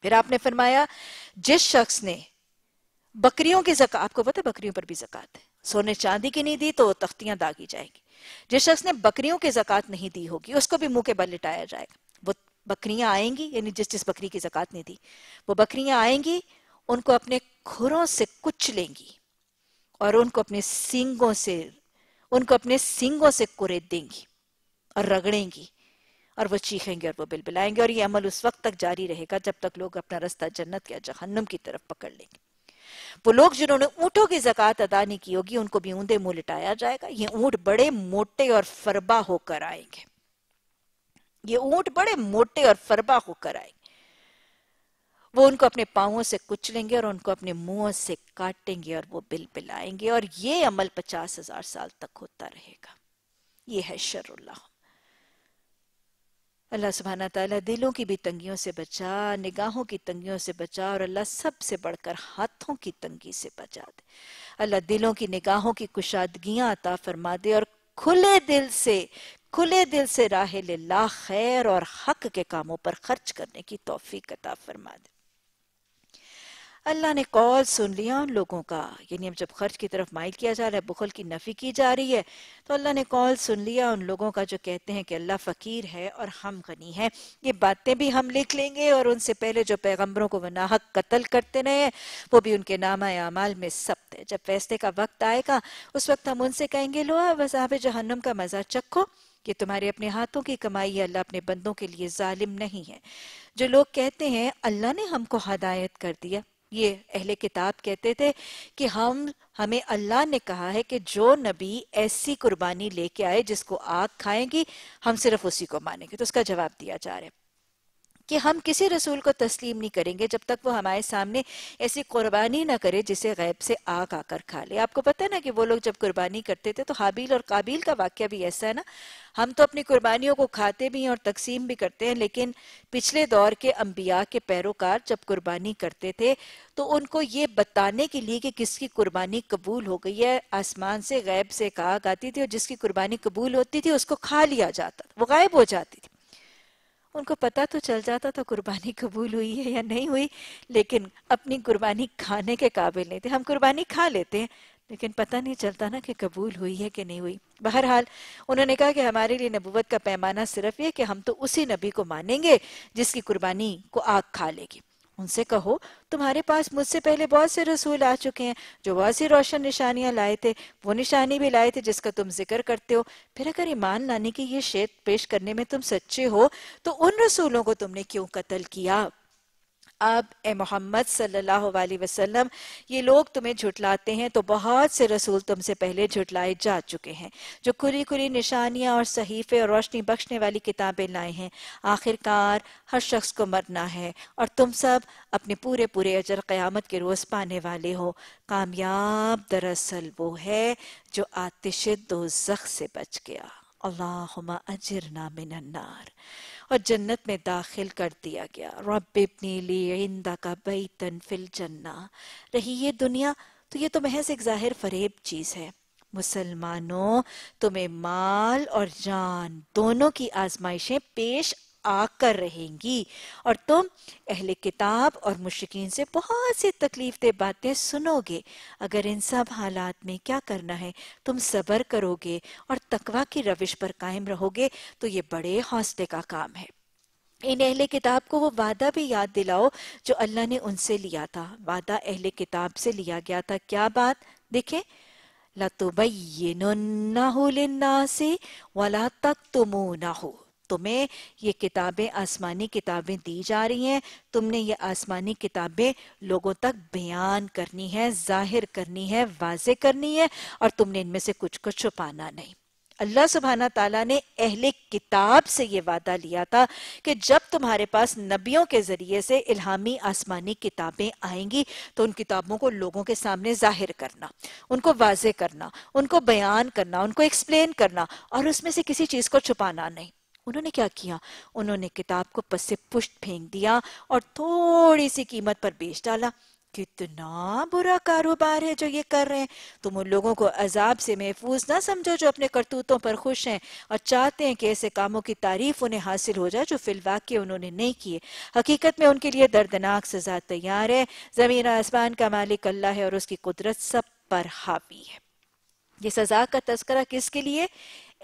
پھر آپ نے فرمایا جس شخص نے بکریوں کی زکاة آپ کو پتہ بکریوں پر بھی زکاة ہے، سونے چاندی کی نہیں دی تو تختیاں داغی جائیں گی۔ جس شخص نے بکریوں کی زکاة نہیں دی ہوگی، اس کو بھی منہ کے بل لٹایا جائے گا۔ وہ بکریاں آئیں گی یعنی جس جس بکری کی زکاة نہیں دی، وہ بکریاں آئیں گی، ان کو اپنے کھروں سے کچھ لیں گی اور ان کو اپنے سنگوں سے، ان کو اپنے سنگوں سے کرے دیں گی اور رگڑیں گی اور وہ چیخیں گے اور وہ بل بلائیں گے اور یہ عمل اس وقت تک جاری رہے گا جب تک لوگ اپنا رستہ جنت یا جہنم کی طرف پکڑ لیں گے۔ وہ لوگ جنہوں نے اونٹوں کی زکاة ادا نہیں کی ہوگی، ان کو بھی اوندے منہ لٹایا جائے گا۔ یہ اونٹ بڑے موٹے اور فربا ہو کر آئیں گے۔ یہ اونٹ بڑے موٹے اور فربا ہو کر آئیں گے۔ وہ ان کو اپنے پاؤں سے کچلیں گے اور ان کو اپنے منہ سے کاٹیں گے اور وہ بل بلائیں گے۔ اور یہ عمل پچاس ہزار سال تک ہوتا رہے گا۔ یہ ہے شر اللہ۔ اللہ سبحانہ تعالیٰ دلوں کی بھی تنگیوں سے بچا، نگاہوں کی تنگیوں سے بچا اور اللہ سب سے بڑھ کر ہاتھوں کی تنگی سے بچا دے۔ اللہ دلوں کی نگاہوں کی کشادگیاں عطا فرما دے اور کھلے دل سے، کھلے دل سے راہ للہ خیر اور حق کے کاموں پر خرچ کرنے کی توفیق عطا فرما دے۔ اللہ نے قول سن لیا ان لوگوں کا۔ یعنی اب جب خرچ کی طرف مائل کیا جا رہا ہے، بخل کی نفی کی جا رہی ہے، تو اللہ نے قول سن لیا ان لوگوں کا جو کہتے ہیں کہ اللہ فقیر ہے اور ہم غنی ہیں۔ یہ باتیں بھی ہم لکھ لیں گے اور ان سے پہلے جو پیغمبروں کو وناحق قتل کرتے رہے، وہ بھی ان کے نامہ اعمال میں سب تھے جب فیصلے کا وقت آئے گا، اس وقت ہم ان سے کہیں گے لو وضاحب جہنم کا مزہ چکھو۔ کہ تمہارے اپنے ہاتھوں کی کمائی اللہ اپنے بندوں کے لیے ظالم نہیں ہے۔ جو لوگ کہتے ہیں، اللہ نے ہم کو ہدایت کر دیا۔ یہ اہل کتاب کہتے تھے کہ ہم، ہمیں اللہ نے کہا ہے کہ جو نبی ایسی قربانی لے کے آئے جس کو آگ کھائیں گی، ہم صرف اسی کو مانیں گے۔ تو اس کا جواب دیا جا رہا ہے۔ کہ ہم کسی رسول کو تسلیم نہیں کریں گے جب تک وہ ہمارے سامنے ایسی قربانی نہ کرے جسے غیب سے آگ آ کر کھا لے۔ آپ کو پتہ نا کہ وہ لوگ جب قربانی کرتے تھے تو حابیل اور قابیل کا واقعہ بھی ایسا ہے نا۔ ہم تو اپنی قربانیوں کو کھاتے بھی ہیں اور تقسیم بھی کرتے ہیں، لیکن پچھلے دور کے انبیاء کے پیروکار جب قربانی کرتے تھے تو ان کو یہ بتانے کے لیے کہ کس کی قربانی قبول ہو گئی ہے۔ آسمان سے غیب سے کہا آتی تھی اور جس کی قربانی قبول ہوتی تھی اس کو کھا لیا جاتا تھا، وہ غائب ہو جاتی تھی۔ ان کو پتا تو چل جاتا تھا قربانی قبول ہوئی ہے یا نہیں ہوئی، لیکن اپنی قربانی کھانے کے قابل نہیں تھے۔ ہم قربانی کھا لیتے ہیں، لیکن پتہ نہیں چلتا نا کہ قبول ہوئی ہے کہ نہیں ہوئی۔ بہرحال، انہوں نے کہا کہ ہمارے لیے نبوت کا پیمانہ صرف یہ کہ ہم تو اسی نبی کو مانیں گے جس کی قربانی کو آگ کھا لے گی۔ ان سے کہو، تمہارے پاس مجھ سے پہلے بہت سے رسول آ چکے ہیں، جو بہت سی روشن نشانیاں لائے تھے، وہ نشانی بھی لائے تھے جس کا تم ذکر کرتے ہو۔ پھر اگر ایمان لانے کی یہ شیط پیش کرنے میں تم سچے ہو، تو ان رسولوں کو تم نے کیوں قتل کیا؟ اب اے محمد صلی اللہ علیہ وسلم، یہ لوگ تمہیں جھٹلاتے ہیں تو بہت سے رسول تم سے پہلے جھٹلائے جا چکے ہیں، جو کھلی کھلی نشانیاں اور صحیفے اور روشنی بخشنے والی کتابیں لائے ہیں۔ آخر کار ہر شخص کو مرنا ہے اور تم سب اپنے پورے پورے اجر قیامت کے روز پانے والے ہو۔ کامیاب دراصل وہ ہے جو آتش دوزخ سے بچ گیا۔ اللہم اجرنا من النار۔ اور جنت میں داخل کر دیا گیا۔ رب ابنی لی عندک بیتن فی الجنہ۔ رہی یہ دنیا، تو یہ تو محض ایک ظاہر فریب چیز ہے۔ مسلمانوں، تمہیں مال اور جان دونوں کی آزمائشیں پیش آ کر رہیں گی۔ اور تم اہل کتاب اور مشکین سے بہت سی تکلیف دے باتیں سنو گے۔ اگر ان سب حالات میں کیا کرنا ہے، تم صبر کرو گے اور تقوی کی روش پر قائم رہو گے، تو یہ بڑے حوصلے کا کام ہے۔ ان اہل کتاب کو وہ وعدہ بھی یاد دلاؤ جو اللہ نے ان سے لیا تھا۔ وعدہ اہل کتاب سے لیا گیا تھا۔ کیا بات؟ دیکھیں۔ لَتُبَيِّنُنَّهُ لِلنَّاسِ وَلَا تَكْتُمُونَهُ تمہیں یہ کتابیں آسمانی کتابیں دی جا رہی ہیں۔ تم نے یہ آسمانی کتابیں لوگوں تک بیان کرنی ہے، ظاہر کرنی ہے، واضح کرنی ہے اور تم نے ان میں سے کچھ کو چھپانا نہیں۔ اللہ سبحانہ تعالیٰ نے اہل کتاب سے یہ وعدہ لیا تھا کہ جب تمہارے پاس نبیوں کے ذریعے سے الہامی آسمانی کتابیں آئیں گی تو ان کتابوں کو لوگوں کے سامنے ظاہر کرنا، ان کو واضح کرنا، ان کو بیان کرنا، ان کو ایکسپلین کرنا اور اس میں سے کسی چیز کو چھپانا نہیں۔ انہوں نے کیا کیا؟ انہوں نے کتاب کو پس سے پشت پھینک دیا اور تھوڑی سی قیمت پر بیچ ڈالا۔ کتنا برا کاروبار ہے جو یہ کر رہے ہیں۔ تم ان لوگوں کو عذاب سے محفوظ نہ سمجھو جو اپنے کرتوتوں پر خوش ہیں اور چاہتے ہیں کہ ایسے کاموں کی تعریف انہیں حاصل ہو جائے جو فی الواقع انہوں نے نہیں کیے۔ حقیقت میں ان کے لیے دردناک سزا تیار ہے۔ زمین آسمان کا مالک اللہ ہے اور اس کی قدرت سب پر حاوی ہے۔ یہ سزا کا تذکرہ کس کے لیے؟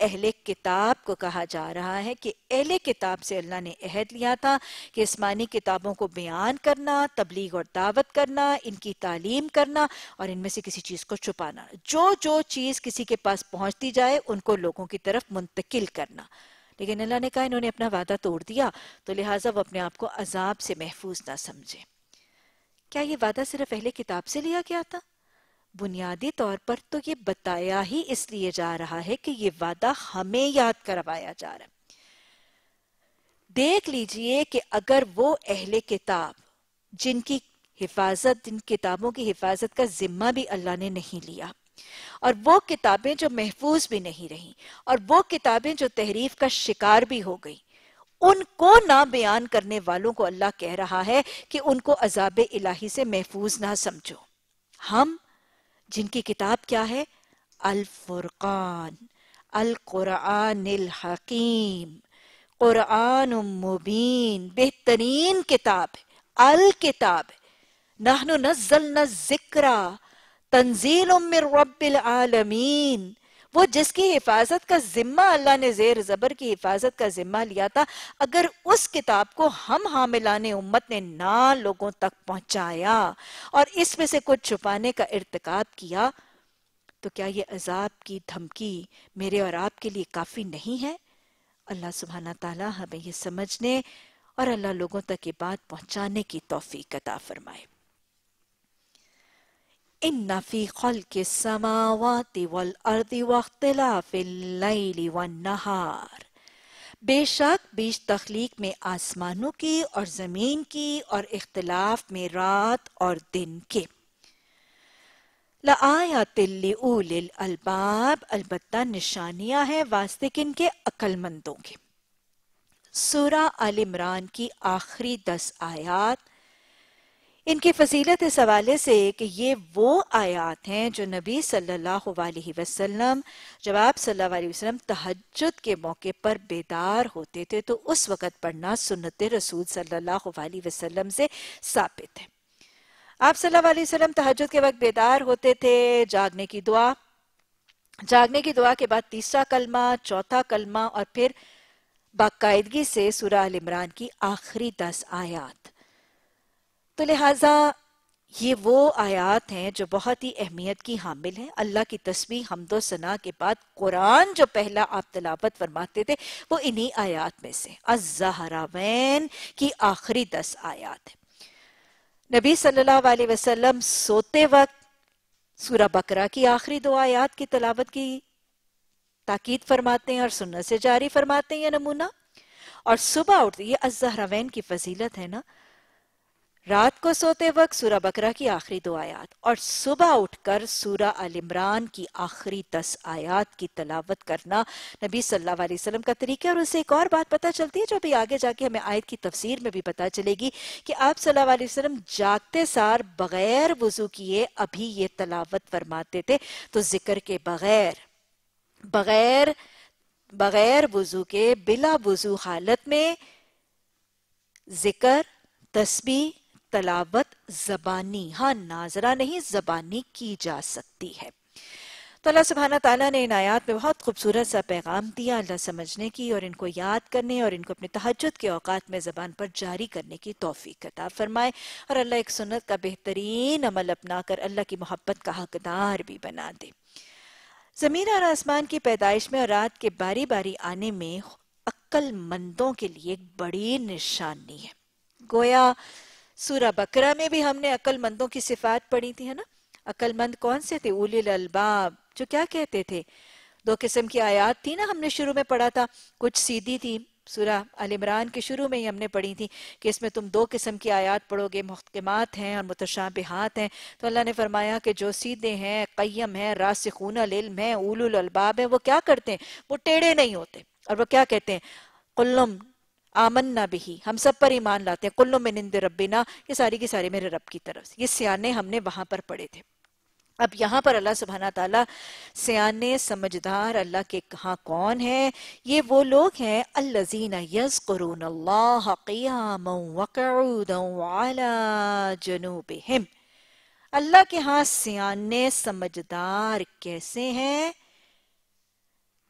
اہل کتاب کو کہا جا رہا ہے کہ اہل کتاب سے اللہ نے عہد لیا تھا کہ اسمانی کتابوں کو بیان کرنا، تبلیغ اور دعوت کرنا، ان کی تعلیم کرنا اور ان میں سے کسی چیز کو چھپانا۔ جو جو چیز کسی کے پاس پہنچتی جائے، ان کو لوگوں کی طرف منتقل کرنا۔ لیکن اللہ نے کہا انہوں نے اپنا وعدہ توڑ دیا، تو لہٰذا وہ اپنے آپ کو عذاب سے محفوظ نہ سمجھے۔ کیا یہ وعدہ صرف اہل کتاب سے لیا گیا تھا؟ بنیادی طور پر تو یہ بتایا ہی اس لیے جا رہا ہے کہ یہ وعدہ ہمیں یاد کروایا جا رہا ہے۔ دیکھ لیجیے کہ اگر وہ اہل کتاب، جن کی حفاظت، جن کتابوں کی حفاظت کا ذمہ بھی اللہ نے نہیں لیا، اور وہ کتابیں جو محفوظ بھی نہیں رہیں، اور وہ کتابیں جو تحریف کا شکار بھی ہو گئی ان کو نہ بیان کرنے والوں کو اللہ کہہ رہا ہے کہ ان کو عذاب الہی سے محفوظ نہ سمجھو۔ ہم جن کی کتاب کیا ہے؟ الفرقان القرآن الحکیم قرآن مبین، بہترین کتاب الکتاب نحن نزلنا الذکرہ تنزیل من رب العالمین۔ وہ جس کی حفاظت کا ذمہ اللہ نے زیر زبر کی حفاظت کا ذمہ لیا تھا، اگر اس کتاب کو ہم حاملان امت نے نہ لوگوں تک پہنچایا اور اس میں سے کچھ چھپانے کا ارتکاب کیا، تو کیا یہ عذاب کی دھمکی میرے اور آپ کے لیے کافی نہیں ہے؟ اللہ سبحانہ تعالیٰ ہمیں یہ سمجھنے اور اللہ لوگوں تک یہ بات پہنچانے کی توفیق عطا فرمائے۔ ان فی خلق السماوات والارض واختلاف اللیل والنہار بے شک بیش تخلیق میں آسمانوں کی اور زمین کی اور اختلاف میں رات اور دن کے۔ لآیات لِعُولِ الْأَلْبَابِ، البتہ نشانیاں ہیں واسطے کن کے عقل مندوں کے۔ سورہ آل عمران کی آخری دس آیات ان کی فضیلت اس حوالے سے کہ یہ وہ آیات ہیں جو نبی صلی اللہ علیہ وسلم، جب آپ صلی اللہ علیہ وسلم تحجد کے موقع پر بیدار ہوتے تھے تو اس وقت پڑھنا سنت رسول صلی اللہ علیہ وسلم سے ثابت ہے۔ آپ صلی اللہ علیہ وسلم تحجد کے وقت بیدار ہوتے تھے، جاگنے کی دعا، جاگنے کی دعا کے بعد تیسرا کلمہ، چوتھا کلمہ اور پھر باقاعدگی سے سورہ عمران کی آخری دس آیات۔ تو لہٰذا یہ وہ آیات ہیں جو بہت ہی اہمیت کی حامل ہیں۔ اللہ کی تسبیح حمد و ثنا کے بعد قرآن جو پہلا آپ تلاوت فرماتے تھے، وہ انہی آیات میں سے، الزہراوین کی آخری دس آیات ہیں۔ نبی صلی اللہ علیہ وسلم سوتے وقت سورہ بکرہ کی آخری دو آیات کی تلاوت کی تاکید فرماتے ہیں اور سنت سے جاری فرماتے ہیں یہ نمونہ۔ اور صبح اٹھتے، یہ الزہراوین کی فضیلت ہے نا۔ رات کو سوتے وقت سورہ بکرہ کی آخری دو آیات اور صبح اٹھ کر سورہ عمران کی آخری دس آیات کی تلاوت کرنا نبی صلی اللہ علیہ وسلم کا طریقہ اور اسے ایک اور بات پتا چلتی ہے جو بھی آگے جا کے ہمیں آیت کی تفسیر میں بھی پتا چلے گی کہ آپ صلی اللہ علیہ وسلم جاگتے سار بغیر وضو کیے ابھی یہ تلاوت فرماتے تھے تو ذکر کے بغیر بغیر بغیر وضو کے، بلا وضو حالت میں ذکر، تسبیح تلاوت زبانی ہاں ناظرہ نہیں، زبانی کی جا سکتی ہے۔ تو اللہ سبحانہ تعالیٰ نے ان آیات میں بہت خوبصورت سا پیغام دیا اللہ سمجھنے کی اور ان کو یاد کرنے اور ان کو اپنے تحجد کے اوقات میں زبان پر جاری کرنے کی توفیق عطا فرمائے اور اللہ ایک سنت کا بہترین عمل اپنا کر اللہ کی محبت کا حقدار بھی بنا دے۔ زمین اور آسمان کی پیدائش میں اور رات کے باری باری آنے میں عقل مندوں کے لیے ایک بڑی نشانی ہے۔ گویا سورہ بکرہ میں بھی ہم نے عقل مندوں کی صفات پڑھی تھی، ہے نا؟ عقل مند کون سے تھے؟ اولی الالباب، جو کیا کہتے تھے؟ دو قسم کی آیات تھی نا، ہم نے شروع میں پڑھا تھا۔ کچھ سیدھی تھی، سورہ عمران کے شروع میں ہی ہم نے پڑھی تھی کہ اس میں تم دو قسم کی آیات پڑھو گے، محکمات ہیں اور متشابہات ہیں۔ تو اللہ نے فرمایا کہ جو سیدھے ہیں، قیم ہیں، راسخون العلم ہیں، اولو الالباب ہیں، وہ کیا کرتے ہیں؟ وہ ٹیڑے نہیں ہوتے۔ اور وہ کیا کہتے ہیں؟ قلم آمنا بھی ہم سب پر ایمان لاتے ہیں۔ قلم من اند ربنا، یہ ساری کی ساری میرے رب کی طرف سے۔ یہ سیانے ہم نے وہاں پر پڑھے تھے۔ اب یہاں پر اللہ سبحانہ تعالیٰ سیانے سمجھدار اللہ کے کہاں کون ہے؟ یہ وہ لوگ ہیں۔ الذین یذکرون اللہ قیاما وقعودا وعلا جنوبہم۔ اللہ کے ہاں سیانے سمجھدار کیسے ہیں؟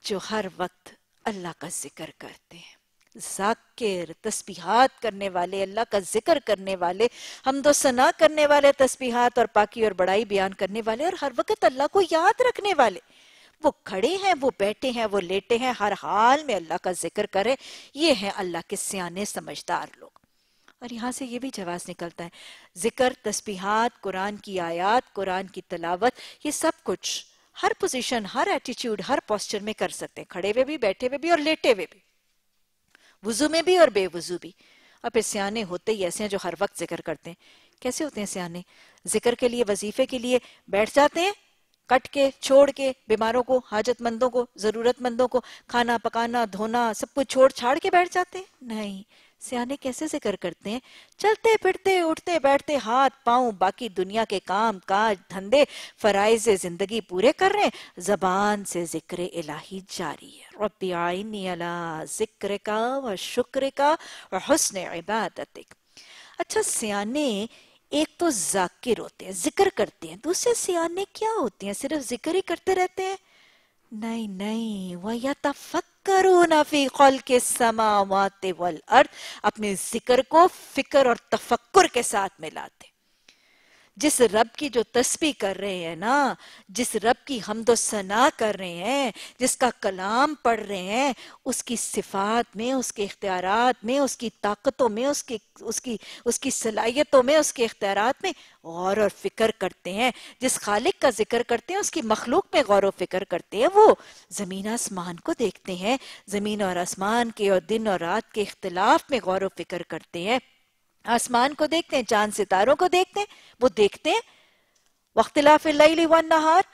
جو ہر وقت اللہ کا ذکر کرتے ہیں۔ ذاکر، تسبیحات کرنے والے، اللہ کا ذکر کرنے والے حمد و ثنا کرنے والے تسبیحات اور پاکی اور بڑائی بیان کرنے والے اور ہر وقت اللہ کو یاد رکھنے والے۔ وہ کھڑے ہیں، وہ بیٹھے ہیں، وہ لیٹے ہیں، ہر حال میں اللہ کا ذکر کرے۔ یہ ہیں اللہ کے سیانے سمجھدار لوگ۔ اور یہاں سے یہ بھی جواز نکلتا ہے۔ ذکر، تسبیحات، قرآن کی آیات، قرآن کی تلاوت، یہ سب کچھ ہر پوزیشن ہر ایٹیچیوڈ ہر پوسچر میں کر سکتے ہیں۔ کھڑے ہوئے بھی، بیٹھے ہوئے بھی اور لیٹے ہوئے بھی۔ وضو میں بھی اور بے وضو بھی۔ اور پھر سیانے ہوتے ہی ایسے ہیں جو ہر وقت ذکر کرتے ہیں۔ کیسے ہوتے ہیں سیانے؟ ذکر کے لیے، وظیفے کے لیے بیٹھ جاتے ہیں، کٹ کے، چھوڑ کے، بیماروں کو حاجت مندوں کو ضرورت مندوں کو، کھانا، پکانا، دھونا، سب کچھ چھوڑ چھاڑ کے بیٹھ جاتے ہیں۔ نہیں سیانے کیسے ذکر کرتے ہیں؟ چلتے پھرتے، اٹھتے بیٹھتے، ہاتھ پاؤں، باقی دنیا کے کام کاج دھندے، فرائض زندگی پورے کر رہے ہیں۔ زبان سے ذکر الہی جاری ہے۔ ربی آئینی علا ذکر کا و شکر کا و حسن عبادتک۔ اچھا سیانے ایک تو ذاکر ہوتے ہیں، ذکر کرتے ہیں۔ دوسرے، سیانے کیا ہوتے ہیں؟ صرف ذکر ہی کرتے رہتے ہیں؟ نہیں نہیں، وہ یا تفک وَيَتَفَكَّرُونَ فِي خَلْقِ السَّمَاوَاتِ وَالْأَرْضِ اپنے ذکر کو فکر اور تفکر کے ساتھ ملاتے۔ جس رب کی جو تسبیح کر رہے ہیں نا، جس رب کی حمد و ثنا کر رہے ہیں، جس کا کلام پڑھ رہے ہیں، اس کی صفات میں، اس کے اختیارات میں، اس کی طاقتوں میں، اس کی اس کی اس کی صلاحیتوں میں، اس کے اختیارات میں غور اور فکر کرتے ہیں۔ جس خالق کا ذکر کرتے ہیں، اس کی مخلوق میں غور و فکر کرتے ہیں، وہ زمین آسمان کو دیکھتے ہیں۔ زمین اور آسمان کے اور دن اور رات کے اختلاف میں غور و فکر کرتے ہیں۔ آسمان کو دیکھتے ہیں، چاند ستاروں کو دیکھتے ہیں، وہ دیکھتے ہیں۔ وقتلاف اللیل والنہار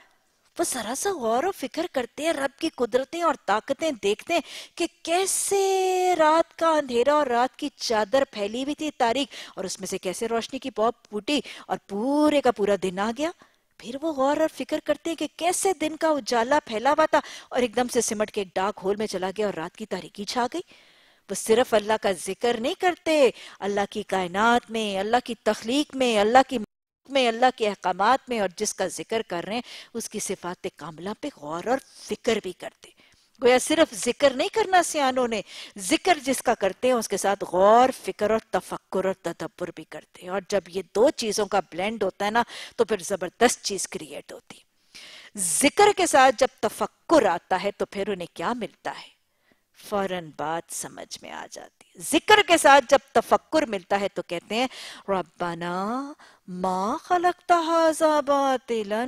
وہ ذرا سا غور و فکر کرتے ہیں، رب کی قدرتیں اور طاقتیں دیکھتے ہیں کہ کیسے رات کا اندھیرا اور رات کی چادر پھیلی بھی تھی تاریخ، اور اس میں سے کیسے روشنی کی پاپ پھوٹی اور پورے کا پورا دن آ گیا۔ پھر وہ غور اور فکر کرتے ہیں کہ کیسے دن کا اجالا پھیلا ہوا تھا اور ایک دم سے سمٹ کے ایک ڈاک ہول میں چلا گیا اور رات کی تاریخی چھا گئی۔ وہ صرف اللہ کا ذکر نہیں کرتے۔ اللہ کی کائنات میں، اللہ کی تخلیق میں، اللہ کی میں، اللہ کے احکامات میں اور جس کا ذکر کر رہے ہیں، اس کی صفات کاملہ پہ غور اور فکر بھی کرتے۔ گویا صرف ذکر نہیں کرنا سیانوں نے، ذکر جس کا کرتے ہیں، اس کے ساتھ غور، فکر اور تفکر اور تدبر بھی کرتے۔ ہیں اور جب یہ دو چیزوں کا بلینڈ ہوتا ہے نا، تو پھر زبردست چیز کریٹ ہوتی۔ ذکر کے ساتھ جب تفکر آتا ہے، تو پھر انہیں کیا ملتا ہے؟ فوراً بات سمجھ میں آ جاتی ذکر کے ساتھ جب تفکر ملتا ہے تو کہتے ہیں، ربنا ما خلقتا حازا باطلا۔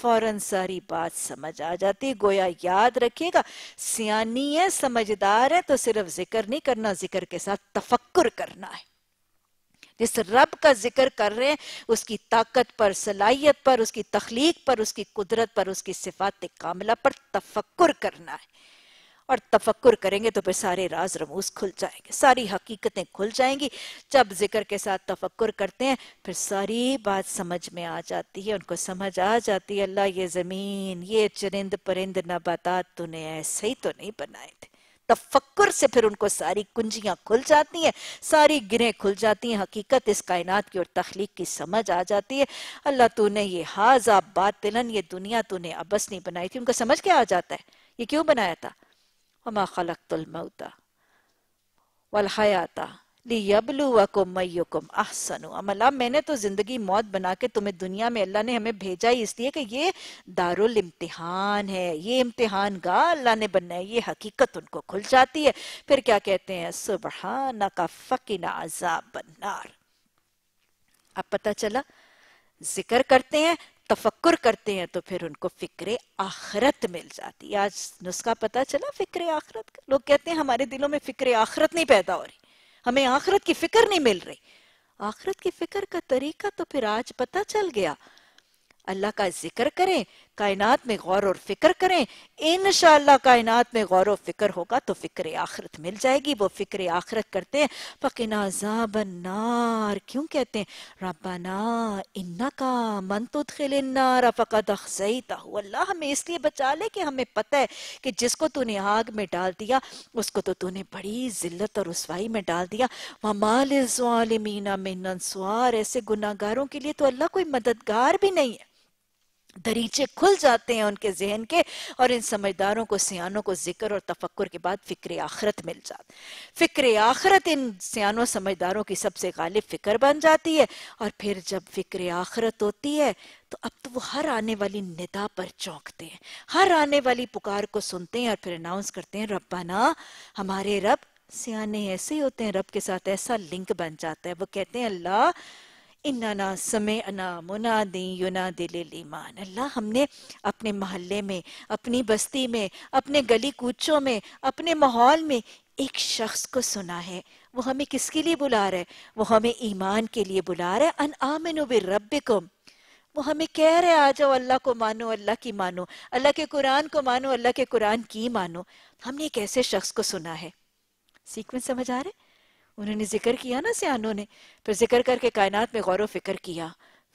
فوراً ساری بات سمجھ آ جاتی گویا یاد رکھیے گا، سیانی ہے، سمجھدار ہے، تو صرف ذکر نہیں کرنا، ذکر کے ساتھ تفکر کرنا ہے۔ جس رب کا ذکر کر رہے ہیں، اس کی طاقت پر، صلاحیت پر، اس کی تخلیق پر، اس کی قدرت پر، اس کی صفات کاملہ پر تفکر کرنا ہے۔ اور تفکر کریں گے تو پھر سارے راز رموز کھل جائیں گے، ساری حقیقتیں کھل جائیں گی۔ جب ذکر کے ساتھ تفکر کرتے ہیں، پھر ساری بات سمجھ میں آ جاتی ہے، ان کو سمجھ آ جاتی ہے، اللہ یہ زمین، یہ چرند پرند نباتات تو نے ایسے ہی تو نہیں بنائے تھے۔ تفکر سے پھر ان کو ساری کنجیاں کھل جاتی ہیں، ساری گریں کھل جاتی ہیں، حقیقت اس کائنات کی اور تخلیق کی سمجھ آ جاتی ہے۔ اللہ تو نے یہ حاضہ باطلن یہ دنیا تو نے ابس نہیں بنائی تھی، ان کو سمجھ کے آ جاتا ہے؟ یہ کیوں بنایا تھا؟ وما خلقت الموت والحیات لِيَبْلُوَكُمْ مَيُّكُمْ احسنو عملہ میں نے تو زندگی موت بنا کے تمہیں دنیا میں اللہ نے ہمیں بھیجا ہی اس لیے کہ یہ دار الامتحان ہے، یہ امتحان گا اللہ نے بننا ہے یہ حقیقت ان کو کھل جاتی ہے۔ پھر کیا کہتے ہیں؟ سبحانکا فقنا عذاب النار۔ اب پتہ چلا، ذکر کرتے ہیں تفکر کرتے ہیں تو پھر ان کو فکر آخرت مل جاتی آج نسخہ پتا چلا فکر آخرت کا؟ لوگ کہتے ہیں ہمارے دلوں میں فکر آخرت نہیں پیدا ہو رہی۔ ہمیں آخرت کی فکر نہیں مل رہی۔ آخرت کی فکر کا طریقہ تو پھر آج پتا چل گیا۔ اللہ کا ذکر کریں۔ کائنات میں غور اور فکر کریں۔ انشاءاللہ کائنات میں غور و فکر ہوگا تو فکر آخرت مل جائے گی۔ وہ فکر آخرت کرتے ہیں۔ فَقِنَا عَذَابَ النَّارِ۔ کیوں کہتے ہیں؟ رَبَّنَا إِنَّكَا مَن تُدْخِلِ النَّارَ فَقَدْ أَخْزَيْتَهُ اللہ ہمیں اس لیے بچا لے کہ ہمیں پتہ ہے کہ جس کو تو نے آگ میں ڈال دیا، اس کو تو تو نے بڑی ذلت اور رسوائی میں ڈال دیا۔ وَمَالِ الظَّالِمِينَ مِنْ انسوار ایسے گناہگاروں کے لیے تو اللہ کوئی مددگار بھی نہیں ہے۔ دریچے کھل جاتے ہیں ان کے ذہن کے اور ان سمجھداروں کو، سیانوں کو ذکر اور تفکر کے بعد فکر آخرت مل جاتا فکر آخرت ان سیانوں، سمجھداروں کی سب سے غالب فکر بن جاتی ہے۔ اور پھر جب فکر آخرت ہوتی ہے، تو اب تو وہ ہر آنے والی ندا پر چونکتے ہیں۔ ہر آنے والی پکار کو سنتے ہیں اور پھر اناؤنس کرتے ہیں، ربنا، ہمارے رب سیانے ایسے ہوتے ہیں، رب کے ساتھ ایسا لنک بن جاتا ہے۔ وہ کہتے ہیں، اللہ اننا سمعنا منادی ینادی لیمان اللہ ہم نے اپنے محلے میں، اپنی بستی میں، اپنے گلی کوچوں میں، اپنے ماحول میں ایک شخص کو سنا ہے۔ وہ ہمیں کس کے لیے بلا رہے وہ ہمیں ایمان کے لیے بلا رہے ان آمنو بربکم۔ وہ ہمیں کہہ رہے آ جاؤ، اللہ کو مانو، اللہ کی مانو۔ اللہ کے قرآن کو مانو، اللہ کے قرآن کی مانو۔ ہم نے ایک ایسے شخص کو سنا ہے۔ سیکوینس سمجھ آ رہے انہوں نے ذکر کیا نا سیانوں نے، پھر ذکر کر کے کائنات میں غور و فکر کیا،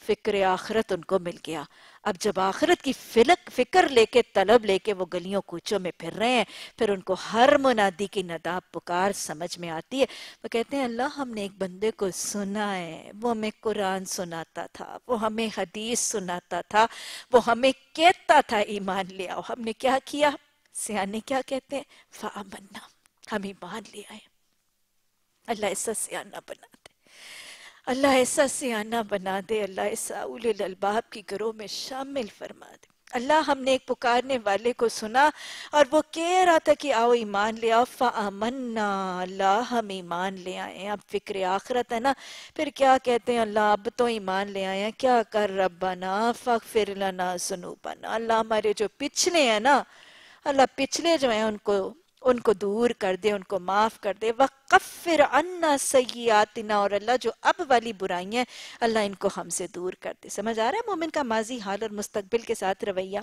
فکر آخرت ان کو مل گیا۔ اب جب آخرت کی فلک، فکر لے کے، طلب لے کے وہ گلیوں کوچوں میں پھر رہے ہیں، پھر ان کو ہر منادی کی نداب پکار سمجھ میں آتی ہے۔ وہ کہتے ہیں، اللہ ہم نے ایک بندے کو سنا ہے، وہ ہمیں قرآن سناتا تھا، وہ ہمیں حدیث سناتا تھا، وہ ہمیں کہتا تھا ایمان لے آؤ۔ ہم نے کیا کیا؟ سیانے کیا کہتے ہیں؟ فَأَمَنَّا ہم ایمان لے آئے۔ اللہ ایسا سیانہ بنا دے اللہ ایسا سیانہ بنا دے اللہ ایسا اول الالباب کی گروہ میں شامل فرما دے اللہ ہم نے ایک پکارنے والے کو سنا اور وہ کہہ رہا تھا کہ آؤ ایمان لے آؤ فَأَمَنَّا اللہ ہم ایمان لے آئے ہیں اب فکر آخرت ہے نا پھر کیا کہتے ہیں اللہ اب تو ایمان لے آئے ہیں کیا کر ربنا فَغْفِرْ لَنَا سُنُوبَنَا اللہ ہمارے جو پچھلے ہیں نا اللہ پچھلے جو ہیں ان کو ان کو دور کر دے، ان کو معاف کر دے۔ وَقَفِّرْ عَنَّا سَيِّيَاتِنَا اور اللہ جو اب والی برائی ہیں، اللہ ان کو ہم سے دور کر دے۔ سمجھ آ رہا ہے؟ مومن کا ماضی حال اور مستقبل کے ساتھ رویہ۔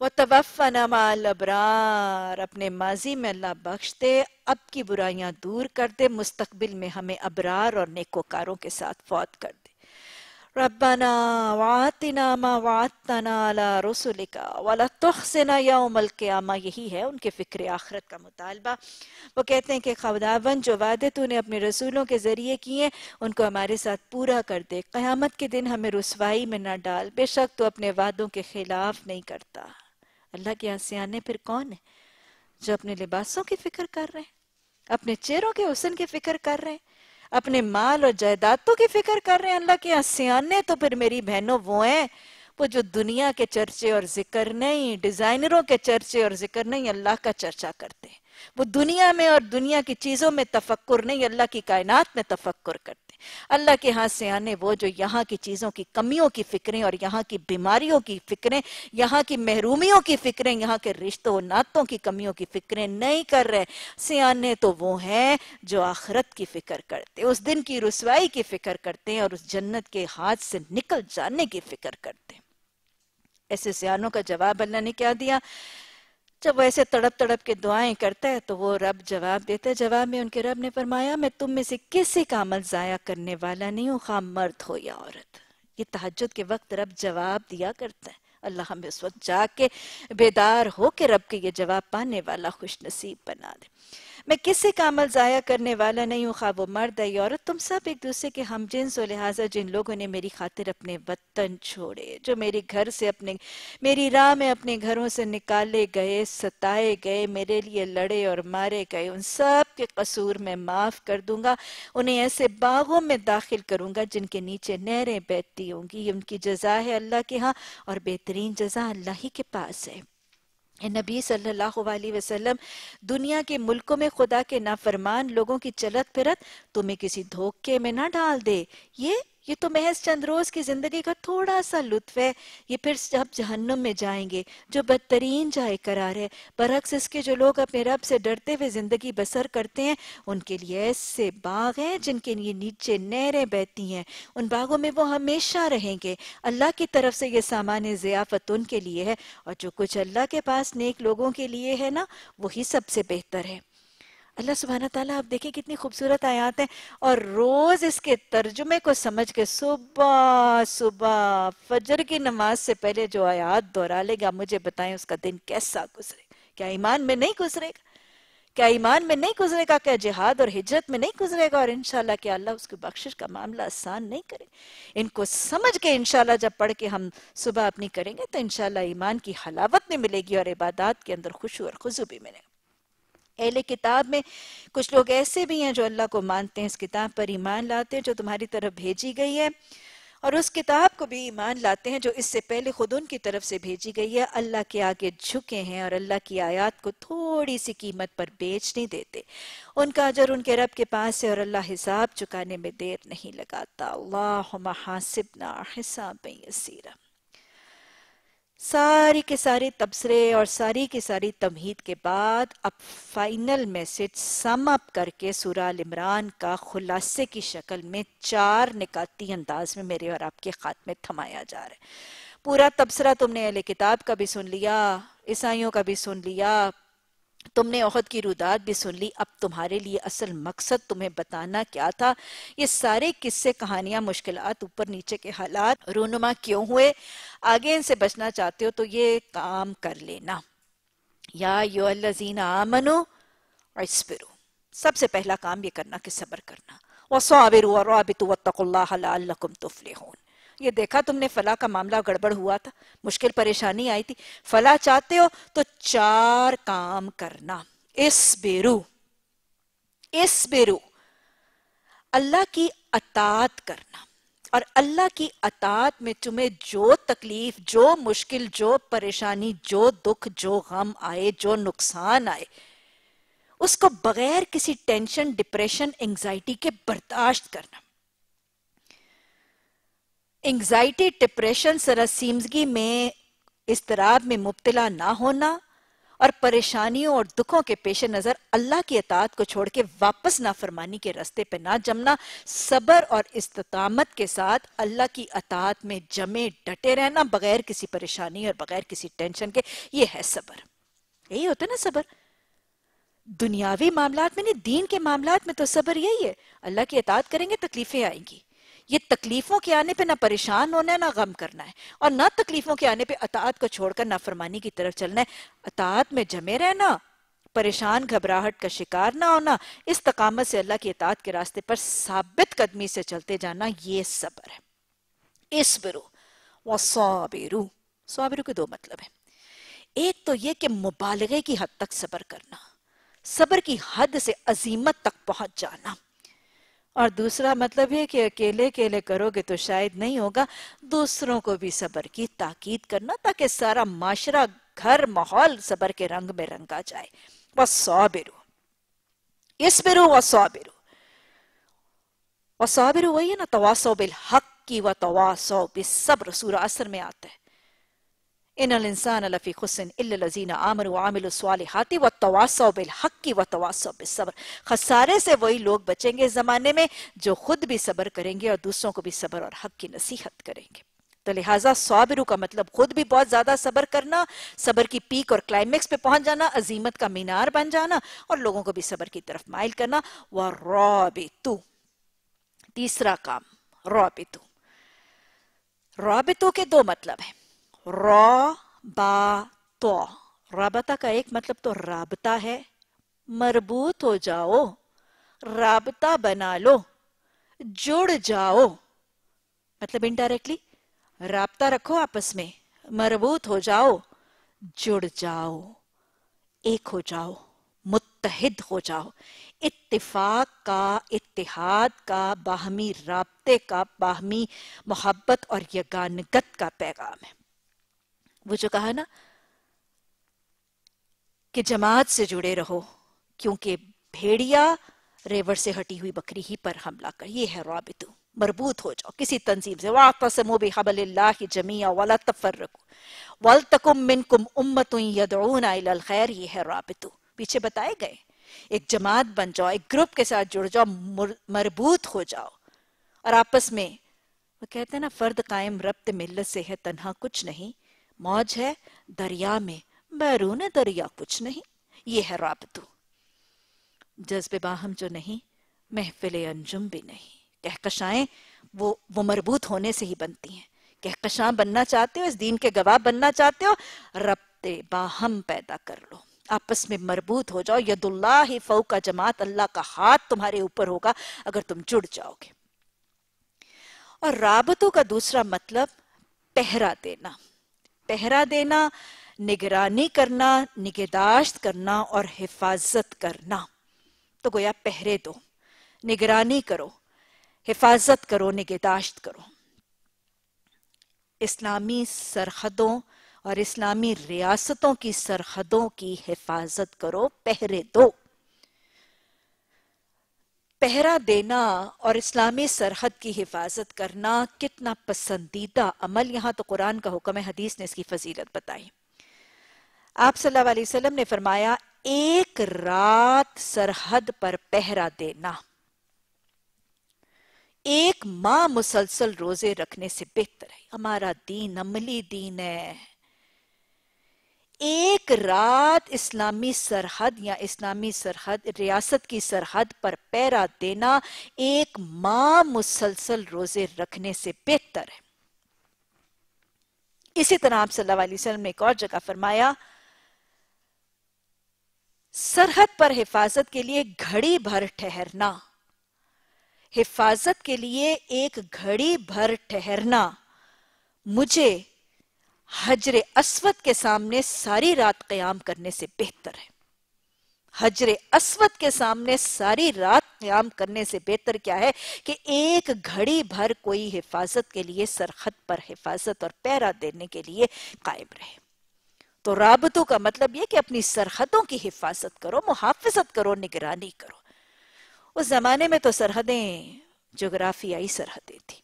وَتَوَفَّنَا مَا الْأَبْرَارِ۔ اپنے ماضی میں اللہ بخش دے، اب کی برائیاں دور کر دے۔ مستقبل میں ہمیں ابرار اور نیکوکاروں کے ساتھ فوت کر دے۔ ربنا وعاتنا ما وعاتنا على رسولکا ولا تخزنا یوم القیامہ یہی ہے ان کے فکر آخرت کا مطالبہ۔ وہ کہتے ہیں کہ خوداون جو وعدے تو نے اپنے رسولوں کے ذریعے کیے، ان کو ہمارے ساتھ پورا کر دے۔ قیامت کے دن ہمیں رسوائی میں نہ ڈال، بے شک تو اپنے وعدوں کے خلاف نہیں کرتا۔ اللہ کے آسیانے پھر کون ہے جو اپنے لباسوں کی فکر کر رہے ہیں؟ اپنے چہروں کے حسن کی فکر کر رہے ہیں؟ اپنے مال اور جائیدادوں کی فکر کر رہے ہیں۔ اللہ کے آسیانے تو پھر میری بہنوں وہ ہیں، وہ جو دنیا کے چرچے اور ذکر نہیں، ڈیزائنروں کے چرچے اور ذکر نہیں، اللہ کا چرچا کرتے ہیں۔ وہ دنیا میں اور دنیا کی چیزوں میں تفکر نہیں، اللہ کی کائنات میں تفکر کرتے اللہ کے ہاتھ سے آنے وہ جو یہاں کی چیزوں کی کمیوں کی فکریں اور یہاں کی بیماریوں کی فکریں، یہاں کی محرومیوں کی فکریں، یہاں کے رشتوں و ناتوں کی کمیوں کی فکریں نہیں کر رہے۔ سیانے تو وہ ہیں جو آخرت کی فکر کرتے، اس دن کی رسوائی کی فکر کرتے ہیں اور اس جنت کے ہاتھ سے نکل جانے کی فکر کرتے۔ ہیں ایسے سیانوں کا جواب اللہ نے کیا دیا۔ جب وہ ایسے تڑپ تڑپ کے دعائیں کرتا ہے تو وہ رب جواب دیتا ہے۔ جواب میں ان کے رب نے فرمایا، میں تم میں سے کسی کا عمل ضائع کرنے والا نہیں ہوں، خواہ مرد ہو یا عورت۔ یہ تحجد کے وقت رب جواب دیا کرتا ہے۔ اللہ ہمیں اس وقت جا کے بیدار ہو کے رب کے یہ جواب پانے والا خوش نصیب بنا دے۔ میں کسی کا عمل ضائع کرنے والا نہیں ہوں؟ خواہ وہ مرد ہے عورت تم سب ایک دوسرے کے ہم جنس و لہٰذا جن لوگوں نے میری خاطر اپنے وطن چھوڑے، جو میری گھر سے اپنے، میری راہ میں اپنے گھروں سے نکالے گئے، ستائے گئے، میرے لیے لڑے اور مارے گئے، ان سب کے قصور میں معاف کر دوں گا، انہیں ایسے باغوں میں داخل کروں گا جن کے نیچے نہریں بیٹھتی ہوں گی، ان کی جزا ہے اللہ کے ہاں اور بہترین جزا اللہ ہی کے پاس ہے۔ نبی صلی اللہ علیہ وسلم، دنیا کے ملکوں میں خدا کے نافرمان لوگوں کی چلت پھرت، تمہیں کسی دھوکے میں نہ ڈال دے۔ یہ یہ تو محض چند روز کی زندگی کا تھوڑا سا لطف ہے۔ یہ پھر جب جہنم میں جائیں گے۔ جو بدترین جائے قرار ہے۔ برعکس اس کے جو لوگ اپنے رب سے ڈرتے ہوئے زندگی بسر کرتے ہیں، ان کے لیے ایسے باغ ہیں جن کے لیے نیچے نہریں بہتی ہیں۔ ان باغوں میں وہ ہمیشہ رہیں گے۔ اللہ کی طرف سے یہ سامان ضیافت ان کے لیے ہے۔ اور جو کچھ اللہ کے پاس نیک لوگوں کے لیے ہے نا، وہی سب سے بہتر ہے۔ اللہ سبحانہ تعالیٰ، آپ دیکھیں کتنی خوبصورت آیات ہیں۔ اور روز اس کے ترجمے کو سمجھ کے صبح صبح فجر کی نماز سے پہلے جو آیات دورا لے گا، مجھے بتائیں اس کا دن کیسا گزرے کیا ایمان میں نہیں گزرے گا؟ کیا ایمان میں نہیں گزرے گا؟ کیا جہاد اور ہجرت میں نہیں گزرے گا؟ اور انشاءاللہ کیا اللہ اس کی بخشش کا معاملہ آسان نہیں کرے۔ ان کو سمجھ کے انشاءاللہ جب پڑھ کے ہم صبح اپنی کریں گے تو انشاءاللہ ایمان کی حلاوت نہیں ملے گی اور عبادات کے اندر خوشو اور خضو بھی ملے گا۔ اہل کتاب میں کچھ لوگ ایسے بھی ہیں جو اللہ کو مانتے ہیں، اس کتاب پر ایمان لاتے ہیں جو تمہاری طرف بھیجی گئی ہے۔ اور اس کتاب کو بھی ایمان لاتے ہیں جو اس سے پہلے خود ان کی طرف سے بھیجی گئی ہے۔ اللہ کے آگے جھکے ہیں اور اللہ کی آیات کو تھوڑی سی قیمت پر بیچ نہیں دیتے۔ ان کا اجر ان کے رب کے پاس ہے اور اللہ حساب چکانے میں دیر نہیں لگاتا۔ اللہم حاسبنا حساب یسیرہ ساری کے سارے تبصرے اور ساری کے ساری تمہید کے بعد اب فائنل میسج سم اپ کر کے سورہ عمران کا خلاصے کی شکل میں چار نکاتی انداز میں میرے اور آپ کے خاتمے میں تھمایا جا رہا ہے۔ پورا تبصرہ تم نے اہل کتاب کا بھی سن لیا، عیسائیوں کا بھی سن لیا تم نے عہد کی رودات بھی سن لی، اب تمہارے لیے اصل مقصد تمہیں بتانا کیا تھا۔ یہ سارے قصے، کہانیاں، مشکلات اوپر نیچے کے حالات، رونما کیوں ہوئے؟ آگے ان سے بچنا چاہتے ہو تو یہ کام کر لینا۔ یا یو الذین آمنو اسپرو سب سے پہلا کام یہ کرنا کہ صبر کرنا۔ وَصَابِرُوا وَرَابِتُوا وَاتَّقُوا اللَّهَ لَعَلَّكُمْ تُفْلِحُونَ۔ یہ دیکھا تم نے فلا کا معاملہ گڑبڑ ہوا تھا، مشکل پریشانی آئی تھی۔ فلا چاہتے ہو تو چار کام کرنا۔ اس بیرو اس بیرو۔ اللہ کی اطاعت کرنا۔ اور اللہ کی اطاعت میں تمہیں جو تکلیف، جو مشکل، جو پریشانی، جو دکھ، جو غم آئے، جو نقصان آئے، اس کو بغیر کسی ٹینشن، ڈپریشن انگزائٹی کے برداشت کرنا۔ انگزائٹی ڈپریشن سرسیمزگی میں استراب میں مبتلا نہ ہونا اور پریشانیوں اور دکھوں کے پیش نظر اللہ کی اطاعت کو چھوڑ کے واپس نافرمانی کے رستے پہ نہ جمنا، صبر اور استطامت کے ساتھ اللہ کی اطاعت میں جمے، ڈٹے رہنا بغیر کسی پریشانی اور بغیر کسی ٹینشن کے، یہ ہے صبر۔ یہی ہوتا نا صبر۔ دنیاوی معاملات میں نہیں، دین کے معاملات میں تو صبر یہی ہے۔ اللہ کی اطاعت کریں گے، تکلیفیں آئیں گی۔ یہ تکلیفوں کے آنے پہ نہ پریشان ہونا ہے، نہ غم کرنا ہے۔ اور نہ تکلیفوں کے آنے پہ اطاعت کو چھوڑ کر نہ فرمانی کی طرف چلنا ہے۔ اطاعت میں جمے رہنا، پریشان، گھبراہٹ کا شکار نہ ہونا، اس تقامت سے اللہ کی اطاعت کے راستے پر ثابت قدمی سے چلتے جانا، یہ صبر ہے۔ اس برو وہ صابرو کے دو مطلب ہیں۔ ایک تو یہ کہ مبالغے کی حد تک صبر کرنا، صبر کی حد سے عظیمت تک پہنچ جانا۔ اور دوسرا مطلب ہے کہ اکیلے اکیلے کرو گے تو شاید نہیں ہوگا۔ دوسروں کو بھی صبر کی تاکید کرنا تاکہ سارا معاشرہ گھر ماحول صبر کے رنگ میں رنگا جائے۔ وَصَابِرُ اِسْبِرُ وَصَابِرُ وَصَابِرُ وہی ہے نا تواسو بالحق کی وَتَوَاسَوْ بِالصَّبْرُ۔ سورہ اثر میں آتا ہے۔ ان الانسان لفی خسن الا الذين امنوا وعملوا الصالحات وتواصوا بالحق وتواصوا بالصبر خسارے سے وہی لوگ بچیں گے اس زمانے میں جو خود بھی صبر کریں گے اور دوسروں کو بھی صبر اور حق کی نصیحت کریں گے۔ تو لہٰذا صابرو کا مطلب خود بھی بہت زیادہ صبر کرنا، صبر کی پیک اور کلائمیکس پہ پہنچ جانا، عظیمت کا مینار بن جانا اور لوگوں کو بھی صبر کی طرف مائل کرنا۔ وَرَابِتُ تیسرا کام، رابطو۔ رابطو کے دو مطلب ہیں۔ رابطہ رابطہ کا ایک مطلب تو رابطہ ہے۔ مربوط ہو جاؤ۔ رابطہ بنا لو۔ جڑ جاؤ۔ مطلب انڈائریکٹلی رابطہ رکھو آپس میں۔ مربوط ہو جاؤ۔ جڑ جاؤ۔ ایک ہو جاؤ۔ متحد ہو جاؤ۔ اتفاق کا، اتحاد کا، باہمی رابطے کا، باہمی محبت اور یگانگت کا پیغام ہے۔ وہ جو کہا نا کہ جماعت سے جڑے رہو، کیونکہ بھیڑیا ریور سے ہٹی ہوئی بکری ہی پر حملہ کر، یہ ہے رابطو مربوط ہو جاؤ، کسی تنظیم سے۔ وَاعْتَسَمُوا بِحَبَلِ اللَّهِ جَمِيعًا وَلَا تَفَرَّقُوا وَلْتَكُمْ مِنْكُمْ أُمَّةٌ يَدْعُونَ إِلَى الْخَيْرِ یہ ہے رابطو پیچھے بتائے گئے، ایک جماعت بن جاؤ، ایک گروپ کے ساتھ جڑ جاؤ مربوط ہو جاؤ۔ اور آپس میں وہ کہتے ہیں نا، فرد قائم، ربط، ملت سے ہے تنہا، کچھ نہیں۔ موج ہے دریا میں۔ بیرون دریا کچھ نہیں، یہ ہے رابطو جذب باہم جو نہیں، محفل انجم بھی نہیں۔ کہکشائیں وہ وہ مربوط ہونے سے ہی بنتی ہیں۔ کہکشاں بننا چاہتے ہو، اس دین کے گواہ بننا چاہتے ہو ربط باہم پیدا کر لو۔ آپس میں مربوط ہو جاؤ۔ ید اللہ ہی فوق جماعت، اللہ کا ہاتھ تمہارے اوپر ہوگا اگر تم جڑ جاؤ گے۔ اور رابطوں کا دوسرا مطلب پہرا دینا۔ پہرا دینا، نگرانی کرنا، نگہداشت کرنا اور حفاظت کرنا۔ تو گویا پہرے دو، نگرانی کرو، حفاظت کرو، نگہداشت کرو۔ اسلامی سرحدوں اور اسلامی ریاستوں کی سرحدوں کی حفاظت کرو، پہرے دو۔ پہرا دینا اور اسلامی سرحد کی حفاظت کرنا کتنا پسندیدہ عمل، یہاں تو قرآن کا حکم ہے، حدیث نے اس کی فضیلت بتائی۔ آپ صلی اللہ علیہ وسلم نے فرمایا، ایک رات سرحد پر پہرا دینا۔ ایک ماہ مسلسل روزے رکھنے سے بہتر ہے۔ ہمارا دین عملی دین ہے۔ ایک رات اسلامی سرحد یا اسلامی سرحد، ریاست کی سرحد پر پیرا دینا ایک ماہ مسلسل روزے رکھنے سے بہتر ہے۔ اسی طرح آپ صلی اللہ علیہ وسلم نے ایک اور جگہ فرمایا، سرحد پر حفاظت کے لیے گھڑی بھر ٹھہرنا۔ حفاظت کے لیے ایک گھڑی بھر ٹھہرنا۔ مجھے حجر اسود کے سامنے ساری رات قیام کرنے سے بہتر ہے۔ حجر اسود کے سامنے ساری رات قیام کرنے سے بہتر کیا ہے کہ ایک گھڑی بھر کوئی حفاظت کے لیے سرحد پر حفاظت اور پیرا دینے کے لیے قائم رہے۔ تو رابطوں کا مطلب یہ کہ اپنی سرحدوں کی حفاظت کرو، محافظت کرو، نگرانی کرو۔ اس زمانے میں تو سرحدیں جغرافیائی سرحدیں تھی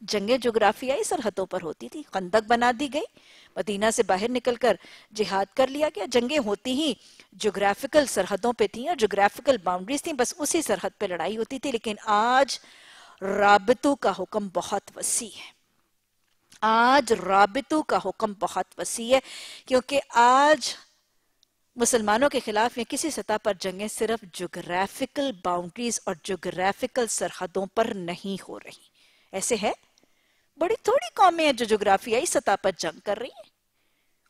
جنگیں جغرافیائی سرحدوں پر ہوتی تھی خندق بنا دی گئی، مدینہ سے باہر نکل کر جہاد کر لیا گیا، جنگیں ہوتی ہی جغرافیکل سرحدوں پہ تھیں اور جغرافیکل باؤنڈریز تھیں، بس اسی سرحد پہ لڑائی ہوتی تھی، لیکن آج رابطوں کا حکم بہت وسیع ہے۔ آج رابطوں کا حکم بہت وسیع ہے، کیونکہ آج مسلمانوں کے خلاف یا کسی سطح پر جنگیں صرف جغرافیکل باؤنڈریز اور جغرافیکل سرحدوں پر نہیں ہو رہی۔ ایسے ہے بڑی تھوڑی قومیں ہیں جو جغرافیائی سطح پر جنگ کر رہی ہیں۔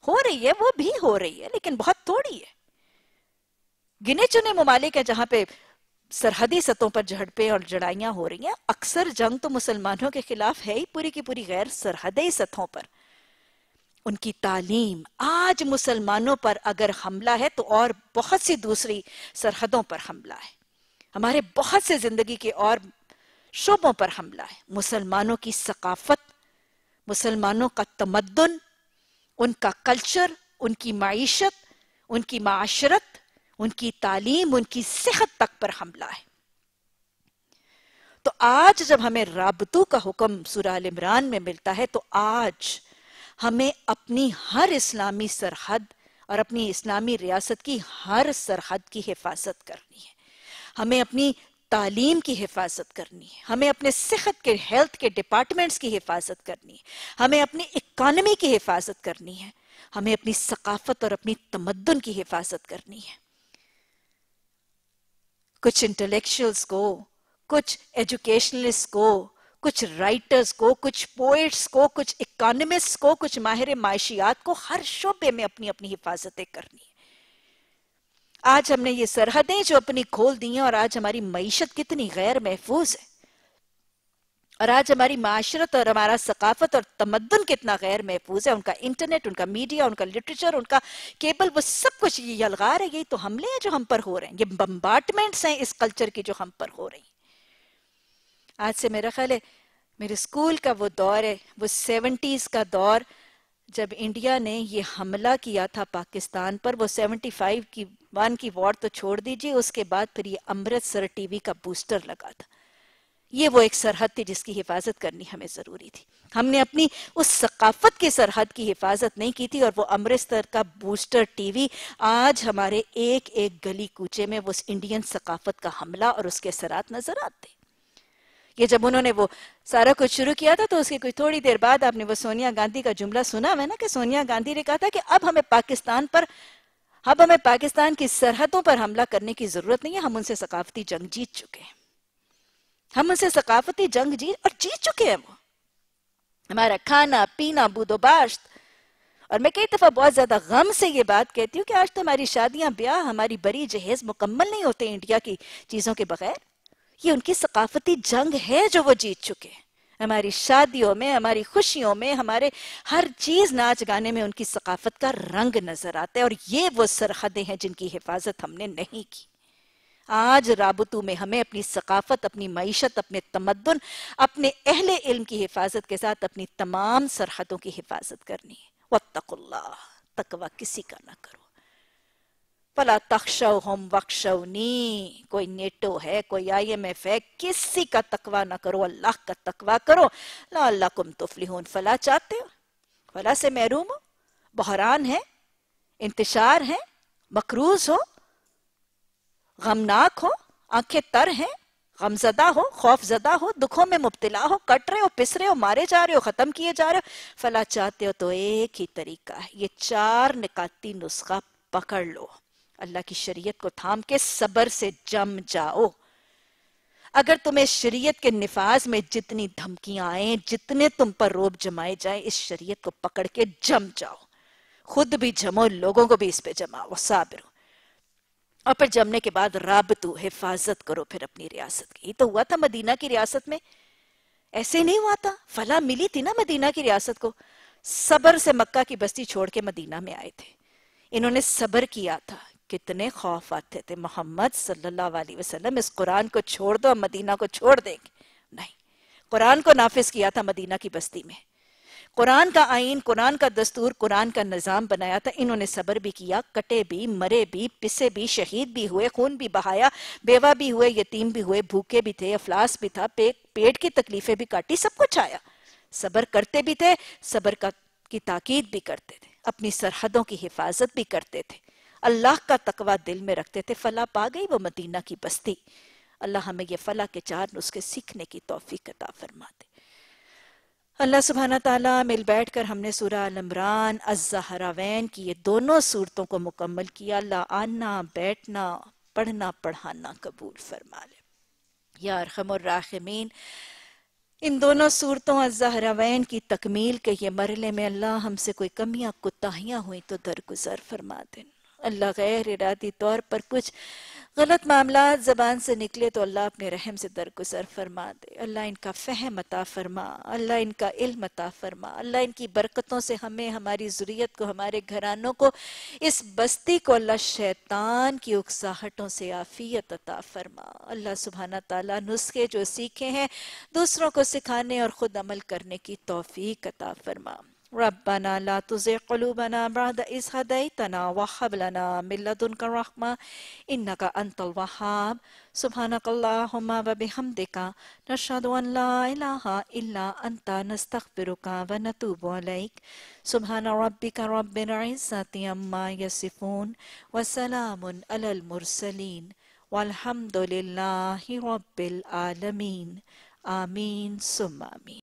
ہو رہی ہے، وہ بھی ہو رہی ہے، لیکن بہت تھوڑی ہے۔ گنے چنے ممالک ہیں جہاں پہ سرحدی سطحوں پر جھڑپیں اور جڑائیاں ہو رہی ہیں۔ اکثر جنگ تو مسلمانوں کے خلاف ہے ہی، پوری کی پوری غیر سرحدی سطحوں پر۔ ان کی تعلیم، آج مسلمانوں پر اگر حملہ ہے تو اور بہت سی دوسری سرحدوں پر حملہ ہے۔ ہمارے بہت سے زندگی کے اور شعبوں پر حملہ ہے۔ مسلمانوں کی ثقافت، مسلمانوں کا تمدن، ان کا کلچر ان کی معیشت، ان کی معاشرت، ان کی تعلیم، ان کی صحت تک پر حملہ ہے۔ تو آج جب ہمیں رابطوں کا حکم سورہ عمران میں ملتا ہے، تو آج ہمیں اپنی ہر اسلامی سرحد اور اپنی اسلامی ریاست کی ہر سرحد کی حفاظت کرنی ہے۔ ہمیں اپنی تعلیم کی حفاظت کرنی ہے۔ ہمیں اپنے صحت کے، ہیلتھ کے ڈپارٹمنٹس کی حفاظت کرنی ہے۔ ہمیں اپنی اکانومی کی حفاظت کرنی ہے۔ ہمیں اپنی ثقافت اور اپنی تمدن کی حفاظت کرنی ہے۔ کچھ انٹلیکچلز کو، کچھ ایجوکیشنلسٹ کو، کچھ رائٹرز کو، کچھ پوئٹس کو، کچھ اکانومسٹ کو، کچھ ماہر معاشیات کو ہر شعبے میں اپنی اپنی حفاظتیں کرنی ہے۔ آج ہم نے یہ سرحدیں جو اپنی کھول دی ہیں اور آج ہماری معیشت کتنی غیر محفوظ ہے۔ اور آج ہماری معاشرت اور ہمارا ثقافت اور تمدن کتنا غیر محفوظ ہے۔ ان کا انٹرنیٹ، ان کا میڈیا، ان کا لٹریچر، ان کا کیبل، وہ سب کچھ یہ یلغار ہے۔ یہی تو حملے ہیں جو ہم پر ہو رہے ہیں۔ یہ بمبارٹمنٹس ہیں اس کلچر کی جو ہم پر ہو رہی ہیں۔ آج سے میرا خیال ہے، میرے اسکول کا وہ دور ہے، وہ سیونٹیز کا دور جب انڈیا نے یہ حملہ کیا تھا پاکستان پر، وہ سیونٹی فائیو کی، ون کی وارڈ تو چھوڑ دیجیے، اس کے بعد پھر یہ امرت سر ٹی وی کا بوسٹر لگا تھا۔ یہ وہ ایک سرحد تھی جس کی حفاظت کرنی ہمیں ضروری تھی۔ ہم نے اپنی اس ثقافت کی سرحد کی حفاظت نہیں کی تھی اور وہ امرتسر کا بوسٹر ٹی وی آج ہمارے ایک ایک گلی کوچے میں وہ انڈین ثقافت کا حملہ اور اس کے اثرات نظر آتے۔ یہ جب انہوں نے وہ سارا کچھ شروع کیا تھا تو اس کی کوئی تھوڑی دیر بعد آپ نے وہ سونیا گاندھی کا جملہ سنا میں نا کہ سونیا گاندھی نے کہا تھا کہ اب ہمیں پاکستان پر اب ہمیں پاکستان کی سرحدوں پر حملہ کرنے کی ضرورت نہیں ہے، ہم ان سے ثقافتی جنگ جیت چکے ہیں۔ ہم ان سے ثقافتی جنگ جیت اور جیت چکے ہیں وہ۔ ہمارا کھانا، پینا، بود و باشت۔ اور میں کئی دفعہ بہت زیادہ غم سے یہ بات کہتی ہوں کہ آج تو ہماری شادیاں، بیاہ، ہماری بری جہیز مکمل نہیں ہوتے انڈیا کی چیزوں کے بغیر۔ یہ ان کی ثقافتی جنگ ہے جو وہ جیت چکے ہیں۔ ہماری شادیوں میں، ہماری خوشیوں میں، ہمارے ہر چیز ناچ گانے میں ان کی ثقافت کا رنگ نظر آتا ہے اور یہ وہ سرحدیں ہیں جن کی حفاظت ہم نے نہیں کی۔ آج رابطوں میں ہمیں اپنی ثقافت، اپنی معیشت، اپنے تمدن، اپنے اہل علم کی حفاظت کے ساتھ اپنی تمام سرحدوں کی حفاظت کرنی ہے۔ وَاتَّقُ اللَّهِ، تقوی کسی کا نہ کرو۔ فلا تخشوہم وخشونی کوئی نیٹو ہے، کوئی آئی ایم ایف ہے، کسی کا تقوی نہ کرو، اللہ کا تقوی کرو۔ لا اللہ کم تفلیحون فلا چاہتے ہو؟ فلا سے محروم ہو؟ بحران ہے، انتشار ہے، مقروض ہو؟ غمناک ہو؟ آنکھیں تر ہیں، غمزدہ ہو خوف زدہ ہو؟ دکھوں میں مبتلا ہو، کٹ رہے ہو، پس رہے ہو، مارے جا رہے ہو، ختم کیے جا رہے ہو۔ فلا چاہتے ہو تو ایک ہی طریقہ ہے، یہ چار نکاتی نسخہ پکڑ لو۔ اللہ کی شریعت کو تھام کے صبر سے جم جاؤ۔ اگر تمہیں شریعت کے نفاذ میں جتنی دھمکیاں آئیں، جتنے تم پر روب جمائے جائیں، اس شریعت کو پکڑ کے جم جاؤ۔ خود بھی جمو، لوگوں کو بھی اس پہ جماؤ صابر اور پھر جمنے کے بعد رابطو حفاظت کرو پھر اپنی ریاست کی۔ یہ تو ہوا تھا مدینہ کی ریاست میں۔ ایسے نہیں ہوا تھا۔ فلا ملی تھی نا مدینہ کی ریاست کو۔ صبر سے مکہ کی بستی چھوڑ کے مدینہ میں آئے تھے۔ انہوں نے صبر کیا تھا۔ کتنے خوف آتے تھے محمد صلی اللہ علیہ وسلم اس قرآن کو چھوڑ دو مدینہ کو چھوڑ دیں گے۔ نہیں، قرآن کو نافذ کیا تھا مدینہ کی بستی میں۔ قرآن کا آئین، قرآن کا دستور، قرآن کا نظام بنایا تھا۔ انہوں نے صبر بھی کیا، کٹے بھی، مرے بھی، پسے بھی، شہید بھی ہوئے، خون بھی بہایا، بیوہ بھی ہوئے، یتیم بھی ہوئے، بھوکے بھی تھے، افلاس بھی تھا پیٹ کی تکلیفیں بھی کاٹی، سب کچھ آیا۔ صبر کرتے بھی تھے، صبر کی تاکید بھی کرتے تھے، اپنی سرحدوں کی حفاظت بھی کرتے تھے۔ اللہ کا تقوی دل میں رکھتے تھے فلا پا گئی وہ مدینہ کی بستی۔ اللہ ہمیں یہ فلا کے چار نسخے سیکھنے کی توفیق عطا فرما دے اللہ سبحانہ تعالیٰ مل بیٹھ کر ہم نے سورہ الامران الزہراوین کی یہ دونوں صورتوں کو مکمل کیا۔ اللہ آنا، بیٹھنا، پڑھنا، پڑھانا قبول فرما لے۔ یا ارحم الراحمین، ان دونوں صورتوں الزہراوین کی تکمیل کے یہ مرلے میں اللہ ہم سے کوئی کمیاں کتاہیاں ہوئیں تو درگزر فرما دیں اللہ غیر ارادی طور پر کچھ غلط معاملات زبان سے نکلے تو اللہ اپنے رحم سے درگزر فرما دے۔ اللہ ان کا فہم عطا فرما، اللہ ان کا علم عطا فرما۔ اللہ ان کی برکتوں سے ہمیں، ہماری ضروریت کو، ہمارے گھرانوں کو اس بستی کو اللہ شیطان کی اکساہٹوں سے عافیت عطا فرما۔ اللہ سبحانہ تعالیٰ نسخے جو سیکھے ہیں، دوسروں کو سکھانے اور خود عمل کرنے کی توفیق عطا فرما۔ ربنا لا تزغ قلوبنا بعد إذ هديتنا وهب لنا من لدنك رحمة إنك أنت الوهاب سبحانك اللهم وبحمدك نشهد أن لا إله إلا أنت نستغفرك ونتوب إليك سبحان ربك رب العزة عما يصفون وسلام على المرسلين والحمد لله رب العالمين آمين ثم آمين